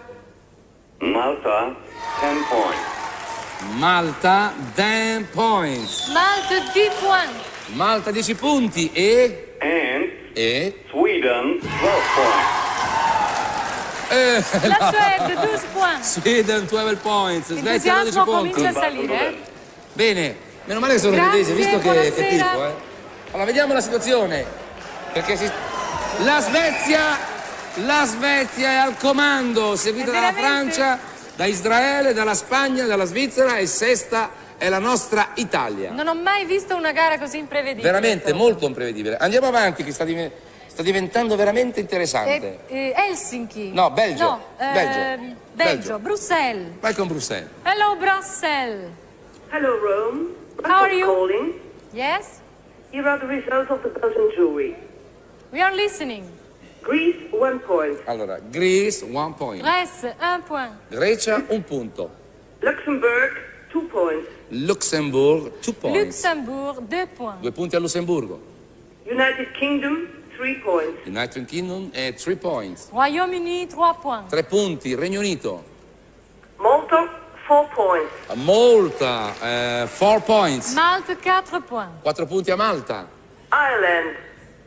Malta, ten points. Malta, ten points. Malte, dix points. Malta, dieci punti. E... And E... Sweden, twelve points. Eh, La Suède, 12 points. Sweden 12 points, Svezia 12 L'entusiasmo punti. comincia a salire, eh? Bene, meno male che sono Grazie, vedesi, visto che, che buonasera. tifo, eh. Allora, vediamo la situazione. Perché si... La Svezia, la Svezia è al comando, seguita È dalla Francia, da Israele, dalla Spagna, dalla Svizzera e sesta è la nostra Italia. Non ho mai visto una gara così imprevedibile. Veramente molto imprevedibile. Andiamo avanti che sta, diven- sta diventando veramente interessante. Eh, eh, Helsinki. No, Belgio. No, eh, Belgio. Belgio. Belgio. Bruxelles. Vai con Bruxelles. Hello, Brussels. Hello, Rome. How are you? calling. Yes? Here are the results of the Belgian jury. We are listening. Greece, one point. Allora, Greece, one point. Grèce, un point. Grecia, un punto. Luxembourg, two points. Luxembourg, two points. Luxembourg, deux points. Due punti a Lussemburgo. United Kingdom, three points. United Kingdom e three points. Royaume-Uni, trois points. Tre punti. Regno Unito. Malta, four points. Malta, eh, four points. Malte, quatre points. Quattro punti a Malta. Ireland,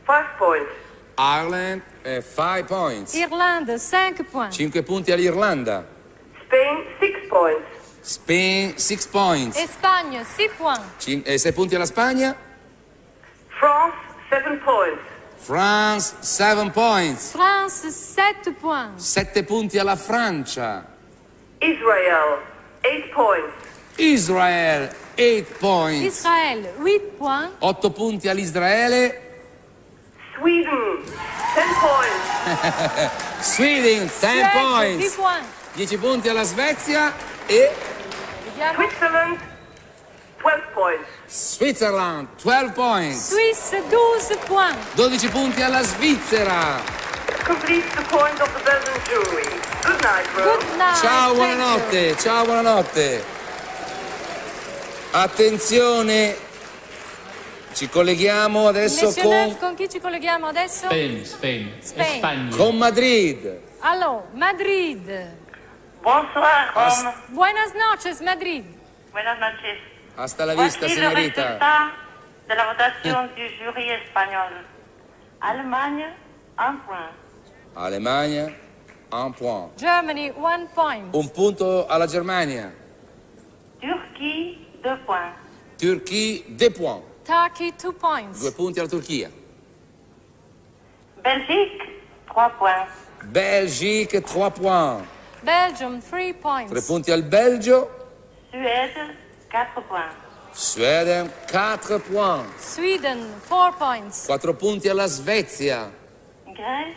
five points. Ireland, eh, five points. Irlande, cinq points. Cinque punti all'Irlanda. Spain, six points. Spain, six points. Espagne, six points. Cin- eh, sei punti alla Spagna. France, seven points. France, seven points. France, sept points. Sette punti alla Francia. Israel, eight points. Israel, eight points. Israël, huit points. Otto punti all'Israele. Sweden, ten points. Sweden, ten points. dix points. 10 punti alla Svezia e. Switzerland, twelve points. Switzerland, 12 points. Suisse, 12 points. 12 punti alla Svizzera. Completes the point of the Belgian jury. Good night, Rome. Good night. Ciao, buonanotte. Ciao, buonanotte. Attenzione. Ci colleghiamo adesso Monsieur Neuf, con, con chi ci colleghiamo adesso? Spain, Spain, Spain. Espagne. con Madrid. Allora, Madrid. Bonsoir, Rome. Buenas noches, Madrid. Buenas noches. Hasta la vista, Voici le señorita. résultat de la votation du jury espagnol. Allemagne, un point. Alemania, un point. Germany, one point. Un punto alla Germania. Turquie, deux points. Turchia, deux points. Turkey, two points. Due punti alla Turchia. Belgique, trois points. Belgique, 3 points. Belgium, three points. Tre punti al Belgio. Suède, 4 points. Sweden, 4 points. Sweden, 4 points. 4 punti alla Svezia. Grace,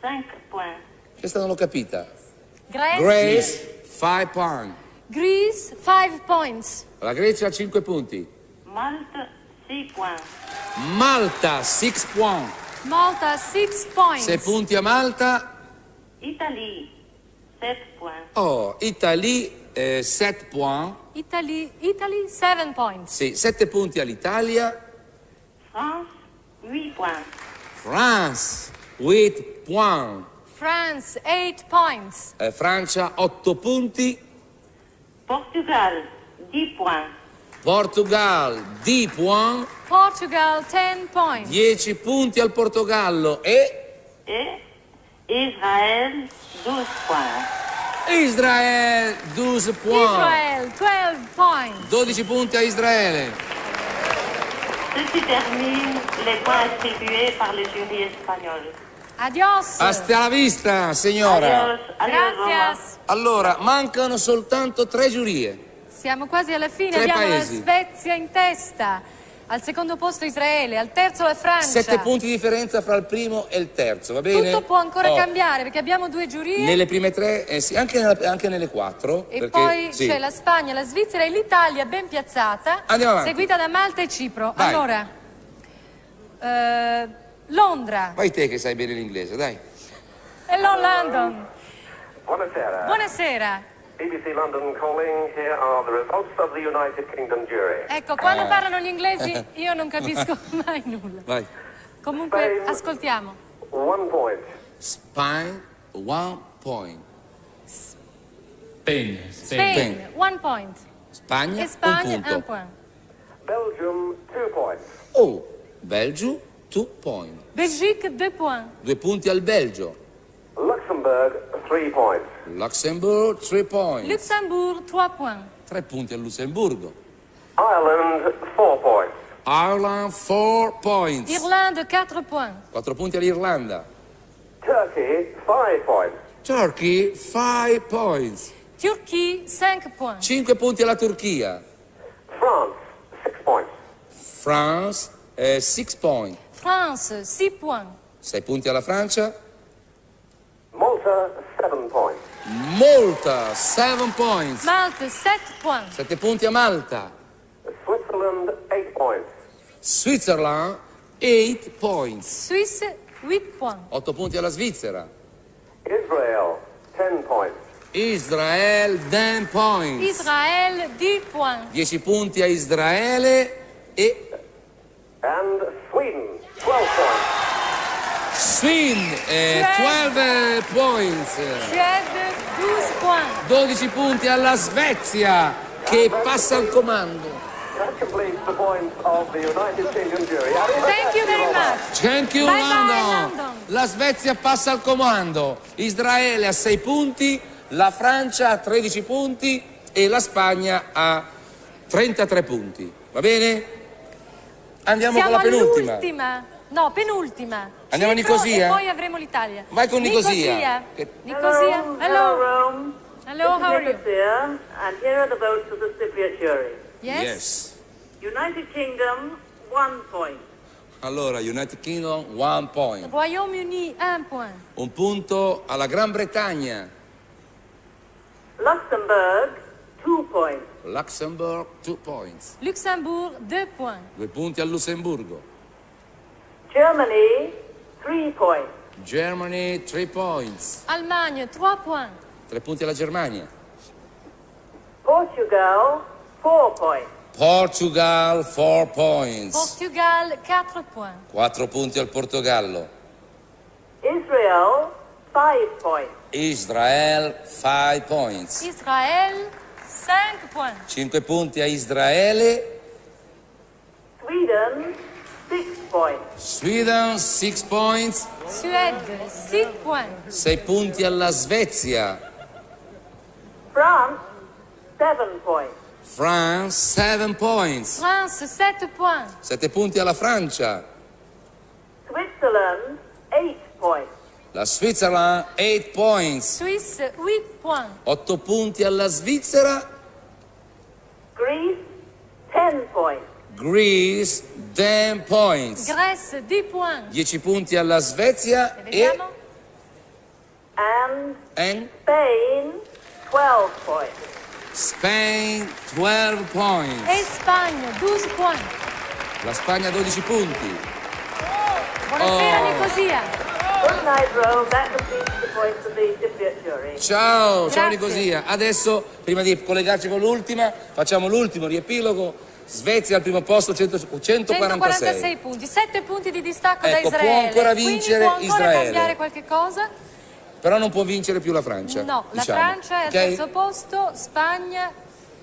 5 points. Questa non l'ho capita. Grace, Grace 5 points. Greece, 5 points. La Grecia, 5 punti. Malta, 6 points. Malta, 6 points. Malta, 6 points. 6 punti a Malta. Italy, 7 points. Oh, Italie eh, 7 points. Italy, Italy 7 points. Sì, 7 punti all'Italia. France 8 points. France 8 points. France 8 points. Eh, Francia 8 punti. Portugal 10 points. Portugal 10 points. Portugal 10 points. 10 punti al Portogallo e... E? Israël, douze points. Israele 12 points. Israel, twelve points. 12 punti a Israele. Ceci termine les points attribués par le jury espagnol. Adios. Hasta la vista, signora. Adios, adios. Allora, mancano soltanto tre giurie. Siamo quasi alla fine, Tre abbiamo paesi. la Svezia in testa, al secondo posto Israele, al terzo la Francia. Sette punti di differenza fra il primo e il terzo, va bene? Tutto può ancora Oh, cambiare perché abbiamo due giurie Nelle prime tre, eh sì, anche, nella- anche nelle quattro. e perché, poi sì. c'è la Spagna, la Svizzera e l'Italia ben piazzata, Andiamo avanti. seguita da Malta e Cipro. Vai. Allora, eh, Londra, Vai te che sai bene l'inglese, dai. hello London, Buonasera. buonasera. BBC London calling. Here are the results of the United Kingdom jury. Ecco, quando Ah. parlano gli inglesi io non capisco mai nulla. Vai. Comunque, ascoltiamo. One point. Spain, one point. Spain, Spain, one point. Spagna, E Spagna, un punto. un point. Belgium, two points. Oh, Belgio, two point. Belgique, deux points. Due punti al Belgio. Luxembourg, three points. Luxembourg, 3 points. Luxembourg, 3 points. 3 punti al Lussemburgo. Ireland, four points. Ireland, 4 points. Irlande, 4 points. 4 punti all'Irlanda. Turkey, five points. Turkey, 5 points. Turquie, 5 points. 5 punti alla Turchia. France, six points. France, 6 points. France, 6 points. 6 punti alla Francia. Malta, seven points. Malta, 7 points. Malte, 7 points. 7 punti a Malta. Switzerland, eight points. Switzerland, 8 points. Suisse, 8 points. 8 punti alla Svizzera. Israel, ten points. Israel, 10 points. Israël, 10 points. 10 punti a Israele e And Sweden, twelve points. Sweden, eh, 12 points. Suède, 12 points. 12 punti alla Svezia che passa al comando. That completes the points of the United Kingdom jury. Thank you very much. Thank you Bye bye, London. London. La Svezia passa al comando. Israele a 6 punti, la Francia a 13 punti e la Spagna a 33 punti. Va bene? Andiamo Siamo con la penultima. all'ultima. No, penultima. Andiamo a Nicosia? E poi avremo l'Italia. Vai con Nicosia. Nicosia. Hello, Hello. Rome. Hello, how are you? Nicosia, and here are the votes of the Cypriot jury. Yes? United Kingdom, one point. Allora, United Kingdom, one point. Royaume-Uni, un point. Un punto alla Gran Bretagna. Luxembourg, two points. Luxembourg, two points. Luxembourg, deux points. Due punti al Lussemburgo. Germany, three points. Germany, three points. Allemagne, trois points. Tre punti alla Germania. Portugal, four points. Portugal, four points. Portugal, quatre points. Quattro punti al Portogallo. Israel, five points. Israel, five points. Israël, cinq points. Cinque punti a Israele. Sweden, six points. Sweden, six points. Suède, six points. Sei punti alla Svezia. France, seven points. France, seven points. France, sept points. Sette punti alla Francia. Switzerland, eight points. La Switzerland, eight points. Suisse, huit points. Otto punti alla Svizzera. Greece, ten points. Greece, ten points. Grèce, dix points. Dieci punti alla Svezia e, Vediamo. And and Spain, twelve points. Spain, 12 points. Espagne, douze points. La Spagna, 12 punti. Buonasera, Oh. Nicosia. Good night, Rome. That completes the points of the Cypriot jury. Ciao, ciao Grazie. Nicosia. Adesso, prima di collegarci con l'ultima, facciamo l'ultimo riepilogo. Svezia al primo posto, 100 146. 146 punti, 7 punti di distacco Ecco, da può Israele. ancora Quindi vincere può ancora Israele. cambiare qualche cosa? Però non può vincere più la Francia. No, la diciamo. Francia è al Ok? terzo posto, Spagna,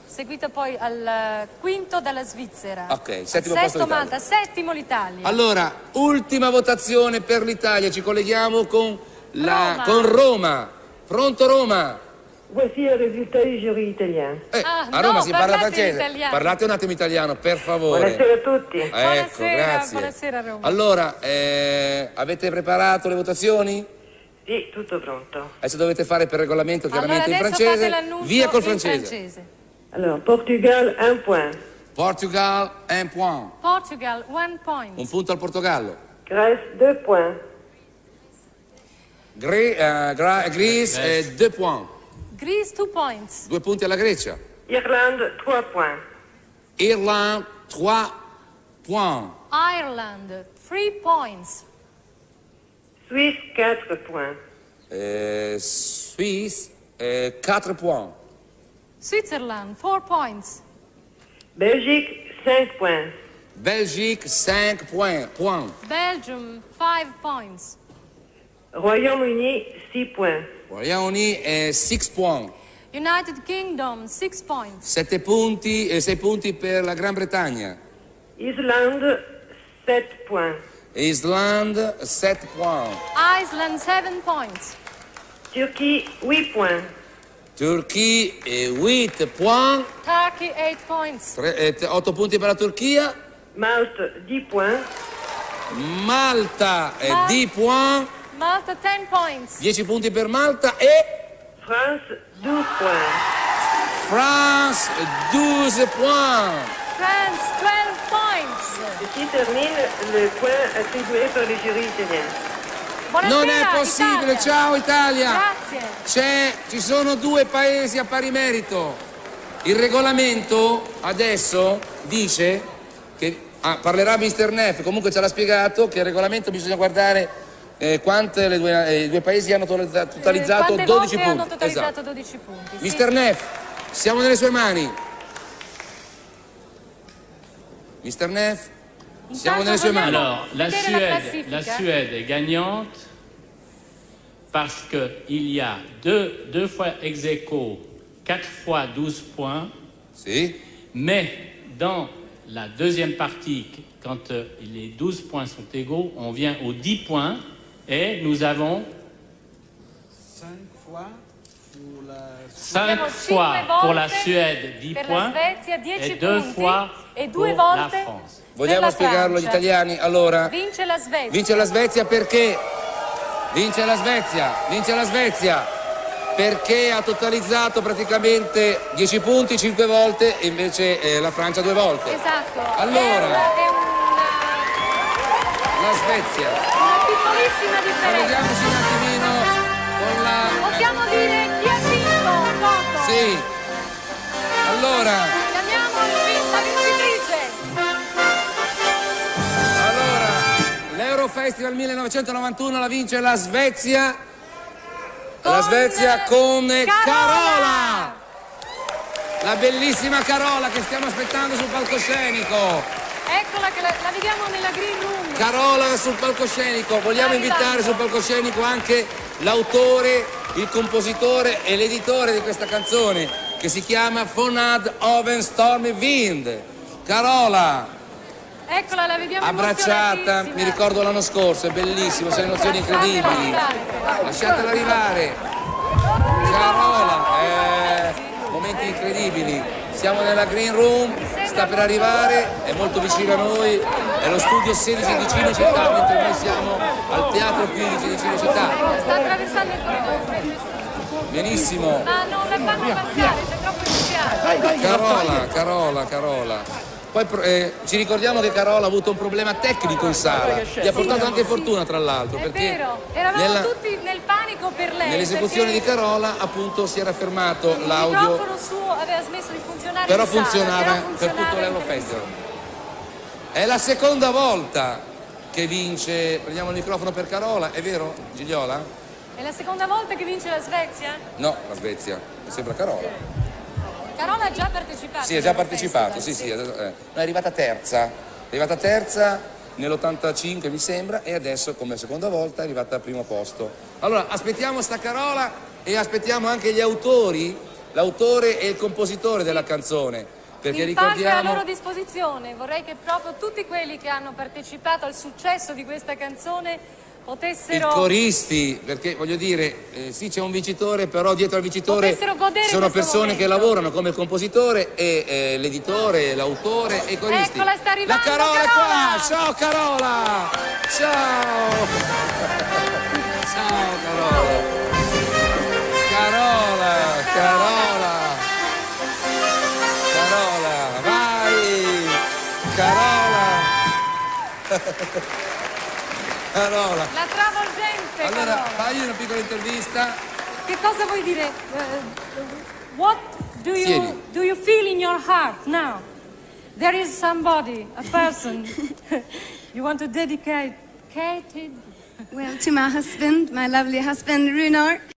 seguita poi al quinto dalla Svizzera. Ok, Al settimo posto Sesto l'Italia. Malta, settimo l'Italia. Allora, ultima votazione per l'Italia. Ci colleghiamo con, la, Roma. con Roma. Pronto Roma? Voici le résultat du jury italien. Eh, Ah, a Roma no, si parla parlate francese. Parlate un attimo italiano, per favore. Buonasera a tutti. Ecco, Buonasera, grazie. buonasera, Roma. Allora, eh, avete preparato le votazioni? Sì, tutto pronto. Adesso dovete fare per regolamento Allora chiaramente adesso in francese. Via col in francese. Alors, Portugal, un point. Portugal, un point. Portugal, one point. Un punto al Portogallo. Grèce, deux points. Gre- eh, Gra- Greece, eh, deux points. Greece, two points. Due punti alla Grecia. Irlande, trois points. Irlande, trois points. Ireland, three points. Suisse, quatre points. Eh, Suisse, eh, quatre points. Switzerland, four points. Belgique, cinq points. Belgique, 5 points. points. Belgium, five points. Royaume-Uni, six points. Royaume-Uni, 6 points. United Kingdom, six points. 7 punti e 6 punti per la Gran Bretagna. Islande, sept points. Islande, 7 points. Iceland, seven points. Turquie, 8 points. Turchia e 8 points. Turkey 8 points. 8 punti per la Turchia. Malte, 10 points. Malta, eh, Mal- 10 points. Malta 10 points. 10 punti per Malta e France, 12 points. France, 12 points. France 12 points. Ici termine le point attribué par le jury italien. Buonasera, non è possibile, Italia. ciao Italia. Grazie. C'è, ci sono due paesi a pari merito. Il regolamento adesso dice che ah, parlerà Mr. Neff, comunque ce l'ha spiegato che il regolamento bisogna guardare eh, quante le due, eh, i due paesi hanno totalizza- totalizzato Quante 12 volte punti? hanno totalizzato Esatto. 12 punti? sì. Mr. Neff, siamo nelle sue mani. Mr. Neff, siamo nelle sue mani. Alors, la la Suède, classifica. la Suède est gagnante parce qu'il y a deux, deux fois ex aequo, quatre fois 12 points. Mais dans la deuxième partie, quand euh, les 12 points sont égaux, on vient aux 10 points et nous avons 5 fois pour la... 5 Abbiamo fois cinque pour la Suède 10 per la points Svezia 10 et deux punti fois e due pour la volte France. Vogliamo la spiegarlo agli italiani? Allora, Vince la Svezia. Vince la Svezia perché? Vince la Svezia, vince la Svezia perché ha totalizzato praticamente 10 punti 5 volte e invece eh, la Francia due volte. Esatto. Allora. È una, è La Svezia. Piccolissima differenza. Vediamoci un attimino con la... Possiamo dire chi ha vinto, Toto? Sì. Allora, Chiamiamo la vincitrice. l'Eurofestival 1991 la vince la Svezia. La Svezia con Carola. La bellissima Carola che stiamo aspettando sul palcoscenico. Eccola che la, la vediamo nella green room. Carola sul palcoscenico, vogliamo invitare sul palcoscenico anche l'autore, il compositore e l'editore di questa canzone che si chiama Fonad Oven Stormy Wind. Carola, Eccola, la vediamo abbracciata, mi ricordo l'anno scorso, è bellissimo, sono emozioni incredibili. Lasciatela arrivare. Carola, eh, momenti incredibili. Siamo nella green room, sta per arrivare, è molto vicino a noi, è lo studio 16 di Cinecittà, mentre noi siamo al teatro 15 di Cinecittà. Sta attraversando il corridoio. Benissimo. Ma non la fanno passare, c'è troppo entusiasmo. Carola, Carola, Carola. Poi eh, ci ricordiamo che Carola ha avuto un problema tecnico in sala, gli ha portato anche fortuna tra l'altro, È vero, eravamo nella- tutti nel panico per lei. nell'esecuzione di Carola appunto si era fermato Il l'audio, microfono suo aveva smesso di funzionare però in sala, funzionava però per funzionava tutto in l'Eurofestival. È la seconda volta che vince, prendiamo il microfono per Carola, è vero Gigliola? È la seconda volta che vince la Svezia? No, la Svezia, mi sembra Carola. Carola ha già partecipato. Sì, ha già partecipato, sì, festival, sì. adesso- eh. No, è arrivata terza. È arrivata terza nell'85 mi sembra e adesso come seconda volta è arrivata al primo posto. Allora, aspettiamo sta Carola e aspettiamo anche gli autori, l'autore e il compositore della canzone, perché Il è a ricordiamo loro disposizione. Vorrei che proprio tutti quelli che hanno partecipato al successo di questa canzone i potessero coristi, perché voglio dire, eh, sì c'è un vincitore, però dietro al vincitore ci sono persone che momento. lavorano come il compositore e eh, l'editore, l'autore e i coristi. Eccola, sta arrivando, La Carola, è Carola! qua! Ciao Carola! Ciao! Ciao Carola! Carola, Carola! Carola, vai! Carola! Carola! La travolgente Allora, Carola. fagli una piccola intervista. Che cosa vuoi dire? Eh, what do you, do you feel in your heart now? There is somebody, a person, you want to dedicate, dedicate Well, to my husband, my lovely husband Runar.